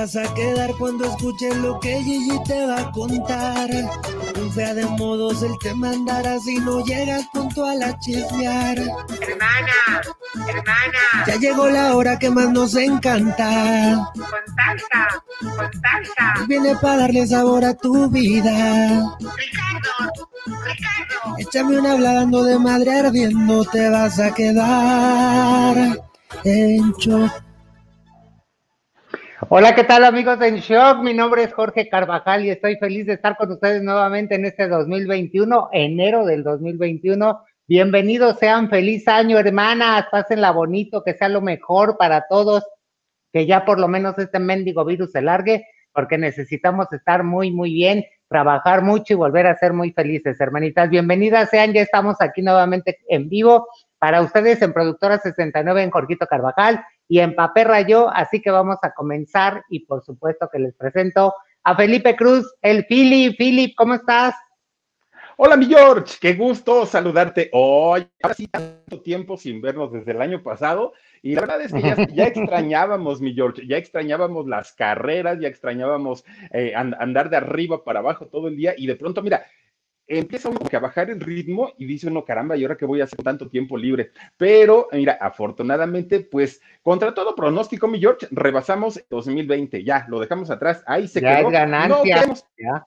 a quedar cuando escuches lo que Gigi te va a contar. Un fea de modos el que mandará si no llegas punto a la chismear. Hermana, hermana. Ya llegó la hora que más nos encanta. Con salsa, con salsa. Viene para darle sabor a tu vida. Ricardo, Ricardo. Échame una hablando de madre ardiendo, te vas a quedar en shock. Hola, ¿qué tal amigos En Shock? Mi nombre es Jorge Carvajal y estoy feliz de estar con ustedes nuevamente en este 2021, enero del 2021. Bienvenidos, sean feliz año, hermanas, pásenla bonito, que sea lo mejor para todos, que ya por lo menos este mendigo virus se largue, porque necesitamos estar muy, muy bien, trabajar mucho y volver a ser muy felices, hermanitas. Bienvenidas sean, ya estamos aquí nuevamente en vivo para ustedes en Productora 69 en Jorgito Carvajal y en Papel Rayo, así que vamos a comenzar y por supuesto que les presento a Felipe Cruz, el Philip. Philip, ¿cómo estás? Hola, mi George, qué gusto saludarte hoy. Ahora sí, tanto tiempo sin vernos desde el año pasado. Y la verdad es que ya, extrañábamos, mi George, ya extrañábamos las carreras, ya extrañábamos eh, andar de arriba para abajo todo el día. Y de pronto, mira, empieza uno a bajar el ritmo y dice uno, caramba, ¿y ahora qué voy a hacer tanto tiempo libre? Pero, mira, afortunadamente, pues, contra todo pronóstico, mi George, rebasamos 2020, ya, lo dejamos atrás, ahí se ya quedó. Es ganancia. ya.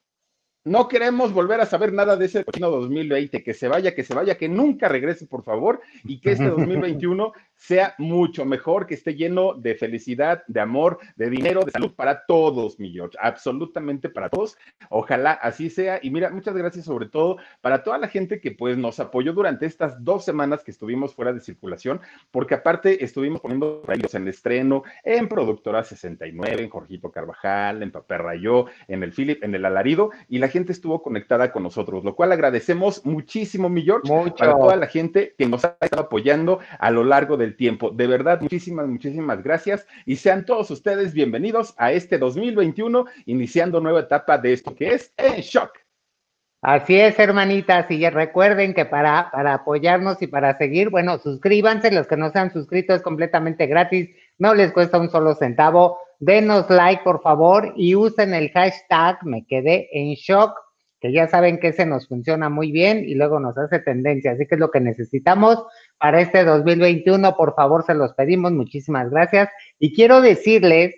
No queremos volver a saber nada de ese cochino 2020, que se vaya, que se vaya, que nunca regrese, por favor, y que este 2021 sea mucho mejor, que esté lleno de felicidad, de amor, de dinero, de salud para todos, mi George, absolutamente para todos. Ojalá así sea. Y mira, muchas gracias sobre todo para toda la gente que pues nos apoyó durante estas dos semanas que estuvimos fuera de circulación, porque aparte estuvimos poniendo rayos en el estreno, en Productora 69, en Jorgito Carvajal, en Paperrayó, en el Philip, en el Alarido, y la gente estuvo conectada con nosotros, lo cual agradecemos muchísimo, mi George, para toda la gente que nos ha estado apoyando a lo largo del tiempo. De verdad, muchísimas, muchísimas gracias y sean todos ustedes bienvenidos a este 2021, iniciando nueva etapa de esto que es En Shock. Así es, hermanitas, y recuerden que para, para apoyarnos y para seguir, bueno, suscríbanse, los que no se han suscrito es completamente gratis, no les cuesta un solo centavo denos like por favor y usen el hashtag me quedé en shock, que ya saben que ese nos funciona muy bien y luego nos hace tendencia, así que es lo que necesitamos para este 2021, por favor se los pedimos, muchísimas gracias y quiero decirles,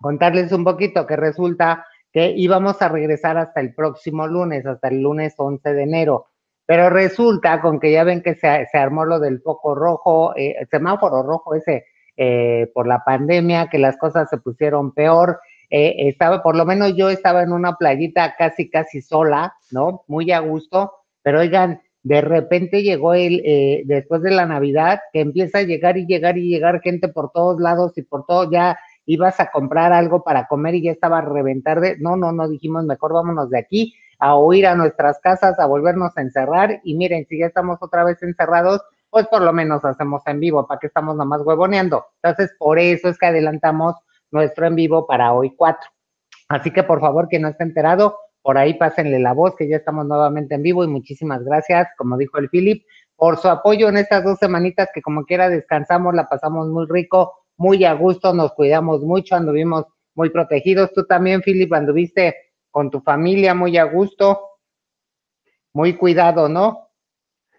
contarles un poquito que resulta que íbamos a regresar hasta el próximo lunes, hasta el lunes 11 de enero. Pero resulta con que ya ven que se, se armó lo del foco rojo, eh, el semáforo rojo ese eh, por la pandemia, que las cosas se pusieron peor. Eh, estaba, por lo menos yo estaba en una playita casi, casi sola, ¿no? Muy a gusto, pero oigan, de repente llegó el, eh, después de la Navidad, que empieza a llegar y llegar y llegar gente por todos lados y por todo, ya ibas a comprar algo para comer y ya estaba a reventar de, no, no, no, dijimos, mejor vámonos de aquí a huir a nuestras casas, a volvernos a encerrar y miren, si ya estamos otra vez encerrados, pues por lo menos hacemos en vivo, para que estamos nomás huevoneando. Entonces, por eso es que adelantamos nuestro en vivo para hoy 4. Así que por favor, quien no esté enterado, por ahí pásenle la voz, que ya estamos nuevamente en vivo y muchísimas gracias, como dijo el Philip, por su apoyo en estas dos semanitas que como quiera descansamos, la pasamos muy rico, muy a gusto, nos cuidamos mucho, anduvimos muy protegidos. Tú también, Philip, anduviste con tu familia muy a gusto, muy cuidado, ¿no?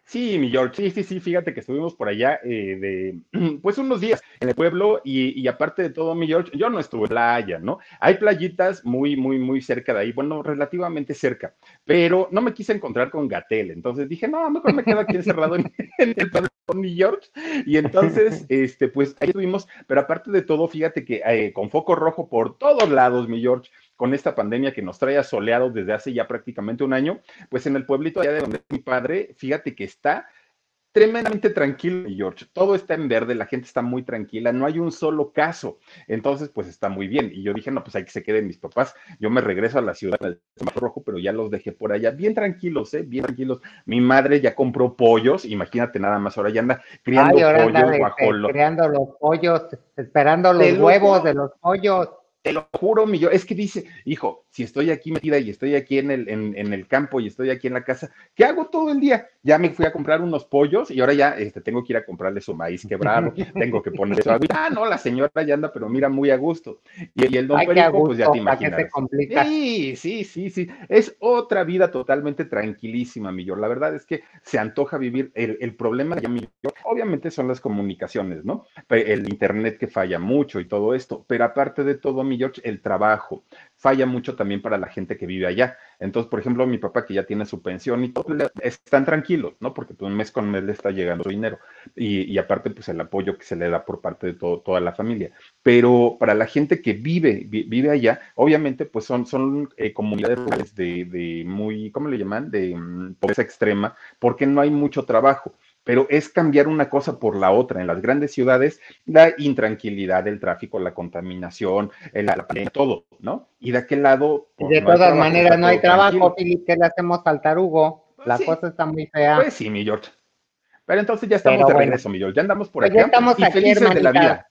Sí, mi George, sí, sí, sí, fíjate que estuvimos por allá eh, de, pues unos días en el pueblo y, y, aparte de todo, mi George, yo no estuve en playa, ¿no? Hay playitas muy, muy, muy cerca de ahí, bueno, relativamente cerca, pero no me quise encontrar con Gatel, entonces dije, no, mejor me quedo aquí encerrado en, el pueblo con mi George, y entonces, este, pues ahí estuvimos, pero aparte de todo, fíjate que eh, con foco rojo por todos lados, mi George, con esta pandemia que nos trae asoleados desde hace ya prácticamente un año, pues en el pueblito allá de donde mi padre, fíjate que está tremendamente tranquilo, George. Todo está en verde, la gente está muy tranquila, no hay un solo caso. Entonces, pues está muy bien. Y yo dije, no, pues hay que se queden mis papás. Yo me regreso a la ciudad del rojo, pero ya los dejé por allá, bien tranquilos, ¿eh? Bien tranquilos. Mi madre ya compró pollos, imagínate nada más, ahora ya anda criando Ay, ahora anda pollos, guajolo. creando los pollos, esperando los lo huevos de los pollos. Te lo juro, mi yo, es que dice, hijo, si estoy aquí metida y estoy aquí en el, en, en el campo y estoy aquí en la casa, ¿qué hago todo el día? Ya me fui a comprar unos pollos y ahora ya este, tengo que ir a comprarle su maíz quebrado, tengo que ponerle su. Ah, no, la señora ya anda, pero mira, muy a gusto. Y, y el don Ay, pues ya te ¿para qué se imaginas. Sí, sí, sí, sí. Es otra vida totalmente tranquilísima, mi yo. La verdad es que se antoja vivir. El, el problema de mi yo, obviamente, son las comunicaciones, ¿no? El internet que falla mucho y todo esto. Pero aparte de todo, mi George, el trabajo falla mucho también para la gente que vive allá. Entonces, por ejemplo, mi papá que ya tiene su pensión y todo, le- están tranquilos, ¿no? Porque pues, mes con mes le está llegando su dinero. Y, aparte, pues el apoyo que se le da por parte de toda la familia. Pero para la gente que vive, vi- vive allá, obviamente, pues son, son eh, comunidades de, de muy, ¿cómo le llaman? De mm, pobreza extrema, porque no hay mucho trabajo. Pero es cambiar una cosa por la otra. En las grandes ciudades, la intranquilidad, el tráfico, la contaminación, el, la, todo, ¿no? Y de aquel lado. Pues, de no todas trabajo, maneras no hay trabajo. Philip, ¿qué le hacemos al tarugo? Pues La sí. cosa está muy fea. Pues sí, mi George. Pero entonces ya estamos de regreso, mi George. Ya andamos por Pues acá ya estamos y aquí, felices de la vida.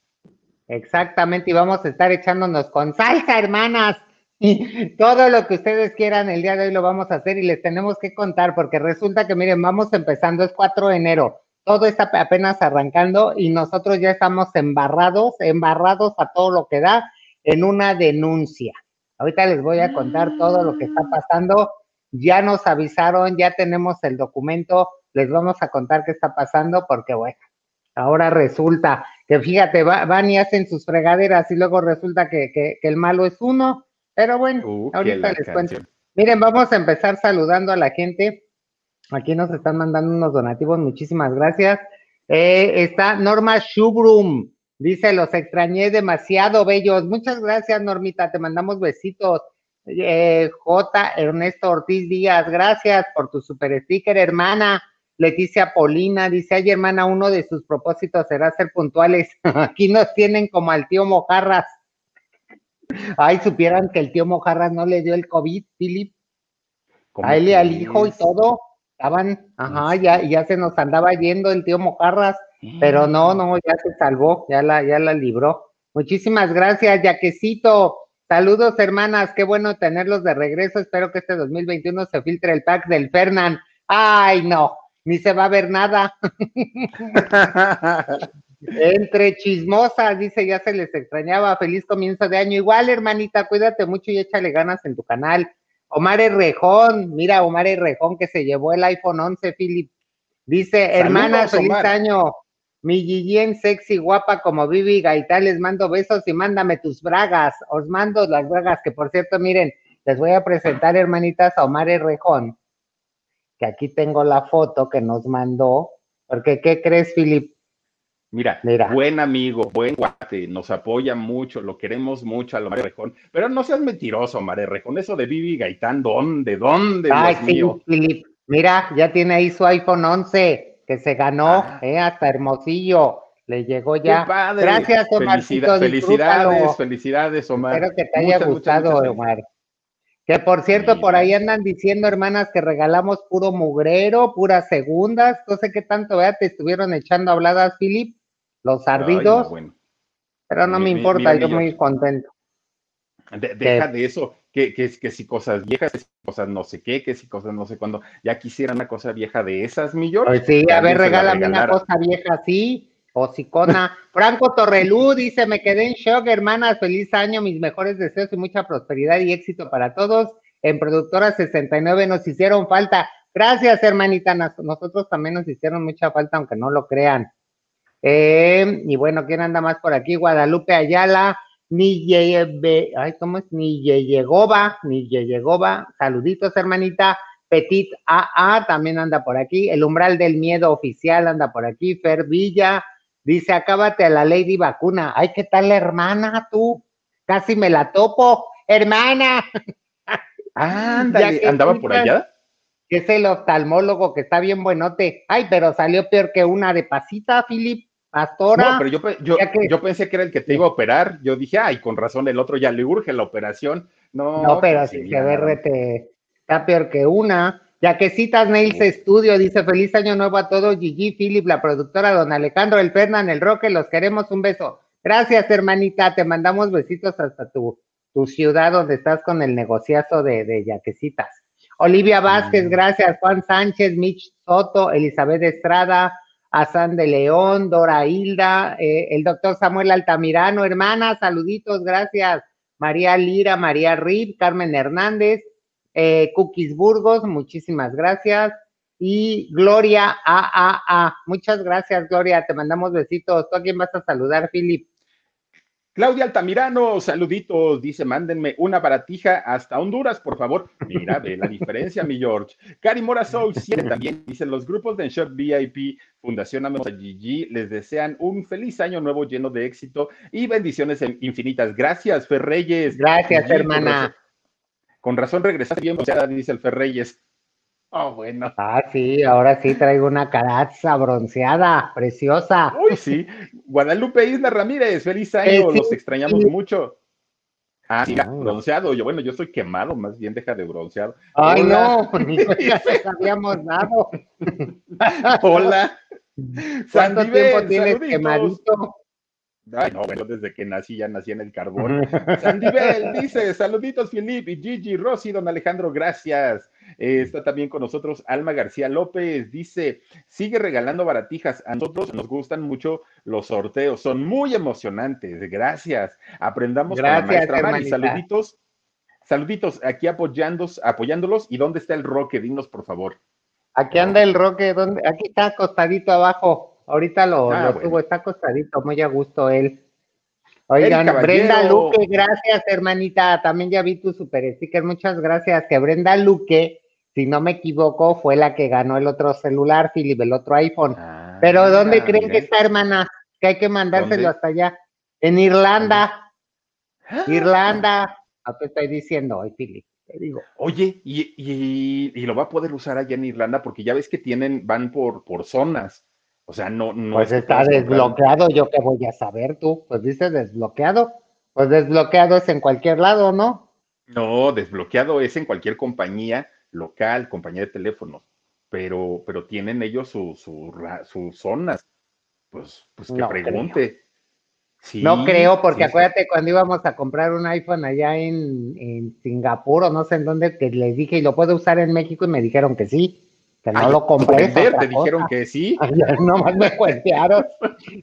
Exactamente, y vamos a estar echándonos con salsa, hermanas. Y todo lo que ustedes quieran el día de hoy lo vamos a hacer y les tenemos que contar, porque resulta que, miren, vamos empezando, es 4 de enero, todo está apenas arrancando y nosotros ya estamos embarrados, embarrados a todo lo que da en una denuncia. Ahorita les voy a contar todo lo que está pasando. Ya nos avisaron, ya tenemos el documento, les vamos a contar qué está pasando, porque bueno, ahora resulta que fíjate, va- van y hacen sus fregaderas y luego resulta que- que el malo es uno, pero bueno, Uh, ahorita les cuento. Miren, vamos a empezar saludando a la gente. Aquí nos están mandando unos donativos, muchísimas gracias. Eh, está Norma Shubrum, dice, los extrañé demasiado bellos. Muchas gracias, Normita, te mandamos besitos. Eh, J. Ernesto Ortiz Díaz, gracias por tu super sticker, hermana. Leticia Polina dice, ay, hermana, uno de sus propósitos será ser puntuales. Aquí nos tienen como al tío Mojarras. Ay, supieran que el tío Mojarras no le dio el COVID, Philip. ¿Cómo A él y al hijo y todo. Estaban, ajá, ya, ya se nos andaba yendo el tío Mojarras, pero no, no, ya se salvó, ya la, ya la libró. Muchísimas gracias, Yaquecito. Saludos, hermanas, qué bueno tenerlos de regreso. Espero que este 2021 se filtre el pack del Fernan. Ay, no, ni se va a ver nada. Entre chismosas, dice, ya se les extrañaba. Feliz comienzo de año. Igual, hermanita, cuídate mucho y échale ganas en tu canal. Omar Errejón, mira, Omar Errejón que se llevó el iPhone 11, Philip. Dice, Saludos, hermanas, feliz Omar. año. Mi Guillén sexy, guapa como Vivi Gaitán, les mando besos y mándame tus bragas. Os mando las bragas, que por cierto, miren, les voy a presentar, hermanitas, a Omar Errejón, que aquí tengo la foto que nos mandó. Porque, ¿qué crees, Philip? Mira, Mira. buen amigo, buen guate, nos apoya mucho, lo queremos mucho a lo Rejón, pero no seas mentiroso, Mare Rejón, eso de Vivi Gaitán, ¿dónde? ¿Dónde, Ay, Dios sí, mío? Philip. Mira, ya tiene ahí su iPhone 11, que se ganó, Ah. eh, hasta Hermosillo. Le llegó ¡Qué ya. padre! Gracias, Omarcito, felicidades, disfrútalo. felicidades, Omar. Espero que te haya Muchas, gustado, muchas Omar. Que por cierto, por ahí andan diciendo, hermanas, que regalamos puro mugrero, puras segundas. No sé qué tanto, vea, te estuvieron echando habladas, Philip, los Ay, no, ardidos, bueno. pero no Mi- me importa, yo muy contento. De- deja de eso, que, que, que si cosas viejas, que si cosas no sé qué, que si cosas no sé cuándo. Ya quisiera una cosa vieja de esas, mi George. Pues sí, a ver, regálame una cosa vieja así, hocicona. Franco Torrelú dice, me quedé en shock, hermanas, feliz año, mis mejores deseos y mucha prosperidad y éxito para todos. En Productora 69 nos hicieron falta. Gracias, hermanita, nos- nosotros también nos hicieron mucha falta, aunque no lo crean. Eh, y bueno, ¿quién anda más por aquí? Guadalupe Ayala, ni Yebe, ay, ¿cómo es? Ni Yeyegoba, ni Yeyegoba. Saluditos, hermanita. Petit AA también anda por aquí. El umbral del miedo oficial anda por aquí. Fer Villa dice: Acábate a la Lady Vacuna. Ay, ¿qué tal, hermana? Tú casi me la topo, hermana. Ándale, andaba por allá. que es el oftalmólogo que está bien buenote. Ay, pero salió peor que una de pasita, Philip. Pastora. No, pero yo, yo, que- yo pensé que era el que te iba a operar. Yo dije, ay, con razón, el otro ya le urge la operación. No, No, pero si sí, se ve nada. rete, está peor que una. Ya que citas Nails Studio, dice feliz año nuevo a todos, Gigi, Philip, la productora, don Alejandro, el Fernán, el Roque, los queremos, un beso. Gracias, hermanita, te mandamos besitos hasta tu, tu ciudad donde estás con el negociazo de, de yaquecitas. Olivia Vázquez, Mm. gracias, Juan Sánchez, Mitch Soto, Elizabeth Estrada, Azán de León, Dora Hilda, eh, el doctor Samuel Altamirano, hermana, saluditos, gracias. María Lira, María Rib, Carmen Hernández, eh, Burgos, muchísimas gracias. Y Gloria AAA, muchas gracias, Gloria, te mandamos besitos. ¿Tú a quién vas a saludar, Philip? Claudia Altamirano, saluditos, dice, mándenme una baratija hasta Honduras, por favor. Mira, ve la diferencia, mi George. Cari Mora Soul 7 también, dice, los grupos de Ensure VIP, Fundación Amemos a Gigi, les desean un feliz año nuevo lleno de éxito y bendiciones infinitas. Gracias, Ferreyes. Gracias, Gigi, con hermana. razón- Con razón regresaste bien bronceada, dice el Ferreyes. Oh, bueno. Ah, sí, ahora sí traigo una caraza bronceada, preciosa. Uy, sí. Guadalupe Isla Ramírez, feliz año, Eh, sí, los extrañamos sí. mucho. Ah, sí, No. bronceado. Yo, bueno, yo soy quemado, más bien deja de bronceado. Ay, Hola. no, ni habíamos dado. Hola. ¿Cuánto Sandivel, tiempo tienes saluditos. quemadito? Ay, no, bueno, desde que nací ya nací en el carbón. Sandivel dice, saluditos Filip y Gigi, Rosy, don Alejandro, gracias. Eh, está también con nosotros Alma García López, dice, sigue regalando baratijas. A nosotros nos gustan mucho los sorteos, son muy emocionantes. Gracias. Aprendamos con Gracias, la maestra Mari. Saluditos, saluditos aquí apoyándos, apoyándolos. ¿Y dónde está el Roque? Dinos, por favor. Aquí anda el Roque, ¿dónde? Aquí está acostadito abajo. Ahorita lo, Ah, lo bueno. tuvo, está acostadito, muy a gusto él. Oigan, Brenda. Luque, gracias, hermanita. También ya vi tu super sticker, muchas gracias. Que Brenda Luque, si no me equivoco, fue la que ganó el otro celular, Philip, el otro iPhone. Pero ¿dónde Ah, creen mira. que está, hermana? Que hay que mandárselo ¿Dónde? hasta allá. En Irlanda, Ah. Irlanda. No te estoy diciendo hoy, Philip, te digo. Oye, y, y- y lo va a poder usar allá en Irlanda porque ya ves que tienen, van por, por zonas. O sea, no, no. Pues está desbloqueado, yo qué voy a saber tú. Pues dice desbloqueado. Pues desbloqueado es en cualquier lado, ¿no? No, desbloqueado es en cualquier compañía local, compañía de teléfonos. Pero, pero tienen ellos su, su sus zonas. Pues, pues que No pregunte. Sí, no creo, porque sí, sí. acuérdate cuando íbamos a comprar un iPhone allá en, en Singapur o no sé en dónde, que les dije, ¿y lo puedo usar en México? Y me dijeron que sí, que no Ay, lo compré. vender, te dijeron que sí. Ayer nomás me cuentearon.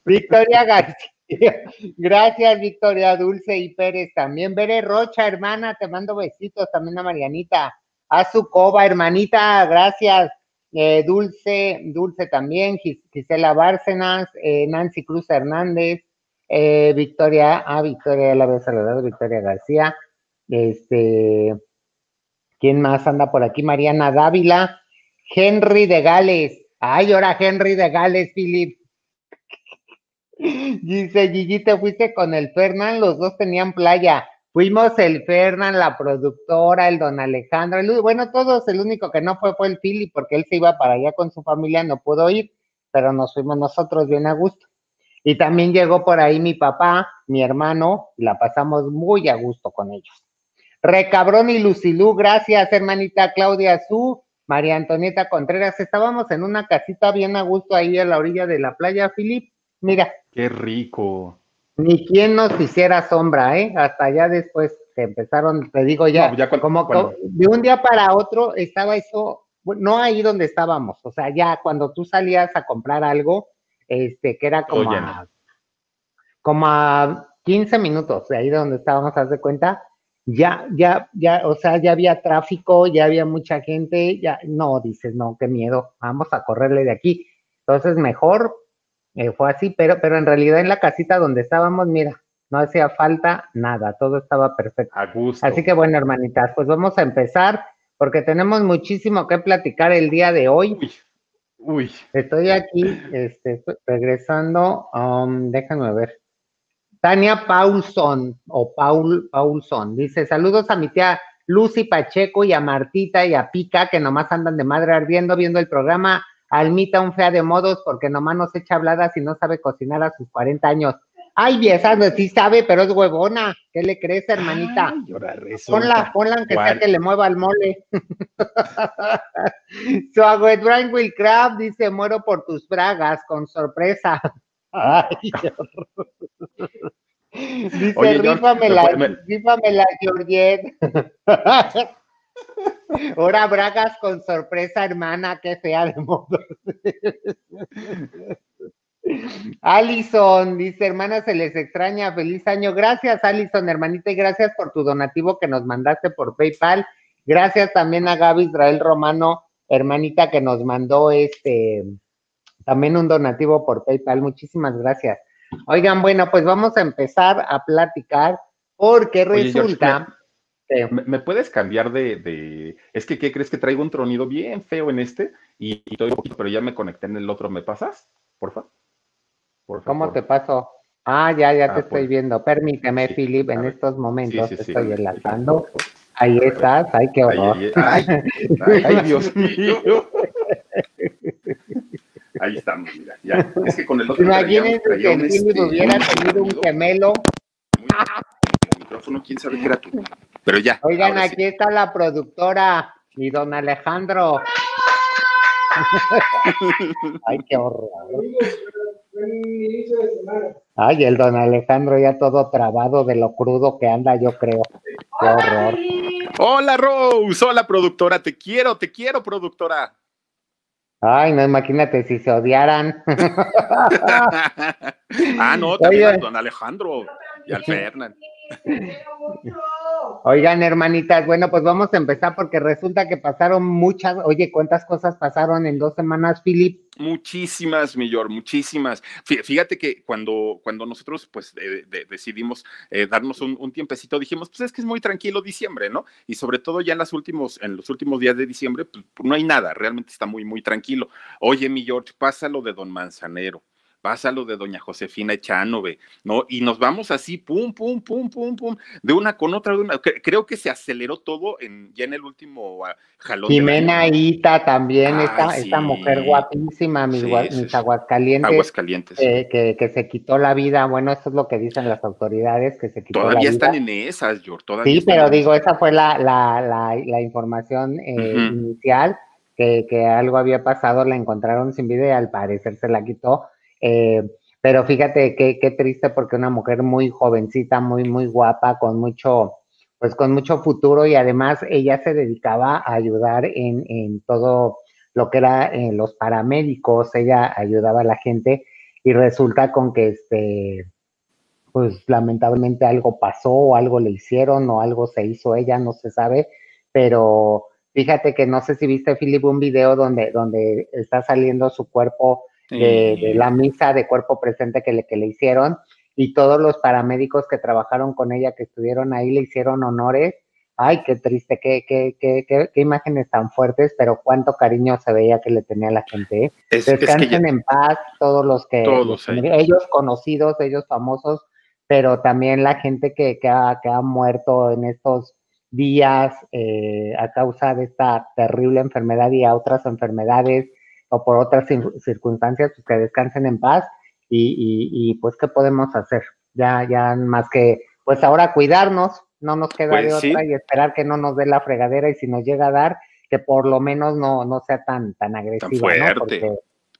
Victoria García. Gracias, Victoria Dulce y Pérez. También Bere Rocha, hermana, te mando besitos. También a Marianita. A su coba, hermanita, gracias. Eh, Dulce, Dulce también. Gis- Gisela Bárcenas, eh, Nancy Cruz Hernández, eh, Victoria, ah, Victoria, ya la había saludado, Victoria García. Este, ¿quién más anda por aquí? Mariana Dávila. Henry de Gales. Ay, ahora Henry de Gales, Philip. Dice Gigi, te fuiste con el Fernán, los dos tenían playa. Fuimos el Fernán, la productora, el don Alejandro, bueno, todos, el único que no fue fue el Philip, porque él se iba para allá con su familia, no pudo ir, pero nos fuimos nosotros bien a gusto. Y también llegó por ahí mi papá, mi hermano, y la pasamos muy a gusto con ellos. Recabrón y Lucilú, gracias, hermanita Claudia Su, María Antonieta Contreras. Estábamos en una casita bien a gusto ahí a la orilla de la playa, Filip. Mira, Qué rico. ni quien nos hiciera sombra, ¿eh? Hasta ya después que empezaron, te digo ya, No, ya como cuando- de un día para otro estaba eso, no ahí donde estábamos, o sea, ya cuando tú salías a comprar algo, este, que era como a, como a 15 minutos de ahí de donde estábamos, haz de cuenta, ya, ya, ya, o sea, ya había tráfico, ya había mucha gente, ya, no, dices, no, qué miedo, vamos a correrle de aquí. Entonces, mejor eh, fue así, pero, pero en realidad en la casita donde estábamos, mira, no hacía falta nada, todo estaba perfecto. A gusto. Así que bueno, hermanitas, pues vamos a empezar porque tenemos muchísimo que platicar el día de hoy. Uy, uy. Estoy aquí, este, regresando, um, déjenme ver. Tania Paulson o Paul Paulson dice: Saludos a mi tía Lucy Pacheco y a Martita y a Pica, que nomás andan de madre ardiendo viendo el programa. Almita, un fea de modos, porque nomás nos echa habladas y no sabe cocinar a sus 40 años. Ay, vieja, no, sí sabe, pero es huevona. ¿Qué le crees, hermanita? Ay. Ponla, ponla aunque sea que le mueva el mole. so, Brian Will Craft dice, muero por tus bragas, con sorpresa. Ay. Dice, Oye, rífamela, me- rífamela, Georgette. Ahora bragas con sorpresa, hermana, qué fea de modo. Alison dice, hermana, se les extraña, feliz año. Gracias, Alison, hermanita, y gracias por tu donativo que nos mandaste por PayPal. Gracias también a Gaby Israel Romano, hermanita, que nos mandó este también un donativo por PayPal. Muchísimas gracias. Oigan, bueno, pues vamos a empezar a platicar porque Oye, George, resulta que ¿Me, me puedes cambiar de, de- Es que, ¿qué crees que traigo un tronido bien feo en este? Y, y todo un poquito, pero ya me conecté en el otro. ¿Me pasas? Porfa. Porfa, ¿Cómo te paso? Ah, ya, ya Ah, te estoy pues. viendo. Permíteme, Sí, Philip, en estos momentos Sí, sí, te estoy enlazando. Ahí estás, ay, qué Ay, horror. ay, ay, ay, Dios mío. Ahí estamos, mira. Ya. Es que con el otro Imagínense que el este, hubiera tenido un gemelo. muy- el micrófono, quién sabe qué era tú. Pero ya. Oigan, sí. aquí está la productora, mi don Alejandro. Ay, qué horror. Ay, el don Alejandro ya todo trabado de lo crudo que anda, yo creo. Qué horror. Hola, Rose. Hola, productora. Te quiero, te quiero, productora. Ay, no, imagínate si se odiaran. ah, no, también Oye. al don Alejandro y al Fernán. Oigan, hermanitas, bueno, pues vamos a empezar porque resulta que pasaron muchas, oye, ¿cuántas cosas pasaron en dos semanas, Philip? Muchísimas, Millor, muchísimas. Fí- Fíjate que cuando, cuando nosotros pues de- decidimos eh, darnos un, un tiempecito, dijimos, pues es que es muy tranquilo diciembre, ¿no? Y sobre todo ya en, las últimos, en los últimos días de diciembre, pues no hay nada, realmente está muy, muy tranquilo. Oye, mi George, pasa lo de Don Manzanero. Pasa lo de doña Josefina Echanove, ¿no? Y nos vamos así, pum, pum, pum, pum, pum, de una con otra, de una. Cre- Creo que se aceleró todo en, ya en el último ah, jalón. Jimena. Ita también, Ay, esta, sí. esta mujer guapísima, mis, Sí, gua- mis aguascalientes, Aguascalientes. eh, que, que se quitó la vida, bueno, eso es lo que dicen las autoridades, que se quitó Todavía la están vida. en esas, George. Todavía Sí, están pero digo, esa fue la, la, la, la información eh, inicial, que, que algo había pasado, la encontraron sin vida y al parecer se la quitó. Eh, pero fíjate qué, qué triste porque una mujer muy jovencita, muy, muy guapa, con mucho, pues con mucho futuro y además ella se dedicaba a ayudar en, en todo lo que era eh, los paramédicos, ella ayudaba a la gente y resulta con que este, pues lamentablemente algo pasó o algo le hicieron o algo se hizo ella, no se sabe, pero fíjate que no sé si viste, Philip, un video donde, donde está saliendo su cuerpo de, de la misa de cuerpo presente que le, que le hicieron y todos los paramédicos que trabajaron con ella, que estuvieron ahí, le hicieron honores. Ay, qué triste, qué, qué, qué, qué, imágenes tan fuertes, pero cuánto cariño se veía que le tenía la gente. ¿eh? Es, es que Descansen ya- en paz todos los que, Todos ellos conocidos, ellos famosos, pero también la gente que, que, ha, que ha muerto en estos días eh, a causa de esta terrible enfermedad y a otras enfermedades o por otras cir- circunstancias, pues que descansen en paz y, y, y, pues qué podemos hacer, ya, ya más que pues ahora cuidarnos, no nos queda Pues de sí. otra y esperar que no nos dé la fregadera y si nos llega a dar, que por lo menos no, no sea tan, tan agresiva. Porque,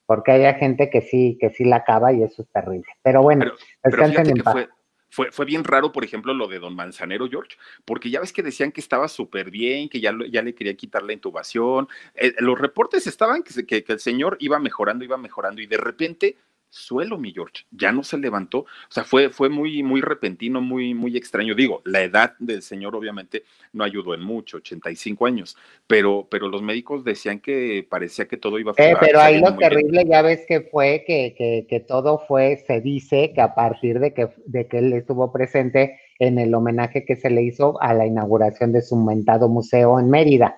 porque hay gente que sí, que sí la acaba y eso es terrible. Pero bueno, Pero- descansen en paz. fue, fue, fue bien raro, por ejemplo, lo de don Manzanero, George, porque ya ves que decían que estaba súper bien, que ya, ya le quería quitar la intubación. Eh, los reportes estaban que, que el señor iba mejorando, iba mejorando, y de repente, suelo, mi George, ya no se levantó. O sea, fue, fue muy, muy repentino, muy, muy extraño. Digo, la edad del señor obviamente no ayudó en mucho, 85 años, pero, pero los médicos decían que parecía que todo iba Eh, a pero ahí lo bien. terrible ya ves que fue que, que, que todo fue, se dice que a partir de que, de que él estuvo presente en el homenaje que se le hizo a la inauguración de su mentado museo en Mérida.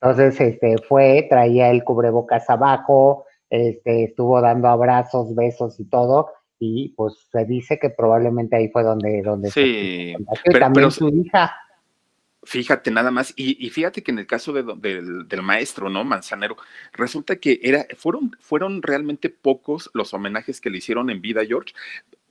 Entonces, este, fue, traía el cubrebocas abajo, este, estuvo dando abrazos, besos y todo, y pues se dice que probablemente ahí fue donde, donde Sí, se pero- también pero- su hija. Fíjate nada más, y, y fíjate que en el caso de, del, del, maestro, ¿no? Manzanero, resulta que era, fueron, fueron realmente pocos los homenajes que le hicieron en vida, George,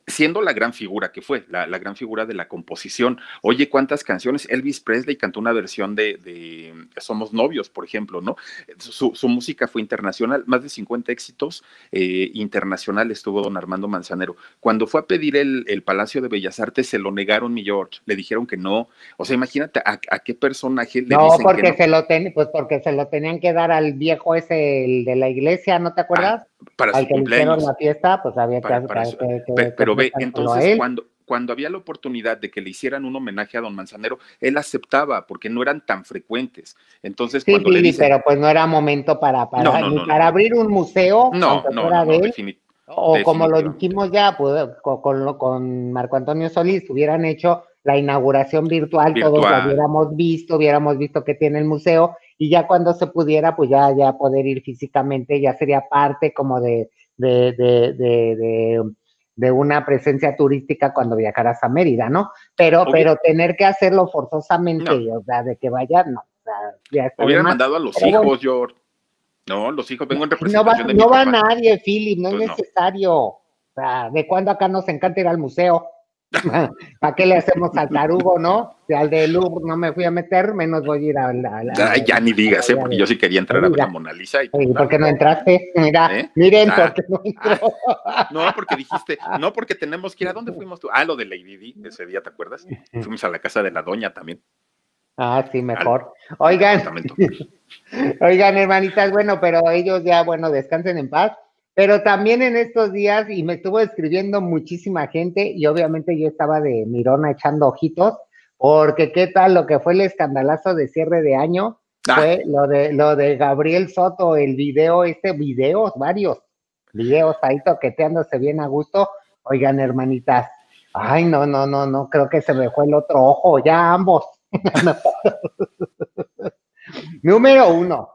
siendo la gran figura que fue, la, la, gran figura de la composición. Oye, ¿cuántas canciones? Elvis Presley cantó una versión de, de Somos Novios, por ejemplo, ¿no? Su, su, música fue internacional, más de 50 éxitos eh, internacionales tuvo don Armando Manzanero. Cuando fue a pedir el, el, Palacio de Bellas Artes, se lo negaron, mi George, le dijeron que no. O sea, imagínate a, a qué personaje le no, dicen porque que no. se lo ten, pues porque se lo tenían que dar al viejo ese, el de la iglesia, ¿no te acuerdas? Ah, para al su que cumpleaños. hicieron la fiesta, pues había para, que, para que, su, que, pero, pero ve, entonces cuando, cuando había la oportunidad de que le hicieran un homenaje a don Manzanero, él aceptaba porque no eran tan frecuentes. Entonces, sí, cuando sí, le dicen, pero pues no era momento para, para, No, no, ni no, para abrir un museo, no, no, de él, o como lo dijimos ya, pues con, con, Marco Antonio Solís, hubieran hecho la inauguración virtual, todos lo hubiéramos visto, hubiéramos visto que tiene el museo, y ya cuando se pudiera, pues ya, ya poder ir físicamente, ya sería parte como de, de, de, de, de, de una presencia turística cuando viajaras a Mérida, ¿no? Pero, Obvio. pero tener que hacerlo forzosamente, No. o sea, de que vayan, no, o sea, ya Hubieran mandado a los Pero hijos, bueno. George. No, los hijos, vengo en No va, representación de mi no va nadie, Philip, no Pues es no. necesario. O sea, ¿de cuándo acá nos encanta ir al museo? ¿Para qué le hacemos al tarugo, no? Si al de Louvre no me fui a meter, menos voy a ir a la. a la- Ay, ya ni digas, ¿eh? Porque yo sí quería entrar a ver Mira. a Mona Lisa. Y, ¿Por qué no entraste? Mira, ¿Eh? miren, Ah. ¿por qué no entró? No, porque dijiste, no, porque tenemos que ir. ¿A dónde fuimos tú? Ah, lo de Lady Di, ese día, ¿te acuerdas? Fuimos a la casa de la doña también. Ah, sí, mejor. Oigan. Oigan, hermanitas, bueno, pero ellos ya, bueno, descansen en paz. Pero también en estos días, y me estuvo escribiendo muchísima gente, y obviamente yo estaba de mirona echando ojitos, porque qué tal lo que fue el escandalazo de cierre de año, Ah. fue lo de lo de Gabriel Soto, el video, este videos, varios videos ahí toqueteándose bien a gusto. Oigan, hermanitas, ay, no, no, no, no, creo que se me fue el otro ojo, ya ambos. Número uno,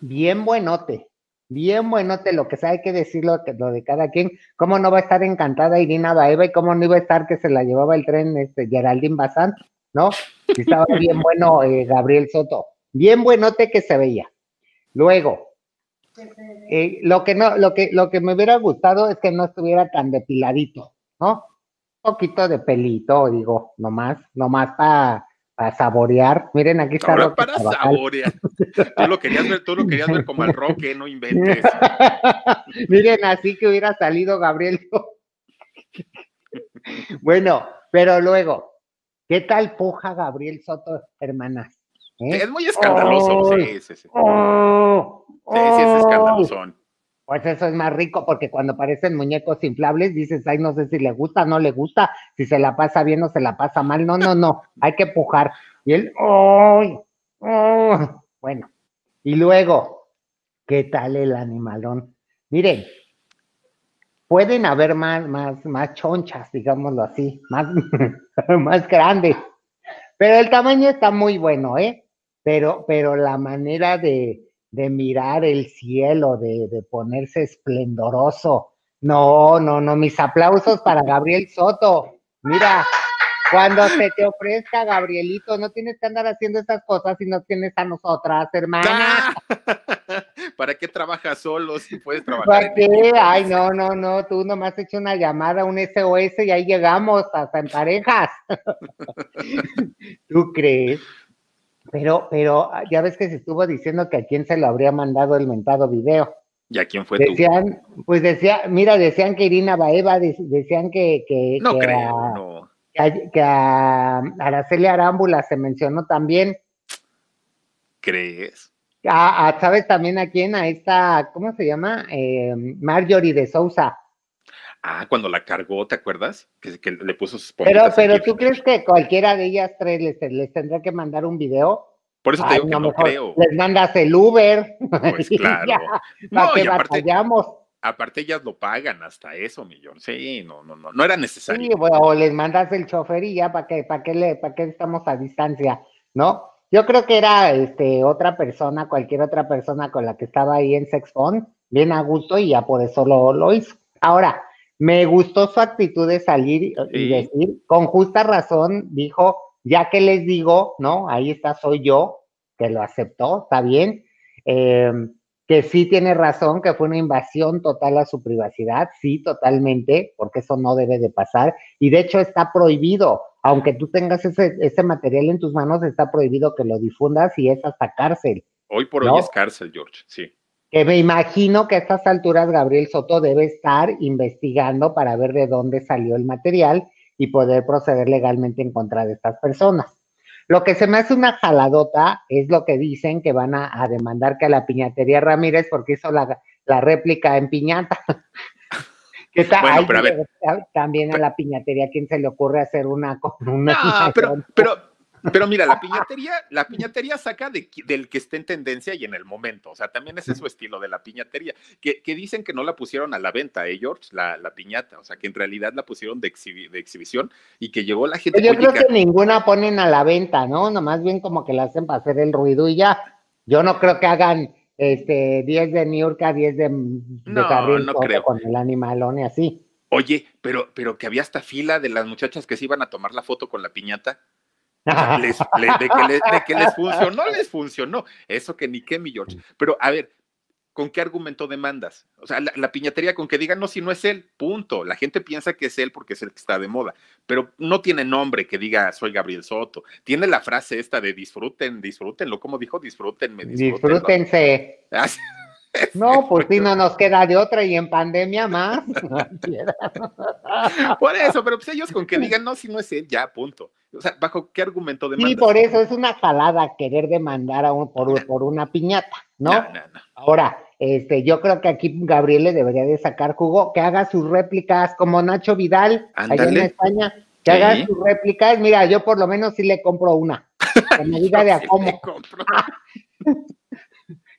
bien buenote, bien buenote, lo que hay que decirlo que lo de cada quien, cómo no va a estar encantada Irina Baeva y cómo no iba a estar que se la llevaba el tren este Geraldine Bazán, ¿no? Y estaba bien bueno eh, Gabriel Soto, bien buenote que se veía. Luego, eh, lo que no, lo que, lo que me hubiera gustado es que no estuviera tan depiladito, ¿no? Un poquito de pelito, digo, nomás, nomás para saborear. Miren, aquí está Ahora Roque para saborear. Tú lo querías ver, tú lo querías ver como al roque, no inventes. Miren, así que hubiera salido Gabriel. bueno, pero luego, ¿qué tal puja Gabriel Soto, hermanas? ¿Eh? Es muy escandaloso, sí, sí, sí. ¡Oh! Sí, sí, es ¡Oh! Pues eso es más rico porque cuando parecen muñecos inflables dices, ay, no sé si le gusta, no le gusta, si se la pasa bien o se la pasa mal. No, no, no, hay que pujar. Y él, ¡ay! ¡ay! Bueno, y luego, ¿qué tal el animalón? Miren, pueden haber más, más, más chonchas, digámoslo así, más, más grandes. Pero el tamaño está muy bueno, ¿eh? Pero, pero la manera de, de mirar el cielo, de, de ponerse esplendoroso. No, no, no, mis aplausos para Gabriel Soto. Mira, cuando se te ofrezca, Gabrielito, no tienes que andar haciendo esas cosas si no tienes a nosotras, hermana. ¿Para qué trabajas solo si puedes trabajar? ¿Para qué? Ay, no, no, no, tú nomás has hecho una llamada, un SOS y ahí llegamos, hasta en parejas. ¿Tú crees? Pero, pero ah, ya ves que se estuvo diciendo que a quién se lo habría mandado el mentado video. ¿Y a quién fue tú? Decían, pues decía, mira, decían que Irina Baeva, de- decían que, que, No que creo, a, no. que a- que a Araceli Arámbula se mencionó también. ¿Crees? A, a, ¿Sabes también a quién? A esta, ¿cómo se llama? Eh, Marjorie de Sousa. Ah, cuando la cargó, ¿te acuerdas? Que, que le puso sus Pero, pero. ¿tú crees que cualquiera de ellas tres les, les tendrá que mandar un video? Por eso te Ay, digo que no creo. Les mandas el Uber. Pues claro. ya, No, ¿Para y qué aparte, batallamos? aparte ellas lo pagan hasta eso, millón. Sí, no, no, no, no era necesario. Sí, bueno, o les mandas el chofer y ya, ¿para qué, para qué, le, para qué estamos a distancia? ¿No? Yo creo que era este, otra persona, cualquier otra persona con la que estaba ahí en Sexfon, bien a gusto y ya por eso lo, lo hizo. Ahora, me gustó su actitud de salir y decir, con justa razón, dijo ya que les digo, ¿no? Ahí está, soy yo, que lo aceptó, está bien. Eh, que sí tiene razón, que fue una invasión total a su privacidad, sí, totalmente, porque eso no debe de pasar. Y de hecho está prohibido, aunque tú tengas ese, ese material en tus manos, está prohibido que lo difundas y es hasta cárcel. Hoy por ¿No? hoy es cárcel, George, sí. Que me imagino que a estas alturas Gabriel Soto debe estar investigando para ver de dónde salió el material y poder proceder legalmente en contra de estas personas. Lo que se me hace una jaladota es lo que dicen que van a, a demandar que a la piñatería Ramírez porque hizo la, la réplica en piñata. Bueno, pero a ver. también a la piñatería, ¿quién se le ocurre hacer una con una? No, pero, pero, pero mira, la piñatería, la piñatería saca de, del que esté en tendencia y en el momento. O sea, también ese es su estilo de la piñatería. Que, que dicen que no la pusieron a la venta, ¿eh, George? La, la piñata. O sea, que en realidad la pusieron de, exhibi- de exhibición y que llegó la gente. Yo "Oye, creo que ninguna ponen a la venta, ¿no? Nomás bien como que la hacen para hacer el ruido y ya. Yo no creo que hagan este 10 de Niurka, 10 de, de No, Gabriel no creo. con el animalón y así. Oye, pero, pero que había hasta fila de las muchachas que se iban a tomar la foto con la piñata. Les- le- de, que les, de que les funcionó, les funcionó. Eso que ni qué, mi George. Pero a ver, ¿con qué argumento demandas? O sea, la, la piñatería con que digan, no, si no es él, punto. La gente piensa que es él porque es el que está de moda, pero no tiene nombre que diga, soy Gabriel Soto. Tiene la frase esta de disfruten, disfrútenlo, como dijo, disfrútenme, disfrútenlo. Disfrútense. No, pues sí, no nos queda de otra y en pandemia más. Por eso, pero pues ellos con que digan, no, si no es él, ya, punto. O sea, ¿bajo qué argumento demandas? Sí, por eso es una jalada querer demandar a un, por, por una piñata, ¿no? No, no, no. Ahora, este, yo creo que aquí Gabriel le debería de sacar jugo, que haga sus réplicas como Nacho Vidal allá en. España, que Sí. haga sus réplicas. Mira, yo por lo menos sí le compro una. Que me diga de a Sí, cómo. le compro.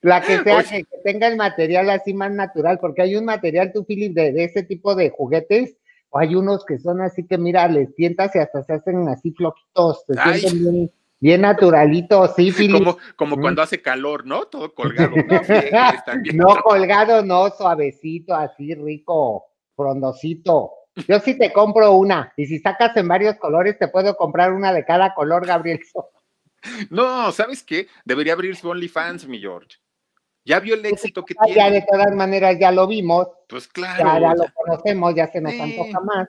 La que sea, Oye. que, tenga el material así más natural, porque hay un material, tú, Philip, de, de ese tipo de juguetes, o hay unos que son así que, mira, les tientas y hasta se hacen así floquitos, se Ay. sienten bien, bien naturalitos, sí, Philip. Como, como cuando hace calor, ¿no? Todo colgado. No, también. No colgado, no, suavecito, así rico, frondosito. Yo sí te compro una, y si sacas en varios colores, te puedo comprar una de cada color, Gabriel. No, ¿sabes qué? Debería abrir su OnlyFans, mi George. Ya vio el éxito que Ah, Ya tiene. de todas maneras ya lo vimos, Pues claro. ya lo conocemos, ya se nos Sí. antoja más.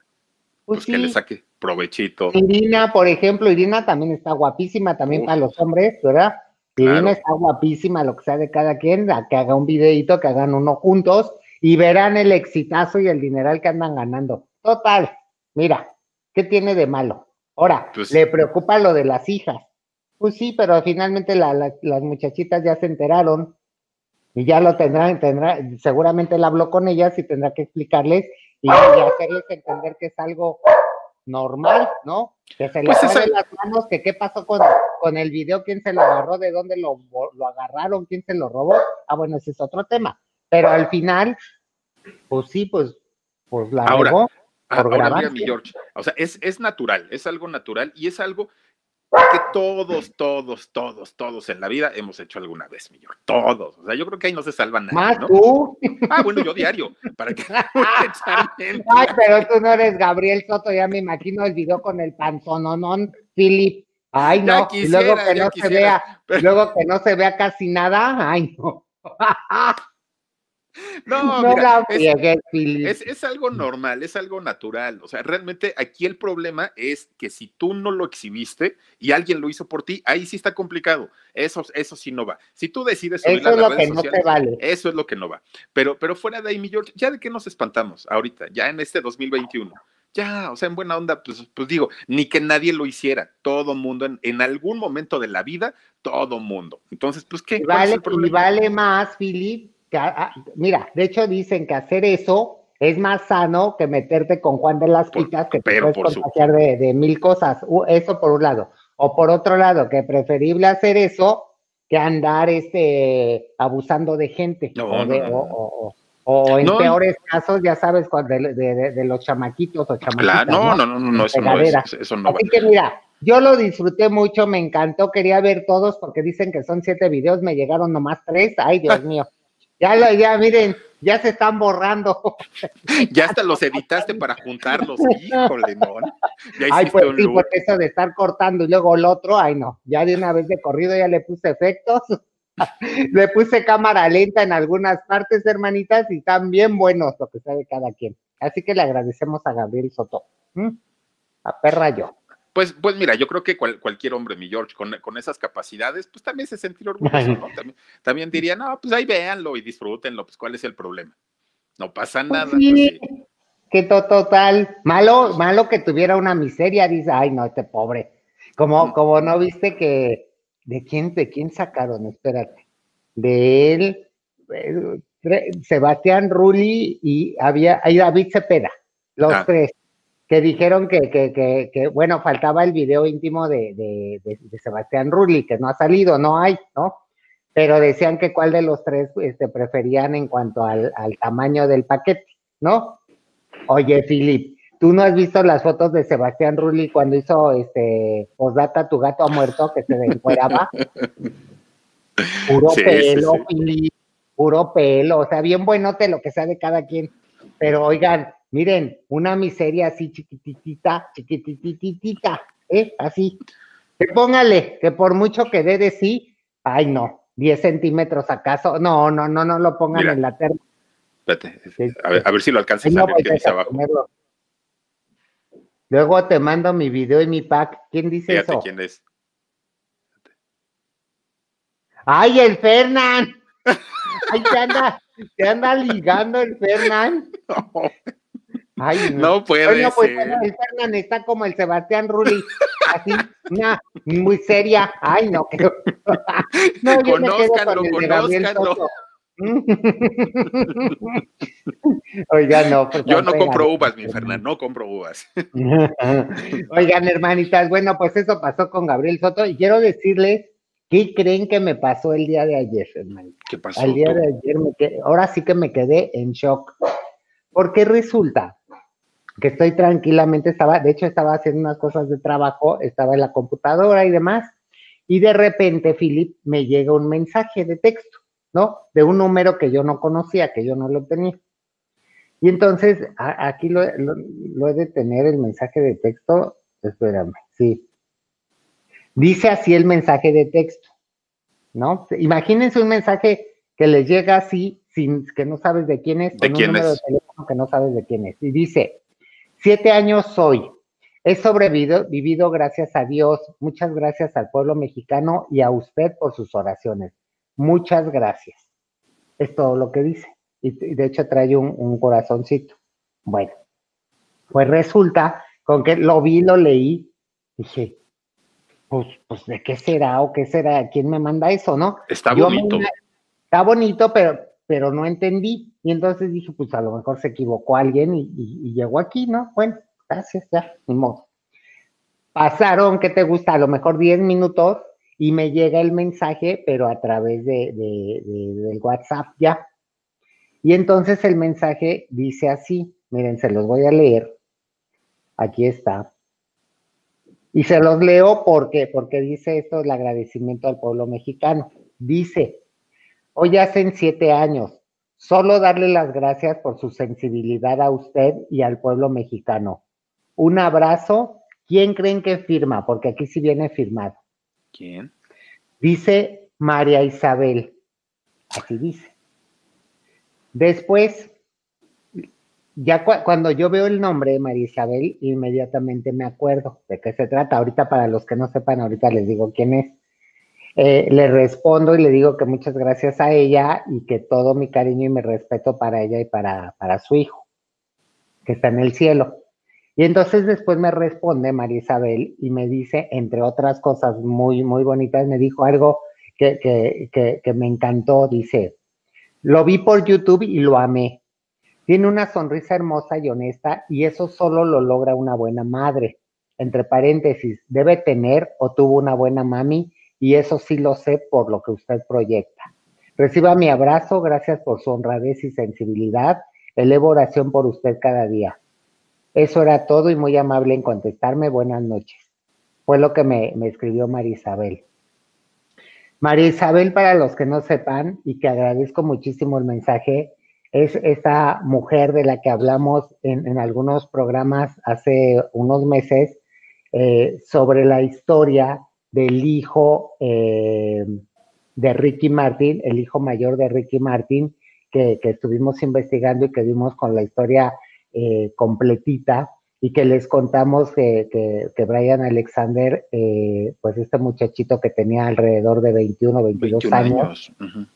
Pues, pues que le sí. saque provechito. Irina, por ejemplo, Irina también está guapísima, también Uf. para los hombres, ¿verdad? Claro. Irina está guapísima, lo que sea de cada quien, a que haga un videito, que hagan uno juntos y verán el exitazo y el dineral que andan ganando. Total, mira, ¿qué tiene de malo? Ahora, Pues- le preocupa lo de las hijas. Pues sí, pero finalmente la- la- las muchachitas ya se enteraron y ya lo tendrán, tendrá, seguramente él habló con ellas y tendrá que explicarles y, y hacerles entender que es algo normal, ¿no? Que se le Pues esa- de las manos, que qué pasó con, con el video, quién se lo agarró, de dónde lo, lo agarraron, quién se lo robó. Ah, bueno, ese es otro tema. Pero al final, pues sí, pues, pues la Ahora, Ah, Ahora mira, mi George. O sea, es, es natural, es algo natural y es algo que todos, todos, todos, todos en la vida hemos hecho alguna vez, mi George. Todos. O sea, yo creo que ahí no se salva nadie, Más ¿no? tú. Ah, bueno, yo diario. Para que Ay, pero tú no eres Gabriel Soto, ya me imagino el video con el panzononón, Philip. Ay, no, y luego que no se vea, pero- luego que no se vea casi nada, ay, no. No, No, mira, es, es, es algo normal, es algo natural. O sea, realmente aquí el problema es que si tú no lo exhibiste y alguien lo hizo por ti, ahí sí está complicado. Eso, eso sí no va. Si tú decides subirlo Eso a es lo redes que no te vale. Eso es lo que no va. Pero, pero fuera de ahí, mi George, ¿ya de qué nos espantamos ahorita? Ya en este 2021. Ya, o sea, en buena onda, pues, pues digo, ni que nadie lo hiciera. Todo mundo, en, en algún momento de la vida, todo mundo. Entonces, pues, ¿qué? Y ¿Cuál es vale, y vale más, Philip, que, a- a- mira, de hecho dicen que hacer eso es más sano que meterte con Juan de las Pitas, que te pero puedes por contagiar de, de mil cosas. Eso por un lado. O por otro lado, que preferible hacer eso que andar este abusando de gente. No, o, de- no, no, o- en peores casos, ya sabes, de, de- los chamaquitos o chamaquitas. Claro, no, no, no, no, eso no, es, eso no va. Así que mira, yo lo disfruté mucho, me encantó, quería ver todos porque dicen que son siete videos, me llegaron nomás tres, ay Dios mío. Ya lo, ya miren, ya se están borrando. Ya hasta los editaste para juntarlos, híjole, no. Ya Ay, pues sí, porque eso de estar cortando y luego el otro, ay no, ya de una vez de corrido ya le puse efectos, le puse cámara lenta en algunas partes, hermanitas, y están bien buenos lo que sabe cada quien. Así que le agradecemos a Gabriel Soto. ¿Mm? A perra yo. Pues, pues mira, yo creo que cual- cualquier hombre, mi George, con, con esas capacidades, pues también se sentir orgulloso, ¿no? También, también diría, no, pues ahí véanlo y disfrútenlo, pues cuál es el problema. No pasa nada. pues, sí. sí. Que to- total, malo, malo que tuviera una miseria, dice, ay no, este pobre. Como, Mm. como no viste que, ¿de quién, de quién sacaron? Espérate. De él, eh, Sebastián Rulli y había, ahí David Cepeda, los Ah. tres, que dijeron que, que, que, que, bueno, faltaba el video íntimo de, de, de- de Sebastián Rulli, que no ha salido, no hay, ¿no? Pero decían que cuál de los tres este, preferían en cuanto al, al tamaño del paquete, ¿no? Oye, Filip, ¿tú no has visto las fotos de Sebastián Rulli cuando hizo este Posdata, tu gato ha muerto, que se encueraba? Puro Sí, pelo, sí. Filip, puro pelo, o sea, bien buenote lo que sea de cada quien. Pero oigan, miren, una miseria así chiquititita, chiquitititita, ¿eh? Así. Que póngale, que por mucho que dé de sí, ay no, 10 centímetros acaso, no, no, no, no lo pongan Mira. en la terma. Espérate, a ver, a ver si lo alcanzas a no ver dice abajo. ponerlo. Luego te mando mi video y mi pack. ¿Quién dice Fíjate eso? quién es. ¡Ay, el Fernán! ¡Ay, te anda, te anda ligando el Fernán! Ay, no. No puede Bueno, pues ser. el Fernán está como el Sebastián Rulli, así, una, muy seria. Ay, no, creo. No, yo me quedo Conózcanlo, con el conózcanlo. Soto. Oiga, no. pues, Yo no compro uvas, mi Fernán, no compro uvas. Oigan, hermanitas, bueno, pues eso pasó con Gabriel Soto y quiero decirles qué creen que me pasó el día de ayer, hermanitas. ¿Qué pasó? Al día tú? de ayer, me quedé- ahora sí que me quedé en shock, porque resulta que estoy tranquilamente, estaba, de hecho estaba haciendo unas cosas de trabajo, estaba en la computadora y demás, y de repente, Philip, me llega un mensaje de texto, ¿no? De un número que yo no conocía, que yo no lo tenía. Y entonces, a- aquí lo, lo- lo he de tener el mensaje de texto, espérame, sí. Dice así el mensaje de texto, ¿no? Imagínense un mensaje que les llega así, sin que no sabes de quién es, ¿De con un quién número es? de teléfono que no sabes de quién es. Y dice, siete años soy, he sobrevivido vivido gracias a Dios, muchas gracias al pueblo mexicano y a usted por sus oraciones. Muchas gracias. Es todo lo que dice. Y, de hecho trae un, un corazoncito. Bueno, pues resulta con que lo vi, lo leí, dije, pues, pues ¿de qué será o qué será? ¿Quién me manda eso, no? Está Yo bonito. está bonito, pero, pero no entendí. Y entonces dije, pues a lo mejor se equivocó alguien y, llegó aquí, ¿no? Bueno, gracias, ya, ni modo. Pasaron, ¿qué te gusta? A lo mejor 10 minutos y me llega el mensaje, pero a través de, de- de- del WhatsApp ya. Y entonces el mensaje dice así, miren, se los voy a leer. Aquí está. Y se los leo porque, porque dice esto el agradecimiento al pueblo mexicano. Dice, hoy hacen siete años, solo darle las gracias por su sensibilidad a usted y al pueblo mexicano. Un abrazo. ¿Quién creen que firma? Porque aquí sí viene firmado. ¿Quién? Dice María Isabel. Así dice. Después, ya cu- cuando yo veo el nombre de María Isabel, inmediatamente me acuerdo de qué se trata. Ahorita, para los que no sepan, ahorita les digo quién es. Eh, le respondo y le digo que muchas gracias a ella y que todo mi cariño y mi respeto para ella y para, para su hijo, que está en el cielo. Y entonces después me responde María Isabel y me dice, entre otras cosas muy, muy bonitas, me dijo algo que, que, que, que me encantó. Dice, lo vi por YouTube y lo amé. Tiene una sonrisa hermosa y honesta y eso solo lo logra una buena madre. Entre paréntesis, debe tener o tuvo una buena mami y eso sí lo sé por lo que usted proyecta. Reciba mi abrazo, gracias por su honradez y sensibilidad. Elevo oración por usted cada día. Eso era todo y muy amable en contestarme. Buenas noches. Fue lo que me, me escribió María Isabel. María Isabel, para los que no sepan y que agradezco muchísimo el mensaje, es esta mujer de la que hablamos en, en algunos programas hace unos meses eh, sobre la historia del hijo eh, de Ricky Martin, el hijo mayor de Ricky Martin, que, que estuvimos investigando y que vimos con la historia eh, completita y que les contamos que, que, que Brian Alexander, eh, pues este muchachito que tenía alrededor de 21 o 22 21 años,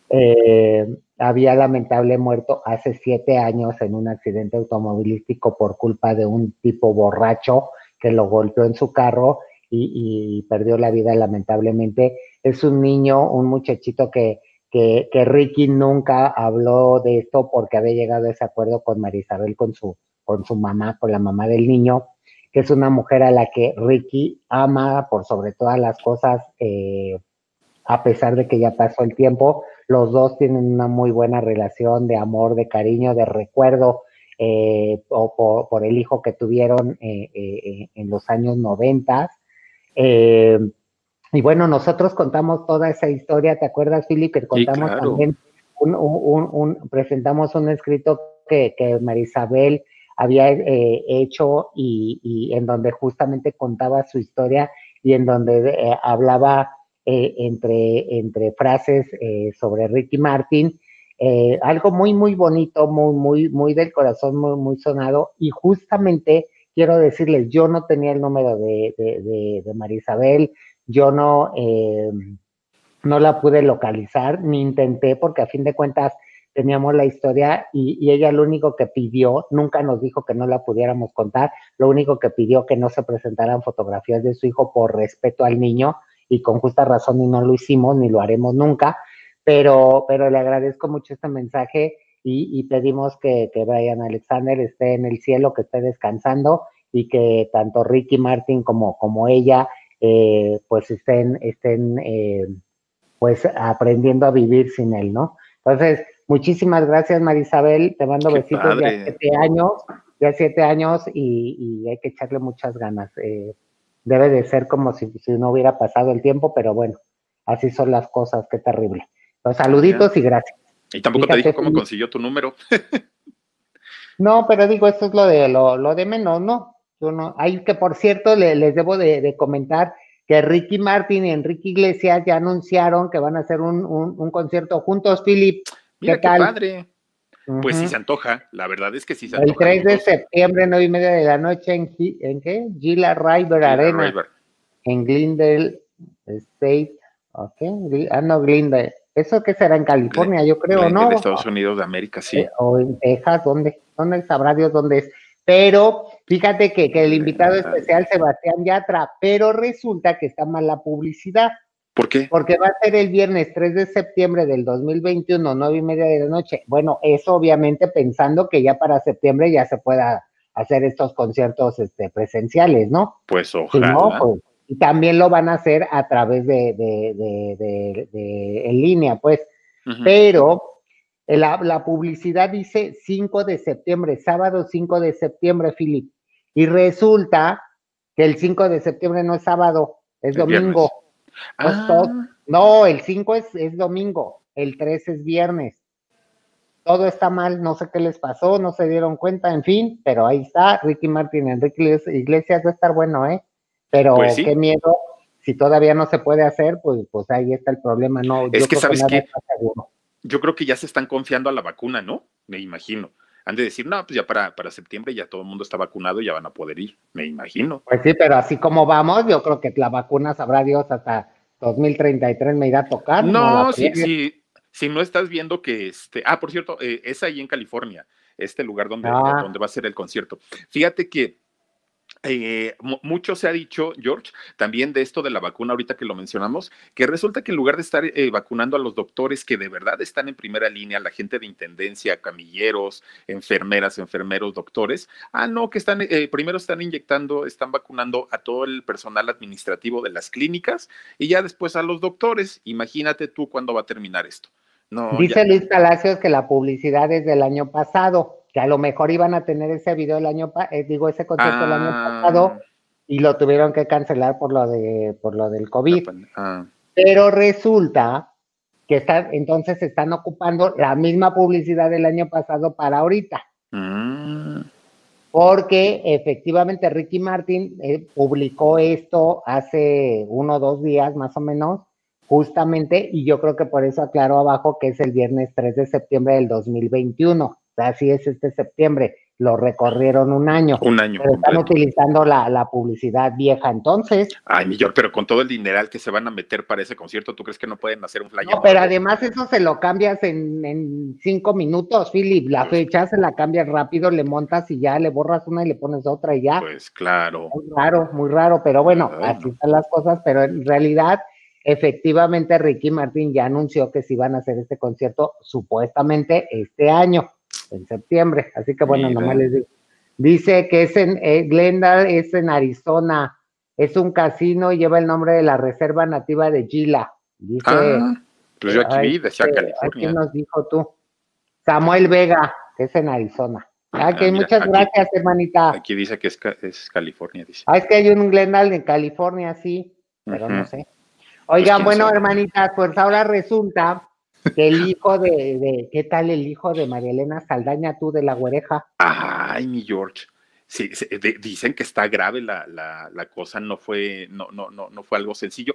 eh, había lamentable muerto hace siete años en un accidente automovilístico por culpa de un tipo borracho que lo golpeó en su carro y, y perdió la vida lamentablemente. Es un niño, un muchachito que, que, Ricky nunca habló de esto porque había llegado a ese acuerdo con Marisabel, con su, con su mamá, con la mamá del niño, que es una mujer a la que Ricky ama por sobre todas las cosas, eh, a pesar de que ya pasó el tiempo. Los dos tienen una muy buena relación de amor, de cariño, de recuerdo eh, o por, por, el hijo que tuvieron eh, eh, en los años noventas. Eh, y bueno, nosotros contamos toda esa historia, ¿te acuerdas, Philip? Que contamos claro. también, un, un, un, presentamos un escrito que, que Marisabel había eh, hecho y, y, en donde justamente contaba su historia y en donde eh, hablaba eh, entre, entre frases sobre Ricky Martin, algo muy, muy bonito, muy, muy, muy del corazón, muy, muy sonado. Y justamente quiero decirles, yo no tenía el número de, de, de, de Marisabel, yo no, eh, no la pude localizar, ni intenté, porque a fin de cuentas teníamos la historia y, y, ella lo único que pidió, nunca nos dijo que no la pudiéramos contar, lo único que pidió que no se presentaran fotografías de su hijo por respeto al niño y con justa razón y no lo hicimos ni lo haremos nunca, pero, pero le agradezco mucho este mensaje y, y pedimos que, que, Brian Alexander esté en el cielo, que esté descansando y que tanto Ricky Martin como, como ella eh, pues estén, estén eh, pues aprendiendo a vivir sin él, ¿no? Entonces, muchísimas gracias Marisabel, te mando Qué besitos padre. ya siete años, ya siete años y, y hay que echarle muchas ganas. Eh, debe de ser como si, si, no hubiera pasado el tiempo, pero bueno, así son las cosas, qué terrible. Los saluditos y gracias. Y tampoco Fíjate, te dijo cómo consiguió tu número. no, pero digo, esto es lo de lo, lo de menos, ¿no? Yo no, hay que por cierto le, les debo de, de, comentar que Ricky Martin y Enrique Iglesias ya anunciaron que van a hacer un, un, un concierto juntos, Philip. Mira qué, qué padre. Uh -huh. Pues sí se antoja, la verdad es que sí se antoja. El 3 de septiembre, 9 y media de la noche, ¿en, en qué? Gila River Arena. River. En Glendale State. Ok, ah, no, Glendale. ¿Eso qué será en California? Yo creo, ¿no? En Estados Unidos de América, sí. Eh, o en Texas, ¿dónde? ¿Dónde sabrá Dios dónde es? Pero fíjate que, que el invitado especial, Sebastián Yatra, pero resulta que está mal la publicidad. ¿Por qué? Porque va a ser el viernes 3 de septiembre del 2021, 9 y media de la noche. Bueno, eso obviamente pensando que ya para septiembre ya se pueda hacer estos conciertos este, presenciales, ¿no? Pues ojalá. Si no, pues, y también lo van a hacer a través de, de, de, en línea, pues. Uh -huh. Pero la, la, publicidad dice 5 de septiembre, sábado 5 de septiembre, Philip. Y resulta que el 5 de septiembre no es sábado, es el domingo. Ah. No, el 5 es, es, domingo, el 3 es viernes. Todo está mal, no sé qué les pasó, no se dieron cuenta, en fin, pero ahí está, Ricky Martin, Enrique Iglesias va a estar bueno, ¿eh? Pero pues sí. qué miedo, si todavía no se puede hacer, pues, pues ahí está el problema, ¿no? Es Yo que, ¿sabes que qué? Yo creo que ya se están confiando a la vacuna, ¿no? Me imagino. Han de decir, no, pues ya para, para septiembre ya todo el mundo está vacunado y ya van a poder ir, me imagino. Pues sí, pero así como vamos, yo creo que la vacuna sabrá Dios hasta 2033 me irá a tocar. No, no si, si, si, no estás viendo que este. Ah, por cierto, eh, es ahí en California, este lugar donde, ah. donde va a ser el concierto. Fíjate que eh, mucho se ha dicho, George, también de esto de la vacuna, ahorita que lo mencionamos, que resulta que en lugar de estar eh, vacunando a los doctores que de verdad están en primera línea, la gente de intendencia, camilleros, enfermeras, enfermeros, doctores, ah, no, que están, eh, primero están inyectando, están vacunando a todo el personal administrativo de las clínicas y ya después a los doctores. Imagínate tú cuándo va a terminar esto. No, Dice ya. Luis Palacios que la publicidad es del año pasado que a lo mejor iban a tener ese video el año, eh, digo, ese concierto ah. el año pasado y lo tuvieron que cancelar por lo de por lo del COVID. Ah. Pero resulta que está, entonces están ocupando la misma publicidad del año pasado para ahorita. Mm, Porque efectivamente Ricky Martin eh, publicó esto hace uno o dos días más o menos, justamente, y yo creo que por eso aclaro abajo que es el viernes 3 de septiembre del 2021. Así es este septiembre. Lo recorrieron un año. un año Pero están utilizando la, la publicidad vieja entonces. Ay, mi George, pero con todo el dineral que se van a meter para ese concierto, ¿tú crees que no pueden hacer un flyer? No, pero además eso se lo cambias en, en cinco minutos, Philip. La Pues- fecha se la cambias rápido, le montas y ya le borras una y le pones otra y ya. Pues claro. Muy raro, muy raro, pero bueno, así están las cosas, pero en realidad, efectivamente, Ricky Martin ya anunció que sí van a hacer este concierto supuestamente este año, en septiembre. Así que bueno, Mira. nomás les digo. Dice que es en eh, Glendale, es en Arizona, es un casino y lleva el nombre de la reserva nativa de Gila. Dice, Ah, pues yo aquí ay, vi, decía eh, California. ¿a quién nos dijo tú? Samuel Vega, que es en Arizona. Ah, Ok, mira, muchas aquí- gracias, hermanita. Aquí dice que es, ca- es California, dice. Ah, es que hay un Glendale en California, sí, pero no sé. Oigan, quién bueno, sabe. hermanitas, pues ahora resulta que el hijo de, de, ¿qué tal el hijo de María Elena Saldaña, tú de la güereja? Ay, mi George. Sí, dicen que está grave la, la, la cosa, no fue, no, no, no, no fue algo sencillo.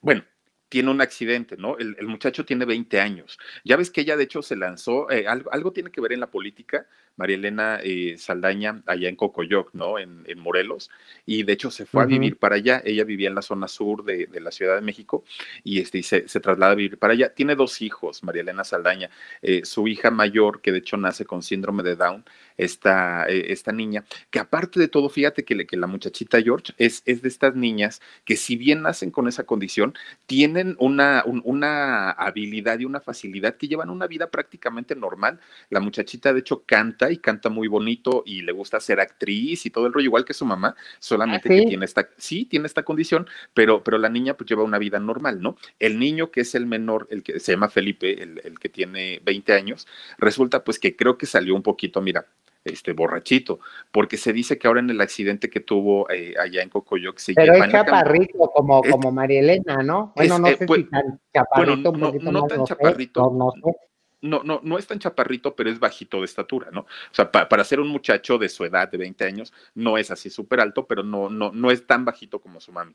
Bueno, tiene un accidente, ¿no? El, el muchacho tiene 20 años. Ya ves que ella, de hecho, se lanzó, eh, algo, algo tiene que ver en la política, María Elena eh, Saldaña, allá en Cocoyoc, ¿no? En, en Morelos. Y de hecho se fue a vivir para allá. Ella vivía en la zona sur de, de la Ciudad de México y, este, y se, se traslada a vivir para allá. Tiene dos hijos, María Elena Saldaña. Eh, su hija mayor, que de hecho nace con síndrome de Down, esta, esta niña, que aparte de todo, fíjate que la muchachita George es, es de estas niñas que si bien nacen con esa condición, tienen una, un- una habilidad y una facilidad que llevan una vida prácticamente normal. La muchachita de hecho canta y canta muy bonito y le gusta ser actriz y todo el rollo, igual que su mamá, solamente ¿Ah, sí? que tiene esta, sí, tiene esta condición, pero, pero la niña pues lleva una vida normal, ¿no? El niño que es el menor, el que se llama Felipe, el, el que tiene 20 años, resulta pues que creo que salió un poquito, mira, este borrachito, porque se dice que ahora en el accidente que tuvo eh, allá en Cocoyoc se Pero es la chaparrito, como, Es- como María Elena, ¿no? Bueno, es, no eh, sé pues, si tan chaparrito, un no- poquito no más, tan no sé, chaparrito. no sé. No, no, no es tan chaparrito, pero es bajito de estatura, ¿no? O sea, pa- para ser un muchacho de su edad, de 20 años, no es así súper alto, pero no, no, no es tan bajito como su mami.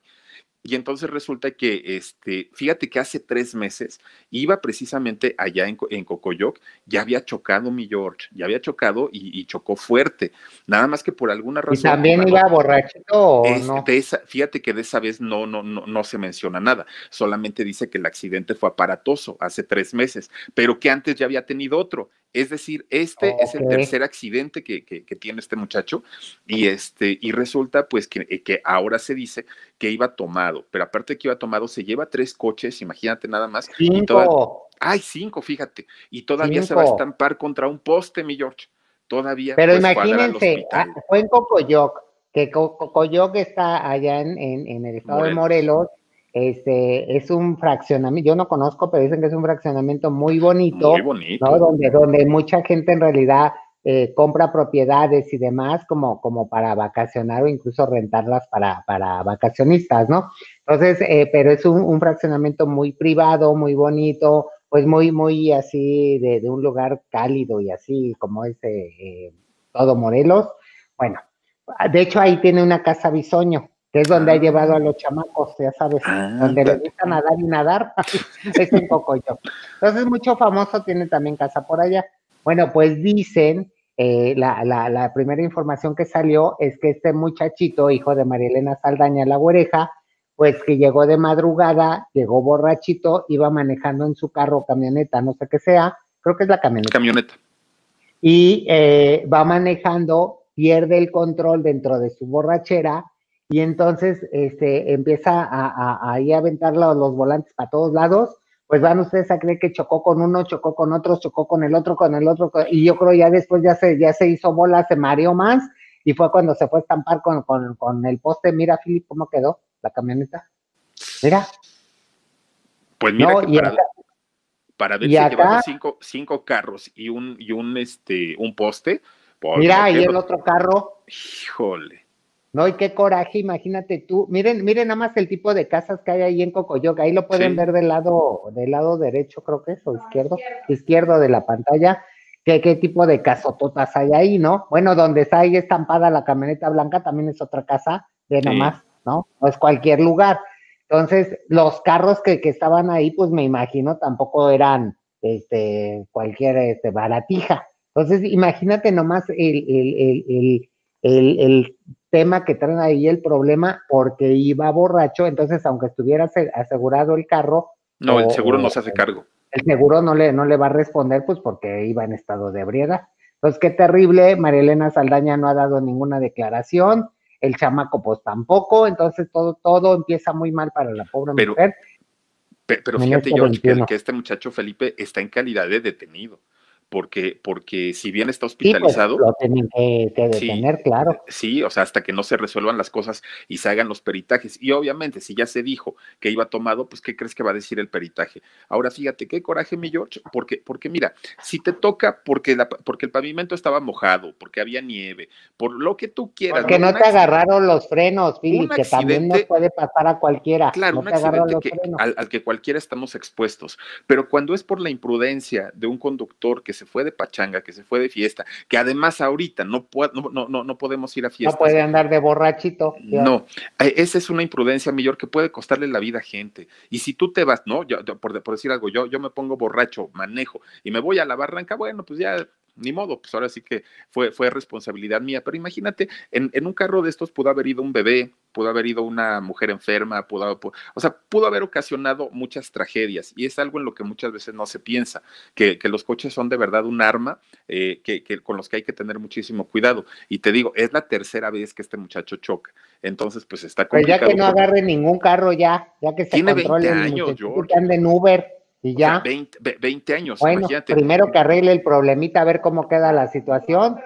Y entonces resulta que, este, fíjate que hace tres meses iba precisamente allá en, en Cocoyoc, ya había chocado mi George, ya había chocado y, y chocó fuerte. Nada más que por alguna razón. ¿Y también iba borrachito no? fíjate que de esa vez no, no, no, no se menciona nada, solamente dice que el accidente fue aparatoso hace tres meses, pero que antes ya había tenido otro. Es decir, este es el tercer accidente que, que- que tiene este muchacho y, este, y resulta pues que, que ahora se dice que iba tomado, pero aparte de que iba tomado, se lleva tres coches, imagínate nada más. y toda- Cinco. Ay, cinco, fíjate, y todavía se va a Cinco. estampar contra un poste, mi George. Todavía. Pero pues, imagínense, ah, fue en Cocoyoc, que Co- Cocoyoc está allá en, en- en el estado de Morelos, este, es un fraccionamiento, yo no conozco, pero dicen que es un fraccionamiento muy bonito, Muy bonito. ¿no? Donde, donde mucha gente en realidad eh, compra propiedades y demás como, como para vacacionar o incluso rentarlas para, para vacacionistas, ¿no? Entonces, eh, pero es un, un fraccionamiento muy privado, muy bonito, pues muy, muy así de, de un lugar cálido y así como es eh, eh, todo Morelos. Bueno, de hecho ahí tiene una casa bisoño, que es donde Ah. ha llevado a los chamacos, ya sabes, Ah, donde ta- gusta nadar y nadar, es en Cocoyoc. Entonces, mucho famoso tiene también casa por allá. Bueno, pues dicen, eh, la, la, la primera información que salió es que este muchachito, hijo de María Elena Saldaña La Oreja, pues que llegó de madrugada, llegó borrachito, iba manejando en su carro, camioneta, no sé qué sea, creo que es la camioneta Camioneta. y eh, va manejando, pierde el control dentro de su borrachera y entonces este, empieza a, a, a ahí a aventar los, los volantes para todos lados. Pues van ustedes a creer que chocó con uno, chocó con otro, chocó con el otro, con el otro, con- y yo creo ya después ya se, ya se hizo bola, se mareó más, y fue cuando se fue a estampar con, con, con el poste. Mira, Filip, cómo quedó la camioneta. Mira, Pues mira No, que y para, acá- para y haberse llevado acá- cinco, cinco carros y un, y un, este, un poste, pues, mira no quedó- el otro carro, Híjole. No, y qué coraje, imagínate tú. Miren, miren nada más el tipo de casas que hay ahí en Cocoyoc. Ahí lo pueden Sí. ver del lado, del lado derecho, creo que es, o izquierdo, izquierdo de la pantalla. ¿Qué, qué tipo de casototas hay ahí, no? Bueno, donde está ahí estampada la camioneta blanca, también es otra casa, de Sí. nomás, ¿no? No es cualquier lugar. Entonces, los carros que, que estaban ahí, pues me imagino tampoco eran este, cualquier este, baratija. Entonces, imagínate nomás el, el, el, el, el, el tema que traen ahí, el problema, porque iba borracho, entonces, aunque estuviera ase- asegurado el carro, No, el seguro no se hace cargo. el seguro no le, no le va a responder, pues porque iba en estado de ebriedad. Entonces, qué terrible, María Elena Saldaña no ha dado ninguna declaración, el chamaco pues tampoco, entonces todo, todo empieza muy mal para la pobre Pero- mujer. Pe- Pero En fíjate, George, que, 21. que este muchacho Felipe está en calidad de detenido, porque, porque si bien está Sí, pues, hospitalizado, lo tienen que, que Sí. detener, claro. Sí, o sea, hasta que no se resuelvan las cosas y se hagan los peritajes. Y obviamente, si ya se dijo que iba tomado, pues, ¿qué crees que va a decir el peritaje? Ahora, fíjate, qué coraje, mi George, porque, porque mira, si te toca porque, la, porque el pavimento estaba mojado, porque había nieve, por lo que tú quieras. Porque no te agarraron los frenos, Philip, que también nos puede pasar a cualquiera. Claro, no un accidente que, al, al que cualquiera estamos expuestos. Pero cuando es por la imprudencia de un conductor que se fue de pachanga, que se fue de fiesta, que además ahorita no, no, no, no, no podemos ir a No fiestas. puede andar de borrachito. ya. No, eh, esa es una imprudencia mayor que puede costarle la vida a gente. Y si tú te vas, no, yo, yo, por, por decir algo, yo, yo me pongo borracho, manejo y me voy a la barranca, bueno, pues ya ni modo, pues ahora sí que fue, fue responsabilidad mía. Pero imagínate, en, en un carro de estos pudo haber ido un bebé, pudo haber ido una mujer enferma, pudo, pu- o sea, pudo haber ocasionado muchas tragedias. Y es algo en lo que muchas veces no se piensa, que, que los coches son de verdad un arma eh, que, que con los que hay que tener muchísimo cuidado. Y te digo, es la tercera vez que este muchacho choca. Entonces, pues está Pues ya complicado. que no agarre ningún carro ya, ya que se Tiene 20 controle el años, que ande en Uber y o sea, ya. 20, ve- 20 años, bueno, imagínate. primero que arregle el problemita, a ver cómo queda la situación.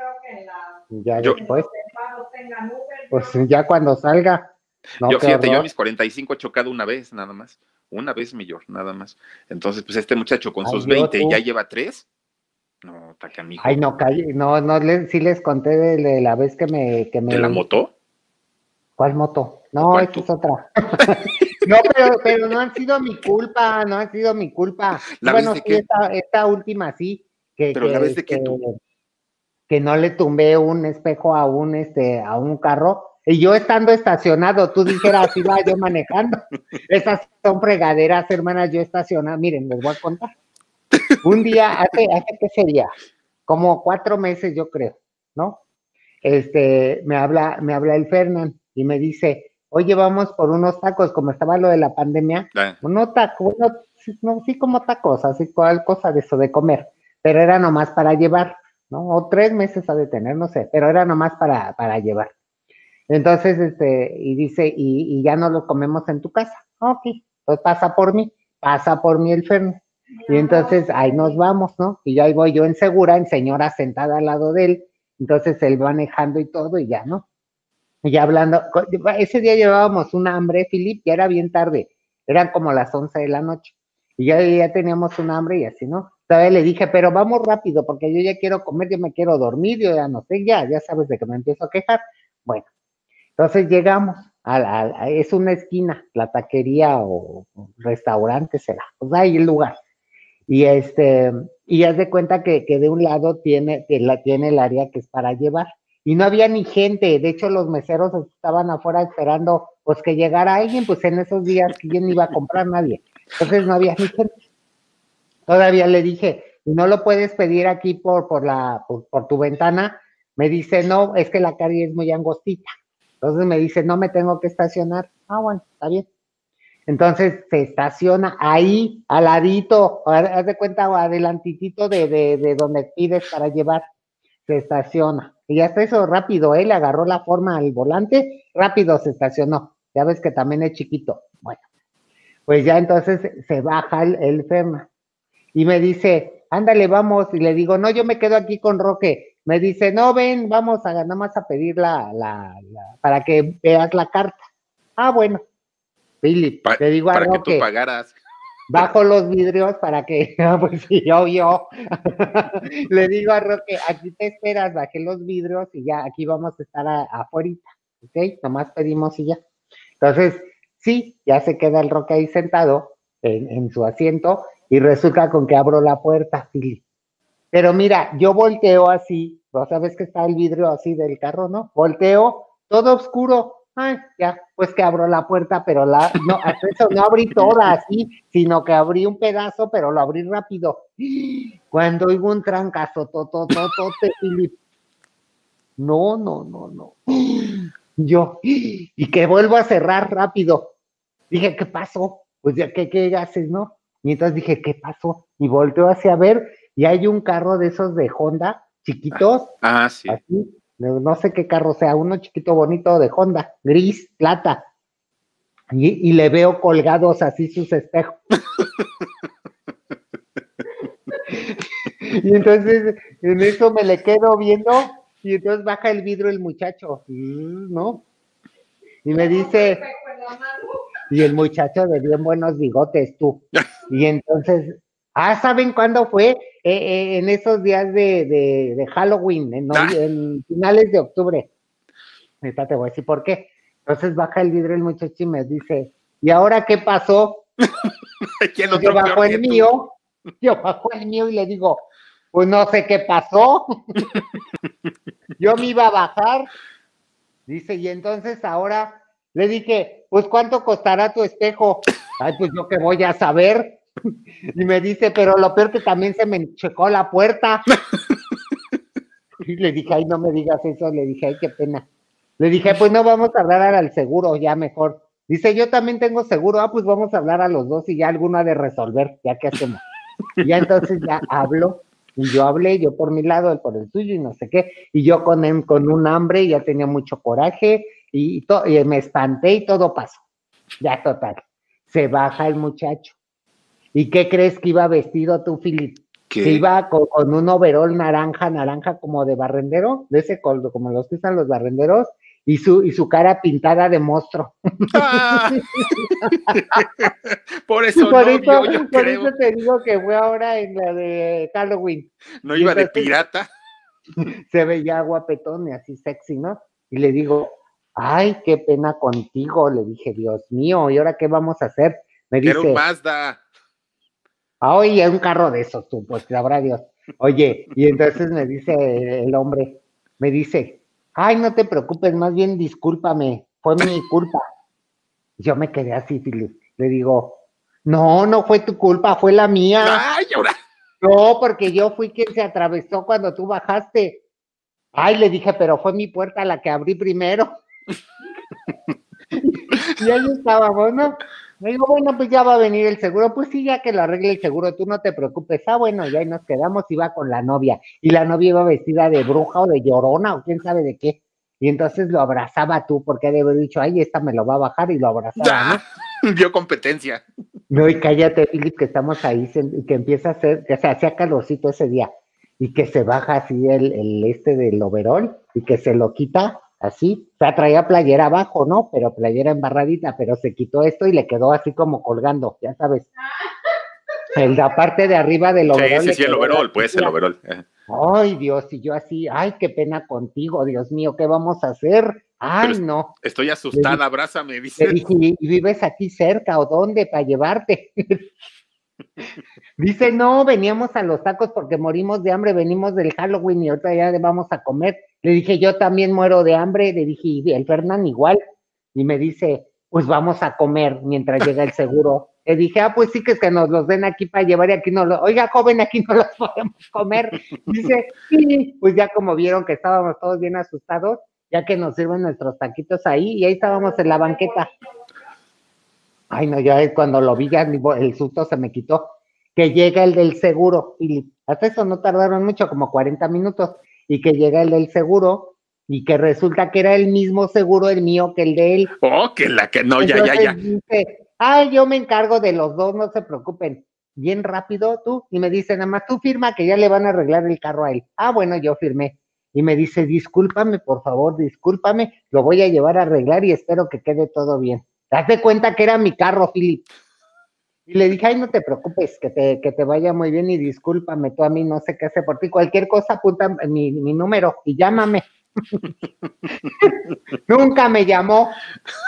y Ya Yo- después, pues ya cuando salga. No, yo, fíjate, yo a mis 45 he chocado una vez, nada más. Una vez, mi George, nada más. Entonces, pues este muchacho con Ay, sus yo, 20 tú. ya lleva tres. No, está canijo. Ay, no, calle, no, no, les, sí les conté de, de la vez que me, que me. ¿De la moto? ¿Cuál moto? No, ¿Cuál esa tú? es otra. no, pero, pero no han sido mi culpa, no ha sido mi culpa. ¿La bueno, sí, esta, esta última sí. Que, ¿Pero que, la vez de qué este, tú? Que no le tumbé un espejo a un, este, a un carro. Y yo estando estacionado, tú dijeras, iba yo manejando. Esas son fregaderas, hermanas, yo estacionado. Miren, les voy a contar. Un día, hace, hace qué sería, como cuatro meses, yo creo, ¿no? Este, me habla, me habla el Fernán y me dice, oye, vamos por unos tacos, como estaba lo de la pandemia, Ah, no tacos, bueno, sí, no, sí como tacos, así cual cosa de eso de comer, pero era nomás para llevar, ¿no? O tres meses a de tener, no sé, pero era nomás para, para llevar. Entonces, este, y dice, y, y ya no lo comemos en tu casa. Ok, pues pasa por mí, pasa por mí el Fernán. Y entonces ahí nos vamos, ¿no? Y ya ahí voy yo en segura, en señora sentada al lado de él, entonces él manejando y todo, y ya, ¿no? Y ya hablando, ese día llevábamos un hambre, Filip, ya era bien tarde, eran como las 11 de la noche, y ya, ya teníamos un hambre y así, ¿no? Todavía le dije, pero vamos rápido, porque yo ya quiero comer, yo me quiero dormir, yo ya no sé, ya, ya sabes de que me empiezo a quejar. Bueno, entonces llegamos, a, es una esquina, la taquería o, restaurante será, pues ahí el lugar. Y este, y haz de cuenta que, que de un lado tiene, la, tiene el área que es para llevar. Y no había ni gente, de hecho los meseros estaban afuera esperando pues que llegara alguien, pues en esos días quién iba a comprar nadie. Entonces no había ni gente. Todavía le dije, ¿y no lo puedes pedir aquí por, por la, por, tu ventana? Me dice, no, es que la calle es muy angostita. Entonces me dice, no me tengo que estacionar. Ah, bueno, está bien. Entonces se estaciona ahí, al ladito, haz haz de cuenta, adelantitito de, de, de donde pides para llevar. Se estaciona. Y ya está eso rápido, él agarró la forma al volante, rápido se estacionó. Ya ves que también es chiquito. Bueno, pues ya entonces se baja el, el Ferma y me dice, ándale, vamos. Y le digo, no, yo me quedo aquí con Roque. Me dice, no, ven, vamos a nada más a pedir la, la, la- para que veas la carta. Ah, bueno. Philip, Pa- te digo a para que tú Roque, pagaras. Bajo los vidrios para que, ah, pues sí, obvio. Le digo a Roque, aquí te esperas, bajé los vidrios y ya aquí vamos a estar afuera. ¿ok? Nomás pedimos y ya. Entonces, sí, ya se queda el roque ahí sentado en, en su asiento y resulta con que abro la puerta, Philip. Pero mira, yo volteo así, vos sabes que está el vidrio así del carro, ¿no? Volteo, todo oscuro. Ay, ya, pues que abro la puerta, pero la, no, eso no abrí toda así, sino que abrí un pedazo, pero lo abrí rápido. Cuando oigo un trancazo, totototote, Philip. No, no, no, no. Yo, y que vuelvo a cerrar rápido. Dije, ¿qué pasó? Pues ya, ¿qué, qué haces, no? Y entonces dije, ¿qué pasó? Y volteo hacia ver y hay un carro de esos de Honda, chiquitos. Ah, sí. Así, no sé qué carro sea, uno chiquito bonito de Honda, gris, plata. Y, y le veo colgados así sus espejos. y entonces en eso me le quedo viendo y entonces baja el vidrio el muchacho, ¿no? Y me dice, y el muchacho de bien buenos bigotes, tú. Y entonces, ah, ¿saben cuándo fue? Eh, eh, en esos días de, de, de Halloween, en, Ah. en, finales de octubre. Ahorita te voy a decir por qué. Entonces baja el vidrio el muchacho y me dice, ¿y ahora qué pasó? ¿Quién Yo que el mío, yo bajo el mío y le digo, pues no sé qué pasó. yo me iba a bajar. Dice, y entonces ahora le dije, pues ¿cuánto costará tu espejo? Ay, pues yo qué voy a saber. Y me dice, pero lo peor que también se me checó la puerta. Y le dije, ay, no me digas eso. Le dije, ay, qué pena. Le dije, pues no vamos a hablar al seguro, ya mejor. Dice, yo también tengo seguro. Ah, pues vamos a hablar a los dos y ya alguno ha de resolver, ya que hacemos. Y ya entonces ya hablo. Y yo hablé, yo por mi lado, él por el suyo y no sé qué. Y yo con, él- con un hambre, ya tenía mucho coraje y, y me espanté y todo pasó. Ya total. Se baja el muchacho. ¿Y qué crees que iba vestido tú, Philip? Que iba con, con un overol naranja, naranja como de barrendero, de ese col- como los que usan los barrenderos, y su, y su cara pintada de monstruo. Ah. por eso por no eso, vio, yo por creo. eso te digo que fue ahora en la de Halloween. No iba de pirata. Se veía guapetón y así sexy, ¿no? Y le digo, ay, qué pena contigo. Le dije, Dios mío, ¿y ahora qué vamos a hacer? Me Era un dice, Mazda. Ah, Oye, un carro de esos, tú, pues sabrá Dios. Oye, y entonces me dice el hombre, me dice, ay, no te preocupes, más bien discúlpame, fue mi culpa. Yo me quedé así, Philip. Le digo, no, no fue tu culpa, fue la mía. Ay, ahora. No, porque yo fui quien se atravesó cuando tú bajaste. Ay, le dije, pero fue mi puerta la que abrí primero. y ahí estábamos, ¿no? Me digo, bueno, pues ya va a venir el seguro. Pues sí, ya que lo arregle el seguro, tú no te preocupes. Ah, bueno, ya ahí nos quedamos, iba con la novia. Y la novia iba vestida de bruja o de llorona o quién sabe de qué. Y entonces lo abrazaba tú, porque debe haber dicho, ay, esta me lo va a bajar y lo abrazaba, ¿no? Ah, Vio competencia. No, y cállate, Philip, que estamos ahí, y que empieza a hacer, que se hacía calorcito ese día, y que se baja así el, el este del overol, y que se lo quita así, o sea, traía playera abajo, ¿no? Pero playera embarradita, pero se quitó esto y le quedó así como colgando, ya sabes. El de la parte de arriba del overol. Sí, sí, el la pues el. Eh. Ay, Dios, y yo así, ay, qué pena contigo, Dios mío, ¿qué vamos a hacer? Ay, Pero- no. Estoy asustada, abrázame, Le dice. dije, ¿y y vives aquí cerca o dónde para llevarte? Dice, no, veníamos a los tacos porque morimos de hambre, venimos del Halloween y ahorita ya vamos a comer. Le dije, yo también muero de hambre. Le dije, y el Fernán igual. Y me dice, pues vamos a comer mientras llega el seguro. Le dije, ah, pues sí que es que nos los den aquí para llevar y aquí no los, oiga, joven, aquí no los podemos comer. Dice, sí, pues ya como vieron que estábamos todos bien asustados, ya que nos sirven nuestros taquitos ahí y ahí estábamos en la banqueta. Ay, no, ya cuando lo vi, ya el susto se me quitó. Que llega el del seguro, y hasta eso no tardaron mucho, como 40 minutos, y que llega el del seguro, y que resulta que era el mismo seguro el mío que el de él. Oh, que la que no, ya, ya, Entonces ya. Dice, ay, yo me encargo de los dos, no se preocupen. Bien rápido tú, y me dice, nada más tú firma que ya le van a arreglar el carro a él. Ah, bueno, yo firmé. Y me dice, discúlpame, por favor, discúlpame, lo voy a llevar a arreglar y espero que quede todo bien. Haz de cuenta que era mi carro, Philip. Y le dije, ay, no te preocupes, que te, que te vaya muy bien y discúlpame, tú a mí no sé qué hacer por ti. Cualquier cosa, apunta mi, mi número y llámame. Nunca me llamó.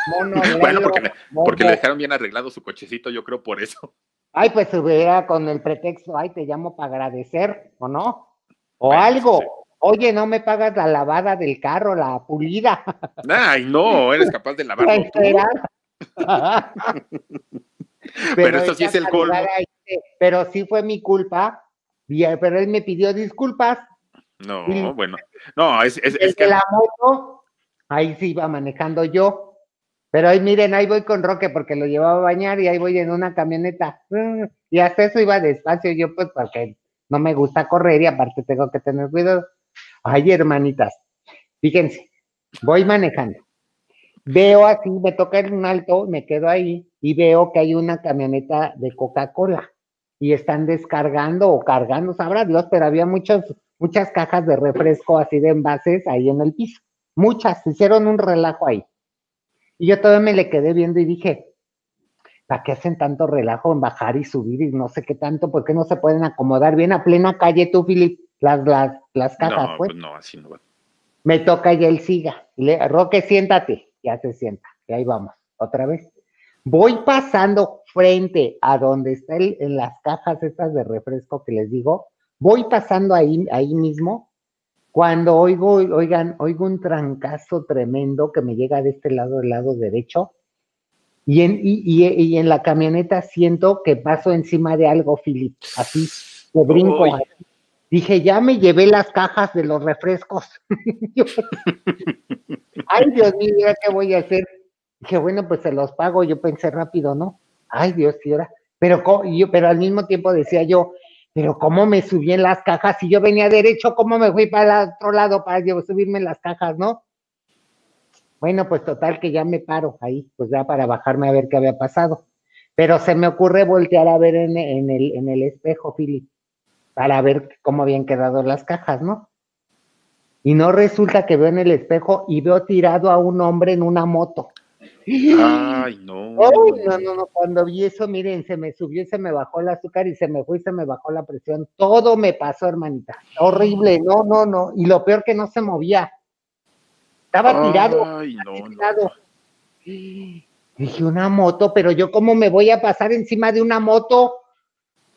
bueno, porque, porque le dejaron bien arreglado su cochecito, yo creo por eso. Ay, pues hubiera con el pretexto, ay, te llamo para agradecer, ¿o no? O algo. Oye, no me pagas la lavada del carro, la pulida. Ay, no, eres capaz de lavarlo tú. pero, eso sí es el colmo. Pero sí fue mi culpa, pero él me pidió disculpas. No, bueno, no, es, es, es que... La moto, ahí sí iba manejando yo. Pero ahí miren, ahí voy con Roque porque lo llevaba a bañar y ahí voy en una camioneta. Y hasta eso iba despacio yo, pues porque no me gusta correr y aparte tengo que tener cuidado. Ay, hermanitas, fíjense, voy manejando. Veo así, me toca en un alto, me quedo ahí y veo que hay una camioneta de Coca-Cola y están descargando o cargando, sabrá Dios, pero había muchas, muchas cajas de refresco así de envases ahí en el piso. Muchas, hicieron un relajo ahí. Y yo todavía me le quedé viendo y dije, ¿para qué hacen tanto relajo en bajar y subir y no sé qué tanto? ¿Por qué no se pueden acomodar bien a plena calle tú, Filip? Las, las, las cajas, no, pues. no, así no va. Me toca y él siga. Le, Roque, siéntate. Ya se sienta. Y ahí vamos, otra vez. Voy pasando frente a donde está en las cajas estas de refresco que les digo. Voy pasando ahí, ahí mismo cuando oigo, oigan, oigo un trancazo tremendo que me llega de este lado, del lado derecho, y en, y, en la camioneta siento que paso encima de algo, Philip, así, me brinco. Dije, ya me llevé las cajas de los refrescos. Ay, Dios mío, ¿qué voy a hacer? Dije, bueno, pues se los pago. Yo pensé rápido, ¿no? Ay, Dios, y ahora. Pero, yo, pero al mismo tiempo decía yo, pero cómo me subí en las cajas, si yo venía derecho, cómo me fui para el otro lado para subirme en las cajas, ¿no? Bueno, pues total que ya me paro ahí, pues ya para bajarme a ver qué había pasado. Pero se me ocurre voltear a ver en, el, en el espejo, Philip, para ver cómo habían quedado las cajas, ¿no? Y no resulta que veo en el espejo y veo tirado a un hombre en una moto. Ay, no. Ay, no, no, no. Cuando vi eso, miren, se me subió y se me bajó el azúcar y se me fue y se me bajó la presión. Todo me pasó, hermanita. Horrible, no, no, no. Y lo peor que no se movía. Estaba tirado. Ay, no, tirado. Dije, una moto, pero yo cómo me voy a pasar encima de una moto.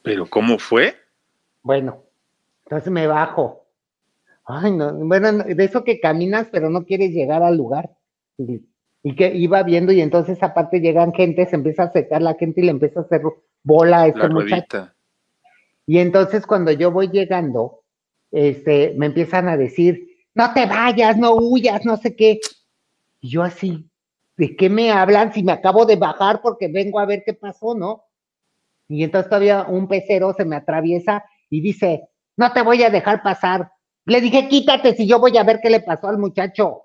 ¿Pero cómo fue? Bueno, entonces me bajo. Ay, no, bueno, de eso que caminas, pero no quieres llegar al lugar y que iba viendo y entonces aparte llegan gente, se empieza a secar la gente y le empieza a hacer bola a este muchacho. Y entonces cuando yo voy llegando, este, me empiezan a decir, no te vayas, no huyas, no sé qué. Y yo así, ¿de qué me hablan si me acabo de bajar porque vengo a ver qué pasó, no? Y entonces todavía un pecero se me atraviesa y dice, no te voy a dejar pasar. Le dije, quítate si yo voy a ver qué le pasó al muchacho.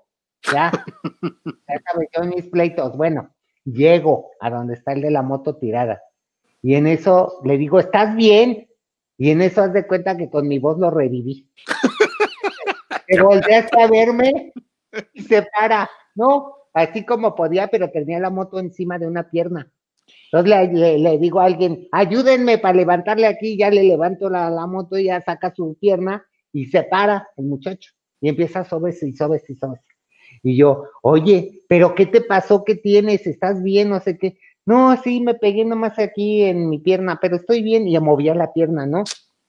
Ya, ya mis pleitos. Bueno, llego a donde está el de la moto tirada. Y en eso le digo, ¿estás bien? Y en eso haz de cuenta que con mi voz lo reviví. Se volteaste a verme y se para. No, así como podía, pero tenía la moto encima de una pierna. Entonces le, digo a alguien, ayúdenme para levantarle aquí, ya le levanto la, la, moto ya saca su pierna y se para el muchacho. Y empieza a sobese y sobese y sobese. Y yo, oye, pero ¿qué te pasó? ¿Qué tienes? ¿Estás bien? No sé qué. No, sí, me pegué nomás aquí en mi pierna, pero estoy bien. Y movía la pierna, ¿no?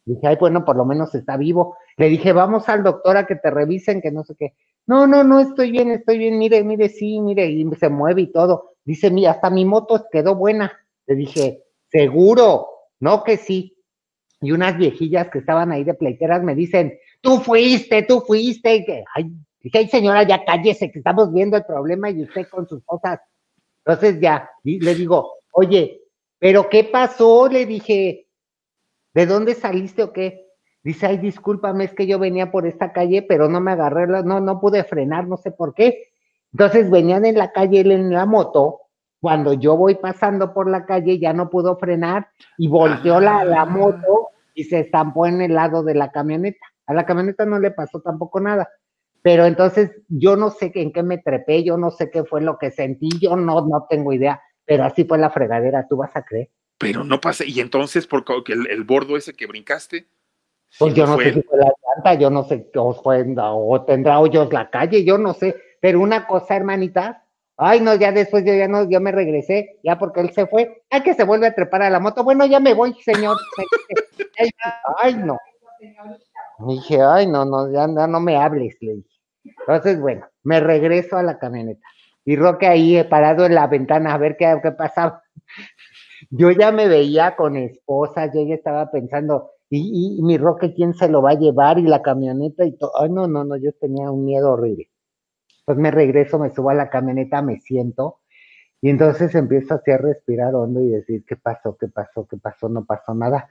Dije, ay, bueno, por lo menos está vivo. Le dije, vamos al doctor a que te revisen, que no sé qué. No, no, no, estoy bien, estoy bien. Mire, mire, sí, mire, y se mueve y todo. Dice, mira, hasta mi moto quedó buena. Le dije, seguro, no que sí. Y unas viejillas que estaban ahí de pleiteras me dicen, tú fuiste, tú fuiste. Ay, Dije, señora, ya cállese, que estamos viendo el problema y usted con sus cosas. Entonces ya, le digo, oye, ¿pero qué pasó? Le dije, ¿de dónde saliste o qué? Dice, ay, discúlpame, es que yo venía por esta calle, pero no me agarré, no, no pude frenar, no sé por qué. Entonces venían en la calle él en la moto, cuando yo voy pasando por la calle ya no pudo frenar y volteó la, la moto y se estampó en el lado de la camioneta. A la camioneta no le pasó tampoco nada. Pero entonces yo no sé en qué me trepé, yo no sé qué fue lo que sentí, yo no, no tengo idea, pero así fue la fregadera, tú vas a creer. Pero no pasa, y entonces, porque el, el bordo ese que brincaste. Pues yo no sé si fue la llanta, yo no sé, o, fue, o tendrá hoyos la calle, yo no sé, pero una cosa, hermanita, ay, no, ya después yo ya no, yo me regresé, ya porque él se fue, ay, que se vuelve a trepar a la moto, bueno, ya me voy, señor. ay, no. dije, ay, no, no, ya no, me hables, le dije. Entonces, bueno, me regreso a la camioneta. Y Roque ahí parado en la ventana a ver qué, qué pasaba. Yo ya me veía con esposa, yo ya estaba pensando, y, mi Roque, ¿quién se lo va a llevar? Y la camioneta y todo. Ay, no, no, no, yo tenía un miedo horrible. Pues me regreso, me subo a la camioneta, me siento, y entonces empiezo así a respirar hondo y decir, ¿qué pasó? ¿Qué pasó? ¿Qué pasó? No pasó nada.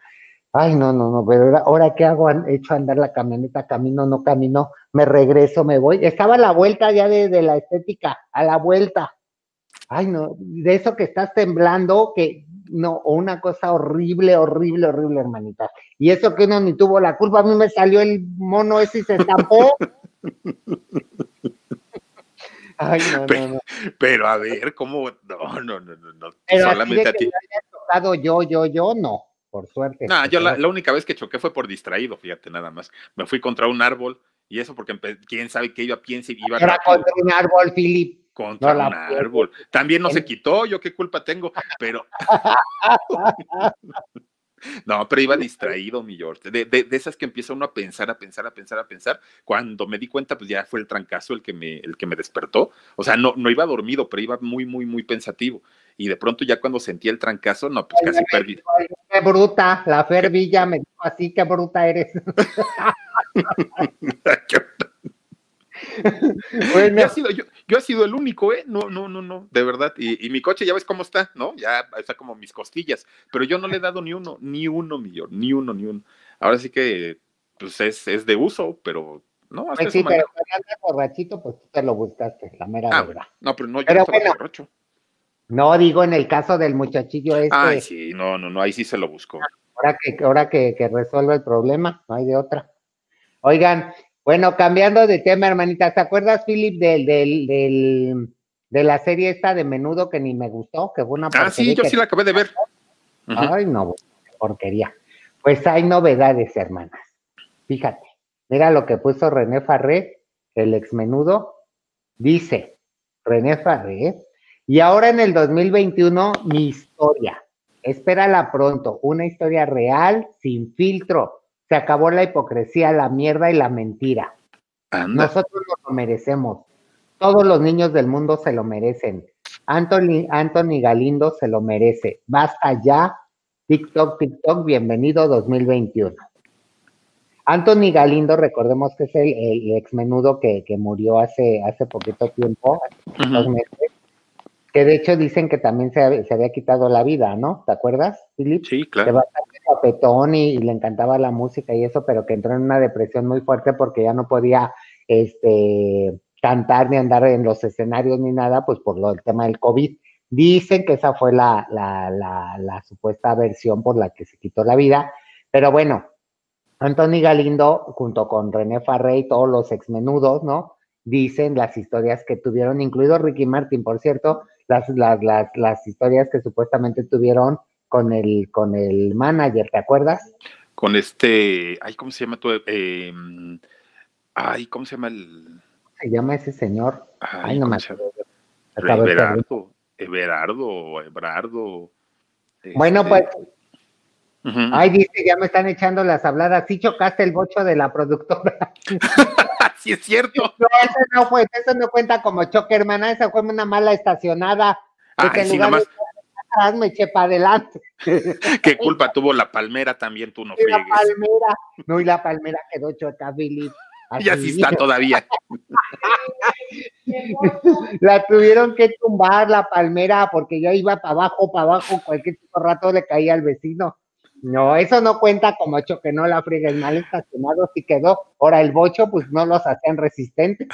Ay, no, no, no, pero ahora, ¿qué hago? He hecho andar la camioneta, camino, no camino, me regreso, me voy. Estaba a la vuelta ya de, la estética, a la vuelta. Ay, no, de eso que estás temblando, que no, una cosa horrible, horrible, horrible, hermanita. Y eso que no ni tuvo la culpa, a mí me salió el mono ese y se estampó. Ay, no, pero, no, no. Pero a ver, ¿cómo? No, no, no, no. Solamente a ti. yo, yo, yo, no, por suerte. No, yo la, la, única vez que choqué fue por distraído, fíjate, nada más. Me fui contra un árbol y eso porque quién sabe qué iba, piensa y iba. Era contra un árbol, Philip contra un árbol. También no se quitó, yo qué culpa tengo, pero. no, pero iba distraído, mi George. De, de, esas que empieza uno a pensar, a pensar, a pensar, a pensar. Cuando me di cuenta, pues ya fue el trancazo el que me, el que me despertó. O sea, no, no iba dormido, pero iba muy, muy, muy pensativo. Y de pronto ya cuando sentí el trancazo, no, pues casi perdí. Qué bruta, la Fervilla me dijo así, qué bruta eres. bueno. yo, he sido, yo, he sido el único, ¿eh? No, no, no, no, de verdad. Y, mi coche ya ves cómo está, ¿no? Ya está como mis costillas, pero yo no le he dado ni uno, ni uno, millón, ni uno, ni uno. Ahora sí que, pues es, es de uso, pero no. Pues sí, pero cuando borrachito, pues tú te lo buscaste, la mera ah, verdad. No, pero no, yo no bueno, borracho. No, digo en el caso del muchachillo este. Ay, sí, no, no, no, ahí sí se lo buscó. Ahora que, ahora que, que resuelve el problema, no hay de otra. Oigan, bueno, cambiando de tema, hermanita, ¿te acuerdas, Philip, del, del, del, de la serie esta de menudo que ni me gustó? Que fue una Ah, sí, yo sí la acabé de ver. Ay, no, porquería. Pues hay novedades, hermanas. Fíjate, mira lo que puso René Farré, el ex menudo. Dice, René Farré, y ahora en el 2021, mi historia. Espérala pronto, una historia real, sin filtro se acabó la hipocresía, la mierda y la mentira. Nosotros lo merecemos. Todos los niños del mundo se lo merecen. Anthony, Anthony Galindo se lo merece. Basta ya. TikTok, TikTok, bienvenido 2021. Anthony Galindo, recordemos que es el, ex menudo que, murió hace, hace poquito tiempo, dos meses, que de hecho dicen que también se, había quitado la vida, ¿no? ¿Te acuerdas, Philip? Sí, claro. Papetón y, le encantaba la música y eso, pero que entró en una depresión muy fuerte porque ya no podía este, cantar ni andar en los escenarios ni nada, pues por lo, el tema del COVID. Dicen que esa fue la, la, la, supuesta versión por la que se quitó la vida, pero bueno, Anthony Galindo, junto con René Farré y todos los exmenudos, ¿no? Dicen las historias que tuvieron, incluido Ricky Martin, por cierto, las, las, las, las historias que supuestamente tuvieron con el, con el manager, ¿te acuerdas? Con este, ay, ¿cómo se llama tu, eh, ay, ¿cómo se llama el? Se llama ese señor. Ay, no me acuerdo. Everardo, Everardo, Everardo. Bueno, este, pues Ay, dice, ya me están echando las habladas. Sí chocaste el bocho de la productora. sí, es cierto. No, eso no fue, eso no cuenta como choque, hermana. Esa fue una mala estacionada. Ay, sí, nomás. Me eché para adelante. ¿Qué culpa tuvo la palmera también? Tú no y La palmera. No, y la palmera quedó choca, Billy. Y así está todavía. la tuvieron que tumbar la palmera porque yo iba para abajo, para abajo, cualquier rato le caía al vecino. No, eso no cuenta como choque, no la friegues mal estacionado, si quedó. Ahora el bocho, pues no los hacían resistentes.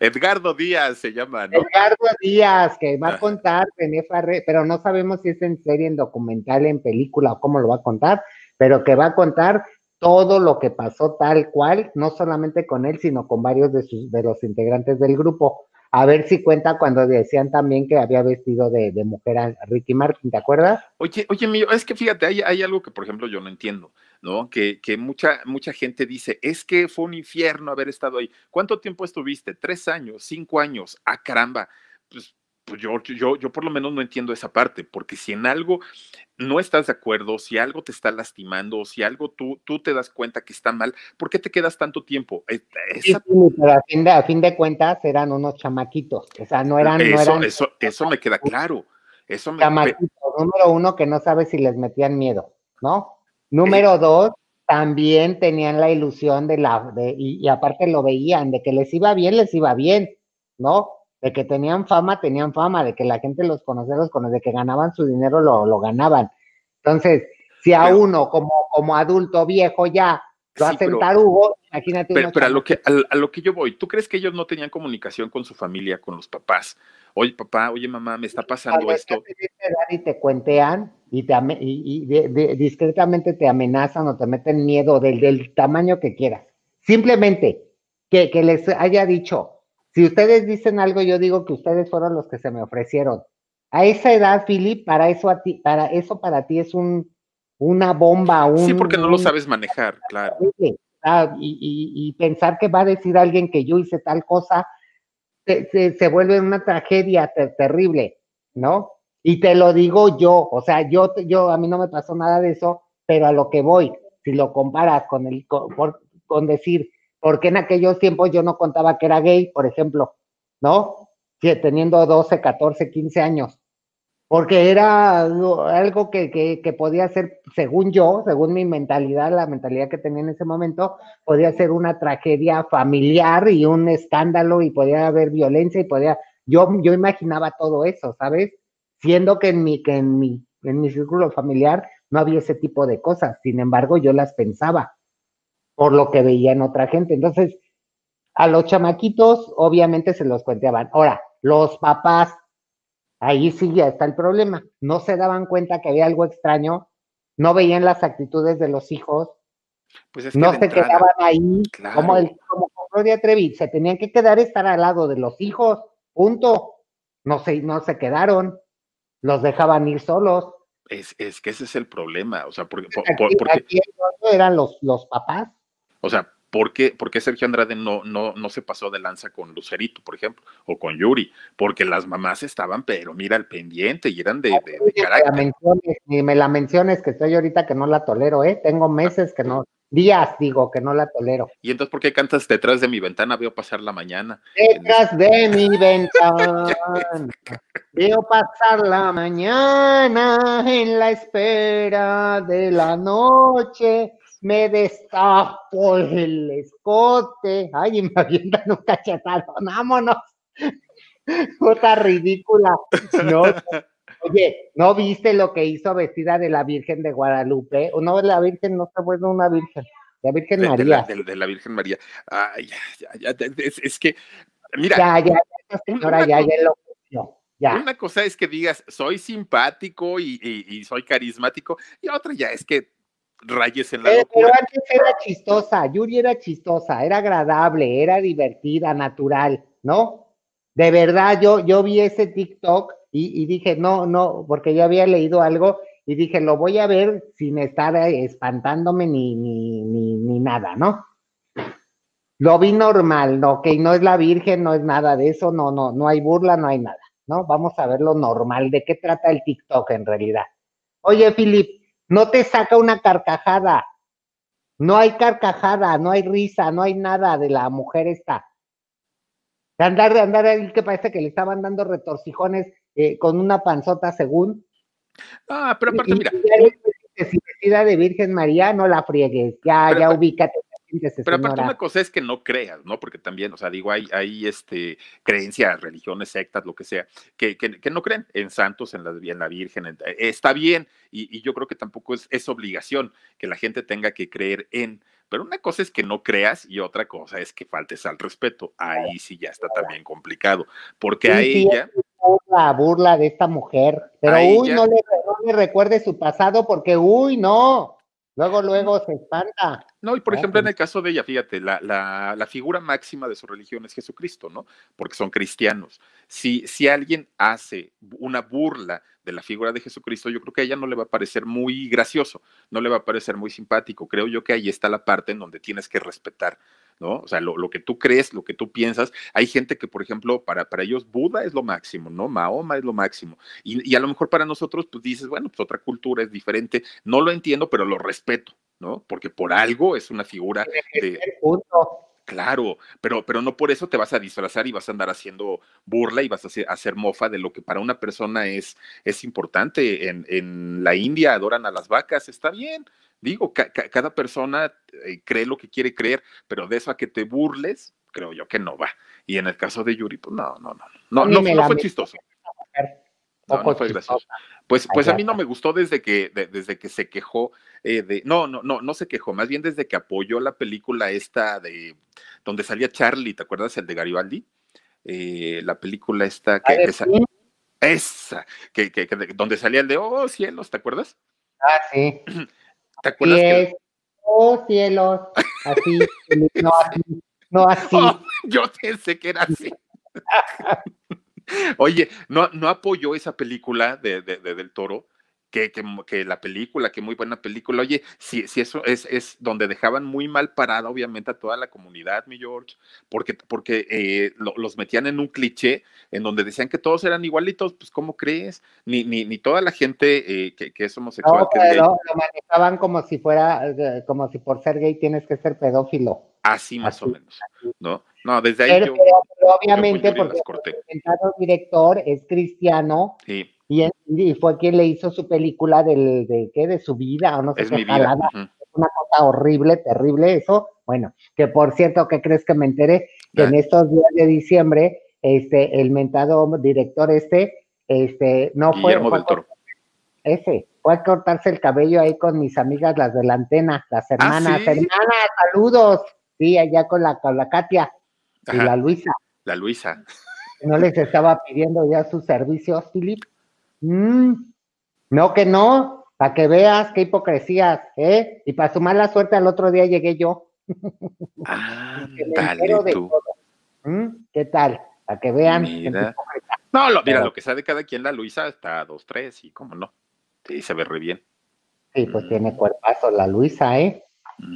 Edgardo Díaz se llama, ¿no? Edgardo Díaz, que va a ah. contar René pero no sabemos si es en serie, en documental, en película o cómo lo va a contar, pero que va a contar todo lo que pasó tal cual, no solamente con él, sino con varios de, sus, de los integrantes del grupo. a ver si cuenta cuando decían también que había vestido de, mujer a Ricky Martin, ¿te acuerdas? Oye, oye, mío, es que fíjate, hay, hay algo que, por ejemplo, yo no entiendo, ¿no? Que, que, mucha, mucha gente dice, es que fue un infierno haber estado ahí. ¿Cuánto tiempo estuviste? ¿Tres años? ¿Cinco años? ¡Ah, caramba! Pues pues yo, yo, yo por lo menos no entiendo esa parte, porque si en algo no estás de acuerdo, si algo te está lastimando, si algo tú, tú te das cuenta que está mal, ¿por qué te quedas tanto tiempo? Eh, pero a fin, de, a fin de cuentas eran unos chamaquitos, o sea, no eran... Eso, no eso, eso me queda claro. Eso me... Chamaquitos, número uno, que no sabe si les metían miedo, ¿no? Número dos, también tenían la ilusión de la, de, y aparte lo veían, de que les iba bien, les iba bien, ¿no? de que tenían fama, tenían fama, de que la gente los conocía, los conocía, de que ganaban su dinero, lo, lo ganaban. Entonces, si a uno como, como adulto viejo ya lo hacen pero, tarugo, imagínate. Pero, pero a, lo que, a, lo que yo voy, ¿tú crees que ellos no tenían comunicación con su familia, con los papás? Oye, papá, oye, mamá, me está pasando esto. Y te cuentean y, te, y, y discretamente te amenazan o te meten miedo del, del tamaño que quieras. Simplemente que, que les haya dicho, si ustedes dicen algo, yo digo que ustedes fueron los que se me ofrecieron. A esa edad, Philip, para eso a ti, para eso para ti es un una bomba, un, Sí, porque no lo sabes manejar, claro. Ah, y, pensar que va a decir alguien que yo hice tal cosa, se, vuelve una tragedia terrible, ¿no? Y te lo digo yo, o sea, yo, yo, a mí no me pasó nada de eso, pero a lo que voy, si lo comparas con el, con decir, porque en aquellos tiempos yo no contaba que era gay, por ejemplo, ¿no? teniendo 12, 14, 15 años, porque era algo que, que, podía ser, según yo, según mi mentalidad, la mentalidad que tenía en ese momento, podía ser una tragedia familiar y un escándalo y podía haber violencia y podía, yo, yo imaginaba todo eso, ¿sabes? Siendo que en mi, que en mi, en mi círculo familiar no había ese tipo de cosas, sin embargo yo las pensaba por lo que veían otra gente. Entonces, a los chamaquitos obviamente se los cuenteaban. Ahora, los papás, ahí sí ya está el problema. No se daban cuenta que había algo extraño, no veían las actitudes de los hijos, pues no se quedaban ahí, como, el, como con Claudia Trevi, se tenían que quedar estar al lado de los hijos, punto. No se, no se quedaron, los dejaban ir solos. Es, es que ese es el problema, o sea, porque, aquí, eran los, los papás. O sea, ¿por qué, Sergio Andrade no, no, no se pasó de lanza con Lucerito, por ejemplo, o con Yuri? Porque las mamás estaban, pero mira, al pendiente y eran de, de, carácter. ni me la menciones, que estoy ahorita que no la tolero, ¿eh? Tengo meses que no, días digo que no la tolero. ¿Y entonces por qué cantas detrás de mi ventana? Veo pasar la mañana. Detrás de mi ventana, veo pasar la mañana en la espera de la noche me destapo el escote, ay, y me avientan un cachetado, vámonos. Puta ridícula. No, oye, ¿no viste lo que hizo vestida de la Virgen de Guadalupe? O no, la Virgen no se vuelve una Virgen, la Virgen María. De la, Virgen María. Ay, ya, ya, ya, es, que, mira. Ya, ya, ya, señora, ya, ya lo ya. Una cosa es que digas, soy simpático y, y, soy carismático, y otra ya es que rayes en la pero, Pero antes era chistosa, Yuri era chistosa, era agradable, era divertida, natural, ¿no? De verdad, yo, yo vi ese TikTok y, dije, no, no, porque yo había leído algo y dije, lo voy a ver sin estar espantándome ni, ni, ni, ni nada, ¿no? Lo vi normal, ¿no? Que no es la Virgen, no es nada de eso, no, no, no hay burla, no hay nada, ¿no? Vamos a ver lo normal, ¿de qué trata el TikTok en realidad? Oye, Filip, no te saca una carcajada. No hay carcajada, no hay risa, no hay nada de la mujer esta. De andar, de andar ahí que parece que le estaban dando retorcijones eh, con una panzota según. Ah, pero aparte, mira. De Virgen María, no la friegues, ya, ya ubícate. Pero aparte una cosa es que no creas, ¿no? Porque también, o sea, digo, hay, hay este, creencias, religiones, sectas, lo que sea, que, que, no creen en santos, en la, en la Virgen. Eh, está bien, y, yo creo que tampoco es, es obligación que la gente tenga que creer en, pero una cosa es que no creas y otra cosa es que faltes al respeto. Ahí sí ya está también complicado, porque a ella... La burla de esta mujer, pero uy, no, le, no le recuerde su pasado porque uy, no. Luego, luego se espanta. No, y por ejemplo, en el caso de ella, fíjate, la, la, la, figura máxima de su religión es Jesucristo, ¿no? Porque son cristianos. Si, si alguien hace una burla de la figura de Jesucristo, yo creo que a ella no le va a parecer muy gracioso, no le va a parecer muy simpático. Creo yo que ahí está la parte en donde tienes que respetar ¿no? O sea, lo, lo, que tú crees, lo que tú piensas. Hay gente que, por ejemplo, para, para ellos Buda es lo máximo, ¿no? Mahoma es lo máximo. Y, y, a lo mejor para nosotros, pues dices, bueno, pues otra cultura es diferente. No lo entiendo, pero lo respeto, ¿no? Porque por algo es una figura de... Claro, pero, pero no por eso te vas a disfrazar y vas a andar haciendo burla y vas a hacer, hacer mofa de lo que para una persona es, es importante. En, en la India adoran a las vacas, está bien, Digo, ca cada persona eh, cree lo que quiere creer, pero de eso a que te burles, creo yo que no va. Y en el caso de Yuri, pues no, no, no, no, no, no fue chistoso. No, no fue gracioso. Pues, pues a mí no me gustó desde que, de, desde que se quejó eh, de, no, no, no, no se quejó, más bien desde que apoyó la película esta de, donde salía Charlie, ¿te acuerdas? El de Garibaldi. Eh, la película esta que, que esa, esa que, que, donde salía el de, oh cielos, ¿te acuerdas? Ah, sí. ¿Te acuerdas que... Oh, cielos, así, no así, no así. Oh, yo pensé que era así. Oye, ¿no, ¿no apoyó esa película de, de, de, del toro? que, que, que, la película, que muy buena película. Oye, si, si eso es, es donde dejaban muy mal parada, obviamente, a toda la comunidad, mi George, porque, porque eh, lo, los metían en un cliché en donde decían que todos eran igualitos, pues, ¿cómo crees? Ni, ni, ni toda la gente eh, que, que, es homosexual. No, pero lo manejaban como si fuera, eh, como si por ser gay tienes que ser pedófilo. Así más Así. o menos, ¿no? No, desde ahí pero, yo, pero, pero obviamente, yo porque el director es cristiano. Sí y, y, fue quien le hizo su película del, de qué, de su vida, o no sé es qué mi vida. Uh -huh. Una cosa horrible, terrible eso. Bueno, que por cierto, ¿qué crees que me enteré? Que ah. en estos días de diciembre, este, el mentado director este, este, no Guillermo fue. del Toro. Ese, fue a cortarse el cabello ahí con mis amigas, las de la antena, las hermanas. ¿Ah, sí? Hermanas, saludos. Sí, allá con la, con la Katia Ajá. y la Luisa. La Luisa. No les estaba pidiendo ya sus servicios, Philip. Mm, no que no, para que veas qué hipocresías, ¿eh? Y para su mala suerte al otro día llegué yo. Ah, dale tú. ¿Mm? ¿Qué tal? Para que vean. Mira. No, lo, mira, Pero, lo que sabe cada quien, la Luisa está a dos, tres, y cómo no. Sí, se ve re bien. Sí, pues mm. tiene cuerpazo la Luisa, ¿eh?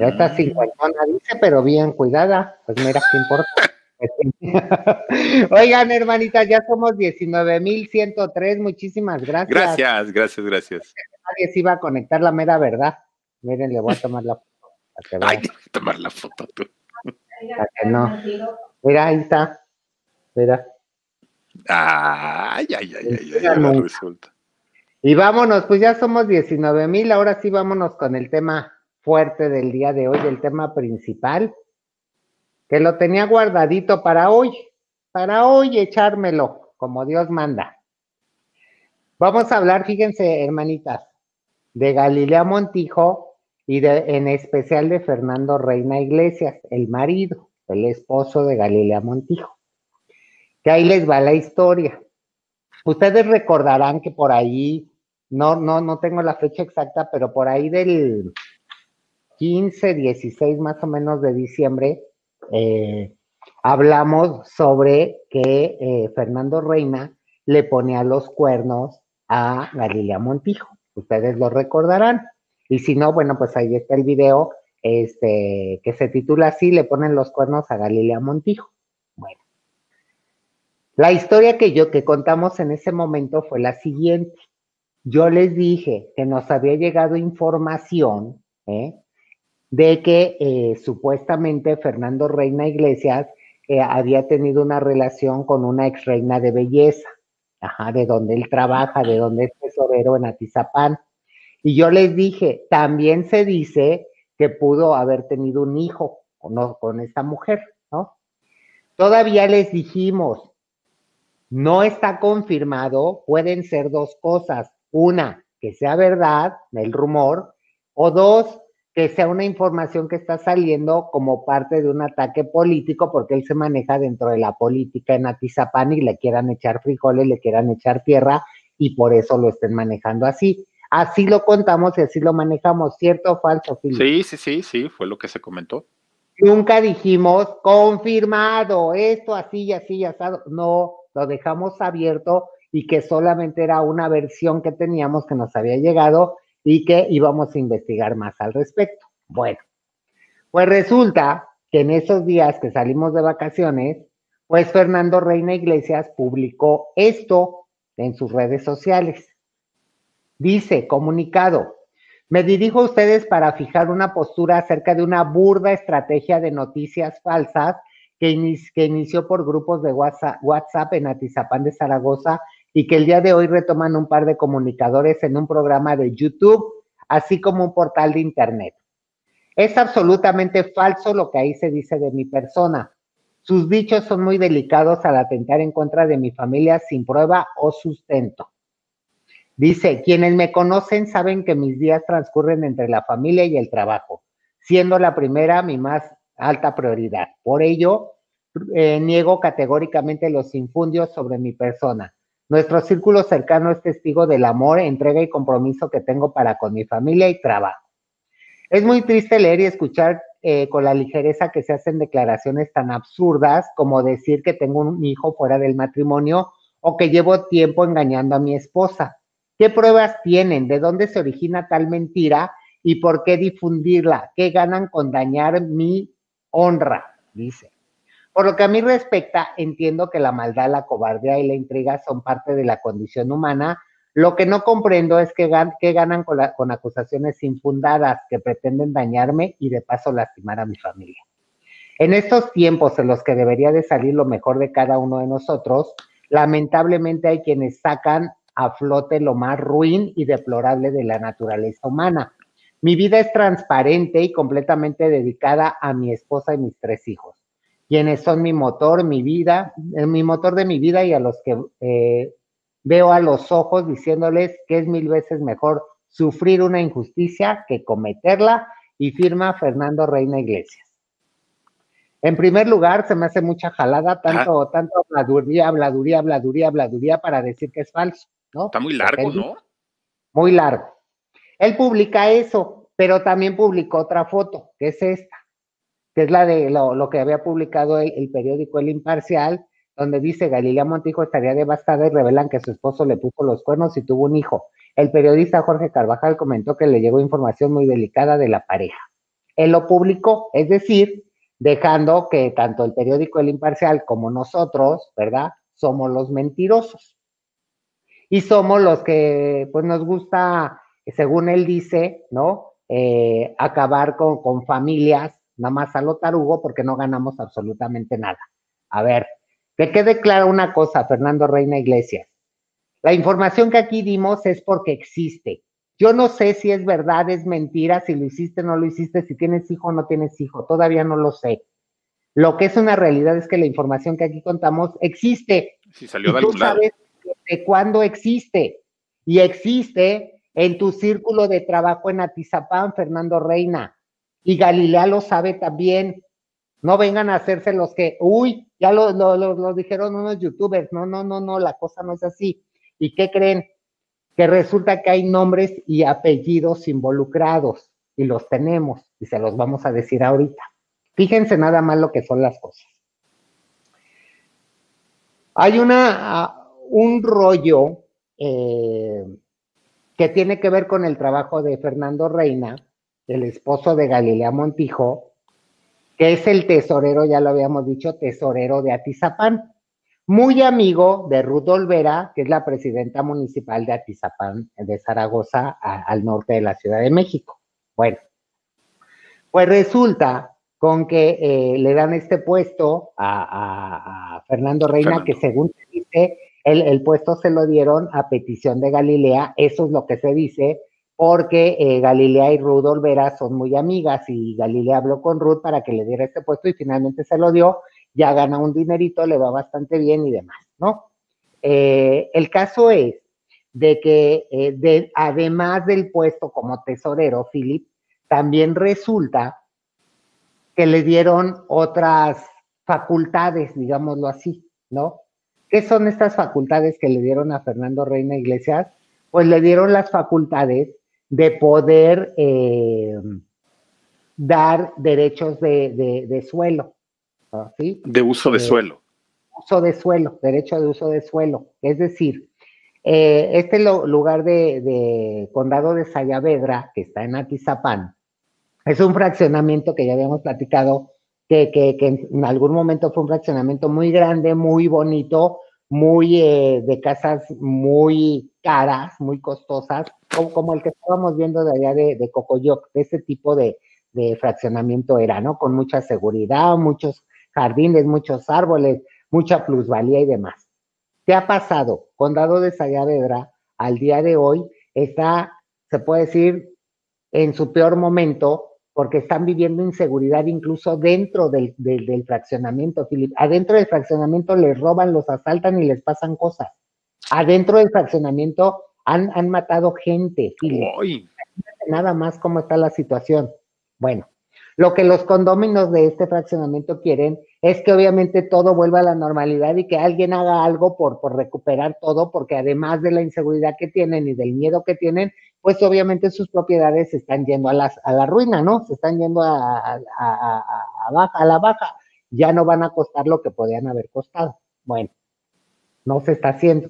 Ya está cincuentona, dice, pero bien cuidada. Pues mira, ¿qué importa? Oigan, hermanitas, ya somos 19.103. Muchísimas gracias. Gracias, gracias, gracias. Nadie se iba a conectar la mera verdad. Miren, le voy a tomar la foto. Ay, voy a tomar la foto tú. Que no. Mira, ahí está. Mira. Ay, ay, ay, ay, ay, resulta. Y vámonos, pues ya somos 19.000. Ahora sí, vámonos con el tema fuerte del día de hoy, el tema principal que lo tenía guardadito para hoy, para hoy echármelo, como Dios manda. Vamos a hablar, fíjense, hermanitas, de Galilea Montijo y de, en especial de Fernando Reina Iglesias, el marido, el esposo de Galilea Montijo. Que ahí les va la historia. Ustedes recordarán que por ahí, no, no, no tengo la fecha exacta, pero por ahí del 15, 16 más o menos de diciembre, eh, hablamos sobre que eh, Fernando Reina le ponía los cuernos a Galilea Montijo. Ustedes lo recordarán. Y si no, bueno, pues ahí está el video este, que se titula así, le ponen los cuernos a Galilea Montijo. Bueno. La historia que yo que contamos en ese momento fue la siguiente. Yo les dije que nos había llegado información, ¿eh? De que eh, supuestamente Fernando Reina Iglesias eh, había tenido una relación con una ex reina de belleza, ajá, de donde él trabaja, de donde es tesorero en Atizapán. Y yo les dije, también se dice que pudo haber tenido un hijo con, con esta mujer, ¿no? Todavía les dijimos, no está confirmado, pueden ser dos cosas. Una, que sea verdad, el rumor, o dos, que sea una información que está saliendo como parte de un ataque político, porque él se maneja dentro de la política en Atizapán y le quieran echar frijoles, le quieran echar tierra y por eso lo estén manejando así. Así lo contamos y así lo manejamos, ¿cierto o falso, Sí, sí, sí, sí, fue lo que se comentó. Nunca dijimos confirmado, esto así y así y asado. No, lo dejamos abierto y que solamente era una versión que teníamos que nos había llegado y que íbamos a investigar más al respecto. Bueno, pues resulta que en esos días que salimos de vacaciones, pues Fernando Reina Iglesias publicó esto en sus redes sociales. Dice, comunicado, me dirijo a ustedes para fijar una postura acerca de una burda estrategia de noticias falsas que, inició por grupos de WhatsApp en Atizapán de Zaragoza y que el día de hoy retoman un par de comunicadores en un programa de YouTube, así como un portal de Internet. Es absolutamente falso lo que ahí se dice de mi persona. Sus dichos son muy delicados al atentar en contra de mi familia sin prueba o sustento. Dice, quienes me conocen saben que mis días transcurren entre la familia y el trabajo, siendo la primera mi más alta prioridad. Por ello, eh, niego categóricamente los infundios sobre mi persona. Nuestro círculo cercano es testigo del amor, entrega y compromiso que tengo para con mi familia y trabajo. Es muy triste leer y escuchar eh, con la ligereza que se hacen declaraciones tan absurdas como decir que tengo un hijo fuera del matrimonio o que llevo tiempo engañando a mi esposa. ¿Qué pruebas tienen? ¿De dónde se origina tal mentira? ¿Y por qué difundirla? ¿Qué ganan con dañar mi honra? Dice. Por lo que a mí respecta, entiendo que la maldad, la cobardía y la intriga son parte de la condición humana. Lo que no comprendo es que, ganan con, con acusaciones infundadas que pretenden dañarme y de paso lastimar a mi familia. En estos tiempos en los que debería de salir lo mejor de cada uno de nosotros, lamentablemente hay quienes sacan a flote lo más ruin y deplorable de la naturaleza humana. Mi vida es transparente y completamente dedicada a mi esposa y mis tres hijos, quienes son mi motor, mi vida, eh, mi motor de mi vida y a los que eh, veo a los ojos diciéndoles que es mil veces mejor sufrir una injusticia que cometerla y firma Fernando Reina Iglesias. En primer lugar, se me hace mucha jalada, tanto, tanto habladuría, habladuría, habladuría, habladuría para decir que es falso. Está muy largo, ¿no? Muy largo. Él publica eso, pero también publicó otra foto, que es esta, que es la de lo, que había publicado el, periódico El Imparcial, donde dice Galilea Montijo estaría devastada y revelan que su esposo le puso los cuernos y tuvo un hijo. El periodista Jorge Carvajal comentó que le llegó información muy delicada de la pareja. Él lo publicó, es decir, dejando que tanto el periódico El Imparcial como nosotros, ¿verdad? Somos los mentirosos y somos los que pues nos gusta, según él dice, ¿no? Eh, acabar con, con familias, nada más a lo tarugo, porque no ganamos absolutamente nada. A ver, que quede clara una cosa, Fernando Reina Iglesias. La información que aquí dimos es porque existe. Yo no sé si es verdad, es mentira, si lo hiciste o no lo hiciste, si tienes hijo o no tienes hijo, todavía no lo sé. Lo que es una realidad es que la información que aquí contamos existe. Si salió de algún lado de cuándo existe. Y existe en tu círculo de trabajo en Atizapán, Fernando Reina. Y Galilea lo sabe también. No vengan a hacerse los que, uy, ya lo, dijeron unos youtubers. No, no, no, no, la cosa no es así. ¿Y qué creen? Que resulta que hay nombres y apellidos involucrados y los tenemos y se los vamos a decir ahorita. Fíjense nada más lo que son las cosas. Hay una, un rollo eh, que tiene que ver con el trabajo de Fernando Reina, el esposo de Galilea Montijo, que es el tesorero, ya lo habíamos dicho, tesorero de Atizapán, muy amigo de Ruth Olvera, que es la presidenta municipal de Atizapán de Zaragoza, al norte de la Ciudad de México. Bueno, pues resulta con que eh, le dan este puesto a, Fernando Reina, que según se dice, el, puesto se lo dieron a petición de Galilea, eso es lo que se dice, porque eh, Galilea y Ruth Olvera son muy amigas y Galilea habló con Ruth para que le diera este puesto y finalmente se lo dio, ya gana un dinerito, le va bastante bien y demás, ¿no? Eh, el caso es de que eh, de, además del puesto como tesorero, Philip, también resulta que le dieron otras facultades, digámoslo así, ¿no? ¿Qué son estas facultades que le dieron a Fernando Reina Iglesias? pues le dieron las facultades de poder eh, dar derechos de, suelo. ¿sí? De uso de eh, suelo. Uso de suelo, derecho de uso de suelo. Es decir, eh, este lugar de, condado de Sayavedra, que está en Atizapán, es un fraccionamiento que ya habíamos platicado, que, que, en algún momento fue un fraccionamiento muy grande, muy bonito, muy eh, de casas muy caras, muy costosas, como, el que estábamos viendo de allá de, de Cocoyoc, de ese tipo de, de fraccionamiento era, ¿no? Con mucha seguridad, muchos jardines, muchos árboles, mucha plusvalía y demás. ¿Qué ha pasado? Condado de Sayavedra, al día de hoy, está, se puede decir, en su peor momento, porque están viviendo inseguridad incluso dentro del, del, fraccionamiento, Filip. Adentro del fraccionamiento les roban, los asaltan y les pasan cosas. Adentro del fraccionamiento han, han matado gente, Filip. Nada más cómo está la situación. Bueno, lo que los condóminos de este fraccionamiento quieren es que obviamente todo vuelva a la normalidad y que alguien haga algo por, recuperar todo, porque además de la inseguridad que tienen y del miedo que tienen, pues obviamente sus propiedades se están yendo a, las, a la ruina, ¿no? Se están yendo a la baja. Ya no van a costar lo que podían haber costado. Bueno, no se está haciendo.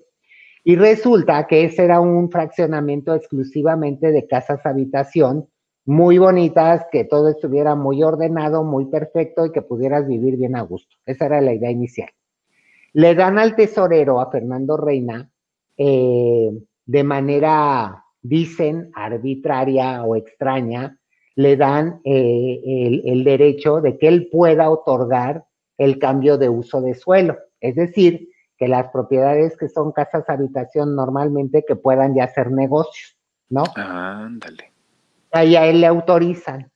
Y resulta que ese era un fraccionamiento exclusivamente de casas habitación muy bonitas, que todo estuviera muy ordenado, muy perfecto y que pudieras vivir bien a gusto. Esa era la idea inicial. Le dan al tesorero, a Fernando Reina, eh, de manera, dicen, arbitraria o extraña, le dan eh, el, derecho de que él pueda otorgar el cambio de uso de suelo. Es decir, que las propiedades que son casas habitación normalmente que puedan ya ser negocios, ¿no? Ándale ahí a él le autorizan.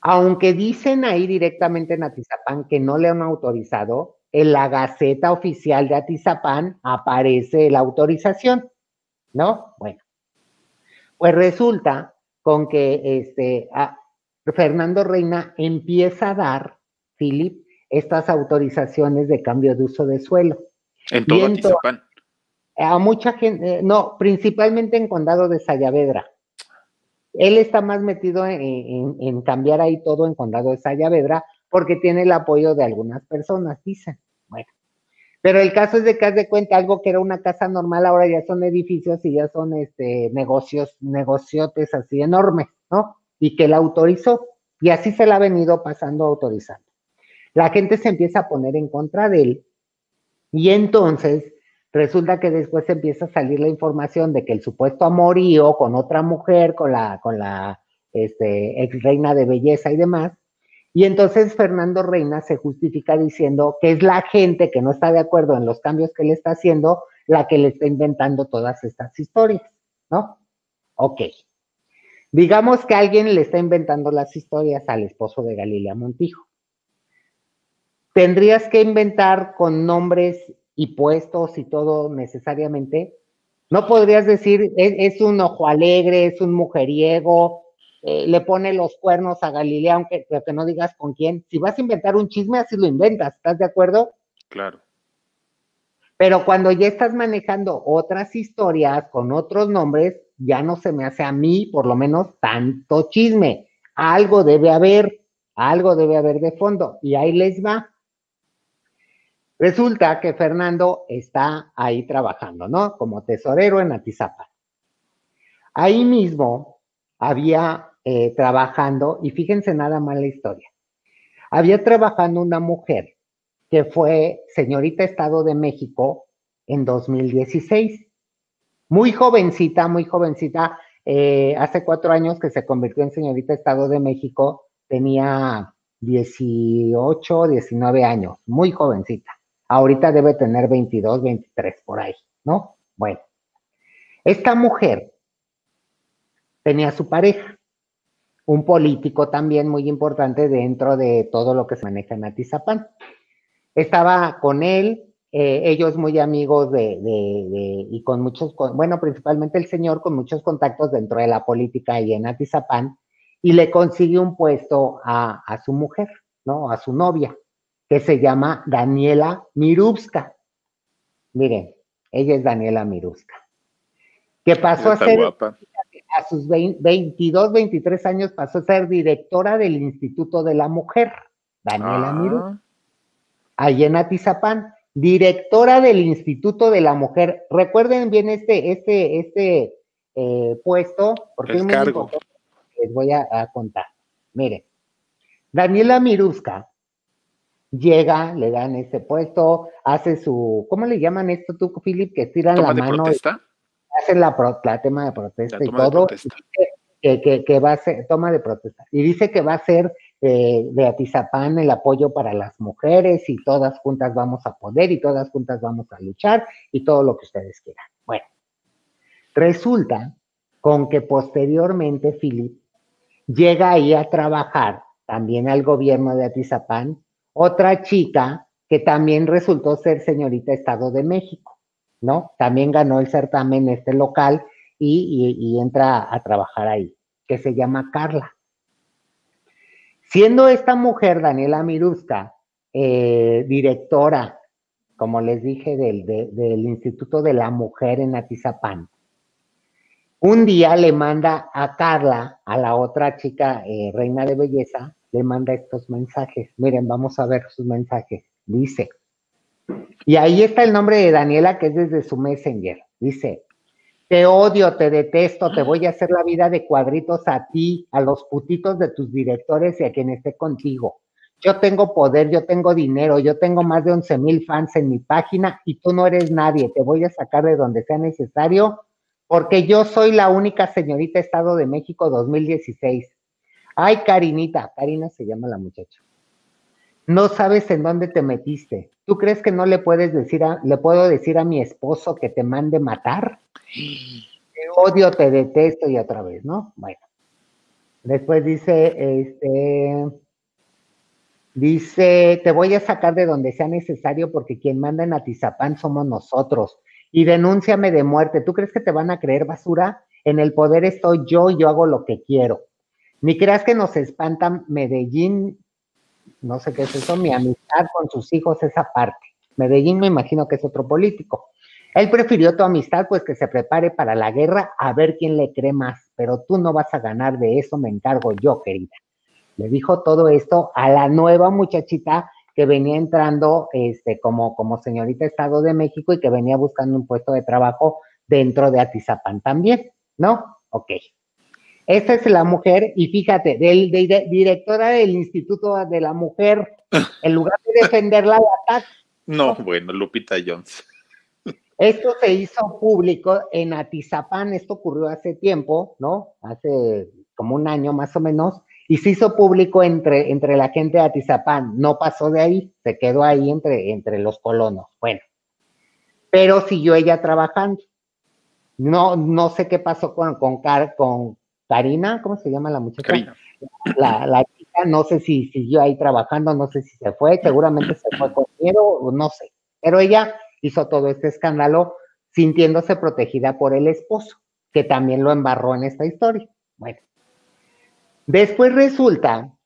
Aunque dicen ahí directamente en Atizapán que no le han autorizado, en la Gaceta Oficial de Atizapán aparece la autorización, ¿no? Bueno, pues resulta con que este, Fernando Reina empieza a dar, Philip, estas autorizaciones de cambio de uso de suelo. En todo Atizapán. A mucha gente, no, principalmente en Condado de Sayavedra. Él está más metido en, cambiar ahí todo en Condado de Sayavedra porque tiene el apoyo de algunas personas, dicen. Bueno, pero el caso es de que haz de cuenta algo que era una casa normal, ahora ya son edificios y ya son este, negocios, negociotes así enormes, ¿no? Y que él autorizó. Y así se la ha venido pasando autorizando. La gente se empieza a poner en contra de él. Y entonces Resulta que después empieza a salir la información de que el supuesto amorío con otra mujer, con la, con la este, ex reina de belleza y demás. Y entonces Fernando Reina se justifica diciendo que es la gente que no está de acuerdo en los cambios que le está haciendo la que le está inventando todas estas historias, ¿no? Ok. Digamos que alguien le está inventando las historias al esposo de Galilea Montijo. Tendrías que inventar con nombres y puestos y todo necesariamente. No podrías decir, es, un ojo alegre, es un mujeriego, eh, le pone los cuernos a Galilea, aunque, que no digas con quién. Si vas a inventar un chisme, así lo inventas, ¿estás de acuerdo? Claro. Pero cuando ya estás manejando otras historias con otros nombres, ya no se me hace a mí, por lo menos, tanto chisme. Algo debe haber, algo debe haber de fondo. Y ahí les va. Resulta que Fernando está ahí trabajando, ¿no? Como tesorero en Atizapa. Ahí mismo había eh, trabajando, y fíjense nada más la historia, había trabajando una mujer que fue señorita Estado de México en 2016. Muy jovencita, muy jovencita, eh, hace cuatro años que se convirtió en señorita Estado de México, tenía 18, 19 años, muy jovencita. Ahorita debe tener 22, 23 por ahí, ¿no? Bueno, esta mujer tenía su pareja, un político también muy importante dentro de todo lo que se maneja en Atizapán. Estaba con él, eh, ellos muy amigos de, y con muchos, bueno, principalmente el señor con muchos contactos dentro de la política y en Atizapán, y le consigue un puesto a su mujer, ¿no? A su novia que se llama Daniela Mirubska. Miren, ella es Daniela Mirubska. que pasó a ser, a sus 22, 23 años, pasó a ser directora del Instituto de la Mujer, Daniela ah. ahí en Atizapán, directora del Instituto de la Mujer. Recuerden bien este, este, este eh, puesto, porque es muy les voy a, contar. Miren, Daniela Miruska llega, le dan ese puesto, hace su, ¿cómo le llaman esto tú, Philip? Que tiran la mano. Protesta? hace la, la, tema de protesta y todo. Que, que, va a ser, toma de protesta. Y dice que va a ser eh, de Atizapán el apoyo para las mujeres y todas juntas vamos a poder y todas juntas vamos a luchar y todo lo que ustedes quieran. Bueno, resulta con que posteriormente Philip llega ahí a trabajar también al gobierno de Atizapán, otra chica que también resultó ser señorita Estado de México, ¿no? También ganó el certamen este local y, entra a trabajar ahí, que se llama Carla. Siendo esta mujer, Daniela Miruska, eh, directora, como les dije, del, del Instituto de la Mujer en Atizapán, un día le manda a Carla, a la otra chica eh, reina de belleza, le manda estos mensajes. Miren, vamos a ver sus mensajes. Dice, y ahí está el nombre de Daniela, que es desde su Messenger. Dice, te odio, te detesto, te voy a hacer la vida de cuadritos a ti, a los putitos de tus directores y a quien esté contigo. Yo tengo poder, yo tengo dinero, yo tengo más de 11 mil fans en mi página y tú no eres nadie. Te voy a sacar de donde sea necesario porque yo soy la única señorita Estado de México 2016. Ay, Karinita, Karina se llama la muchacha. No sabes en dónde te metiste. ¿Tú crees que no le puedes decir a, le puedo decir a mi esposo que te mande matar? Te odio, te detesto y otra vez, ¿no? Bueno. Después dice, este, dice, te voy a sacar de donde sea necesario porque quien manda en Atizapán somos nosotros y denúnciame de muerte. ¿Tú crees que te van a creer basura? En el poder estoy yo y yo hago lo que quiero. Ni creas que nos espantan Medellín, no sé qué es eso, mi amistad con sus hijos, esa parte. Medellín me imagino que es otro político. Él prefirió tu amistad, pues que se prepare para la guerra a ver quién le cree más, pero tú no vas a ganar de eso, me encargo yo, querida. Le dijo todo esto a la nueva muchachita que venía entrando este, como, como señorita Estado de México y que venía buscando un puesto de trabajo dentro de Atizapán también, ¿no? Ok. Esta es la mujer, y fíjate, del, de, directora del Instituto de la Mujer, en lugar de defenderla, la ataca. No, bueno, Lupita Jones. Esto se hizo público en Atizapán, esto ocurrió hace tiempo, ¿no? Hace como un año más o menos, y se hizo público entre, entre la gente de Atizapán. No pasó de ahí, se quedó ahí entre, entre los colonos. Bueno, pero siguió ella trabajando. No, no sé qué pasó con, con, con Karina, ¿cómo se llama la muchacha? Karina. La, la chica, no sé si siguió ahí trabajando, no sé si se fue, seguramente se fue con miedo, no sé. Pero ella hizo todo este escándalo sintiéndose protegida por el esposo, que también lo embarró en esta historia. Bueno, Después resulta,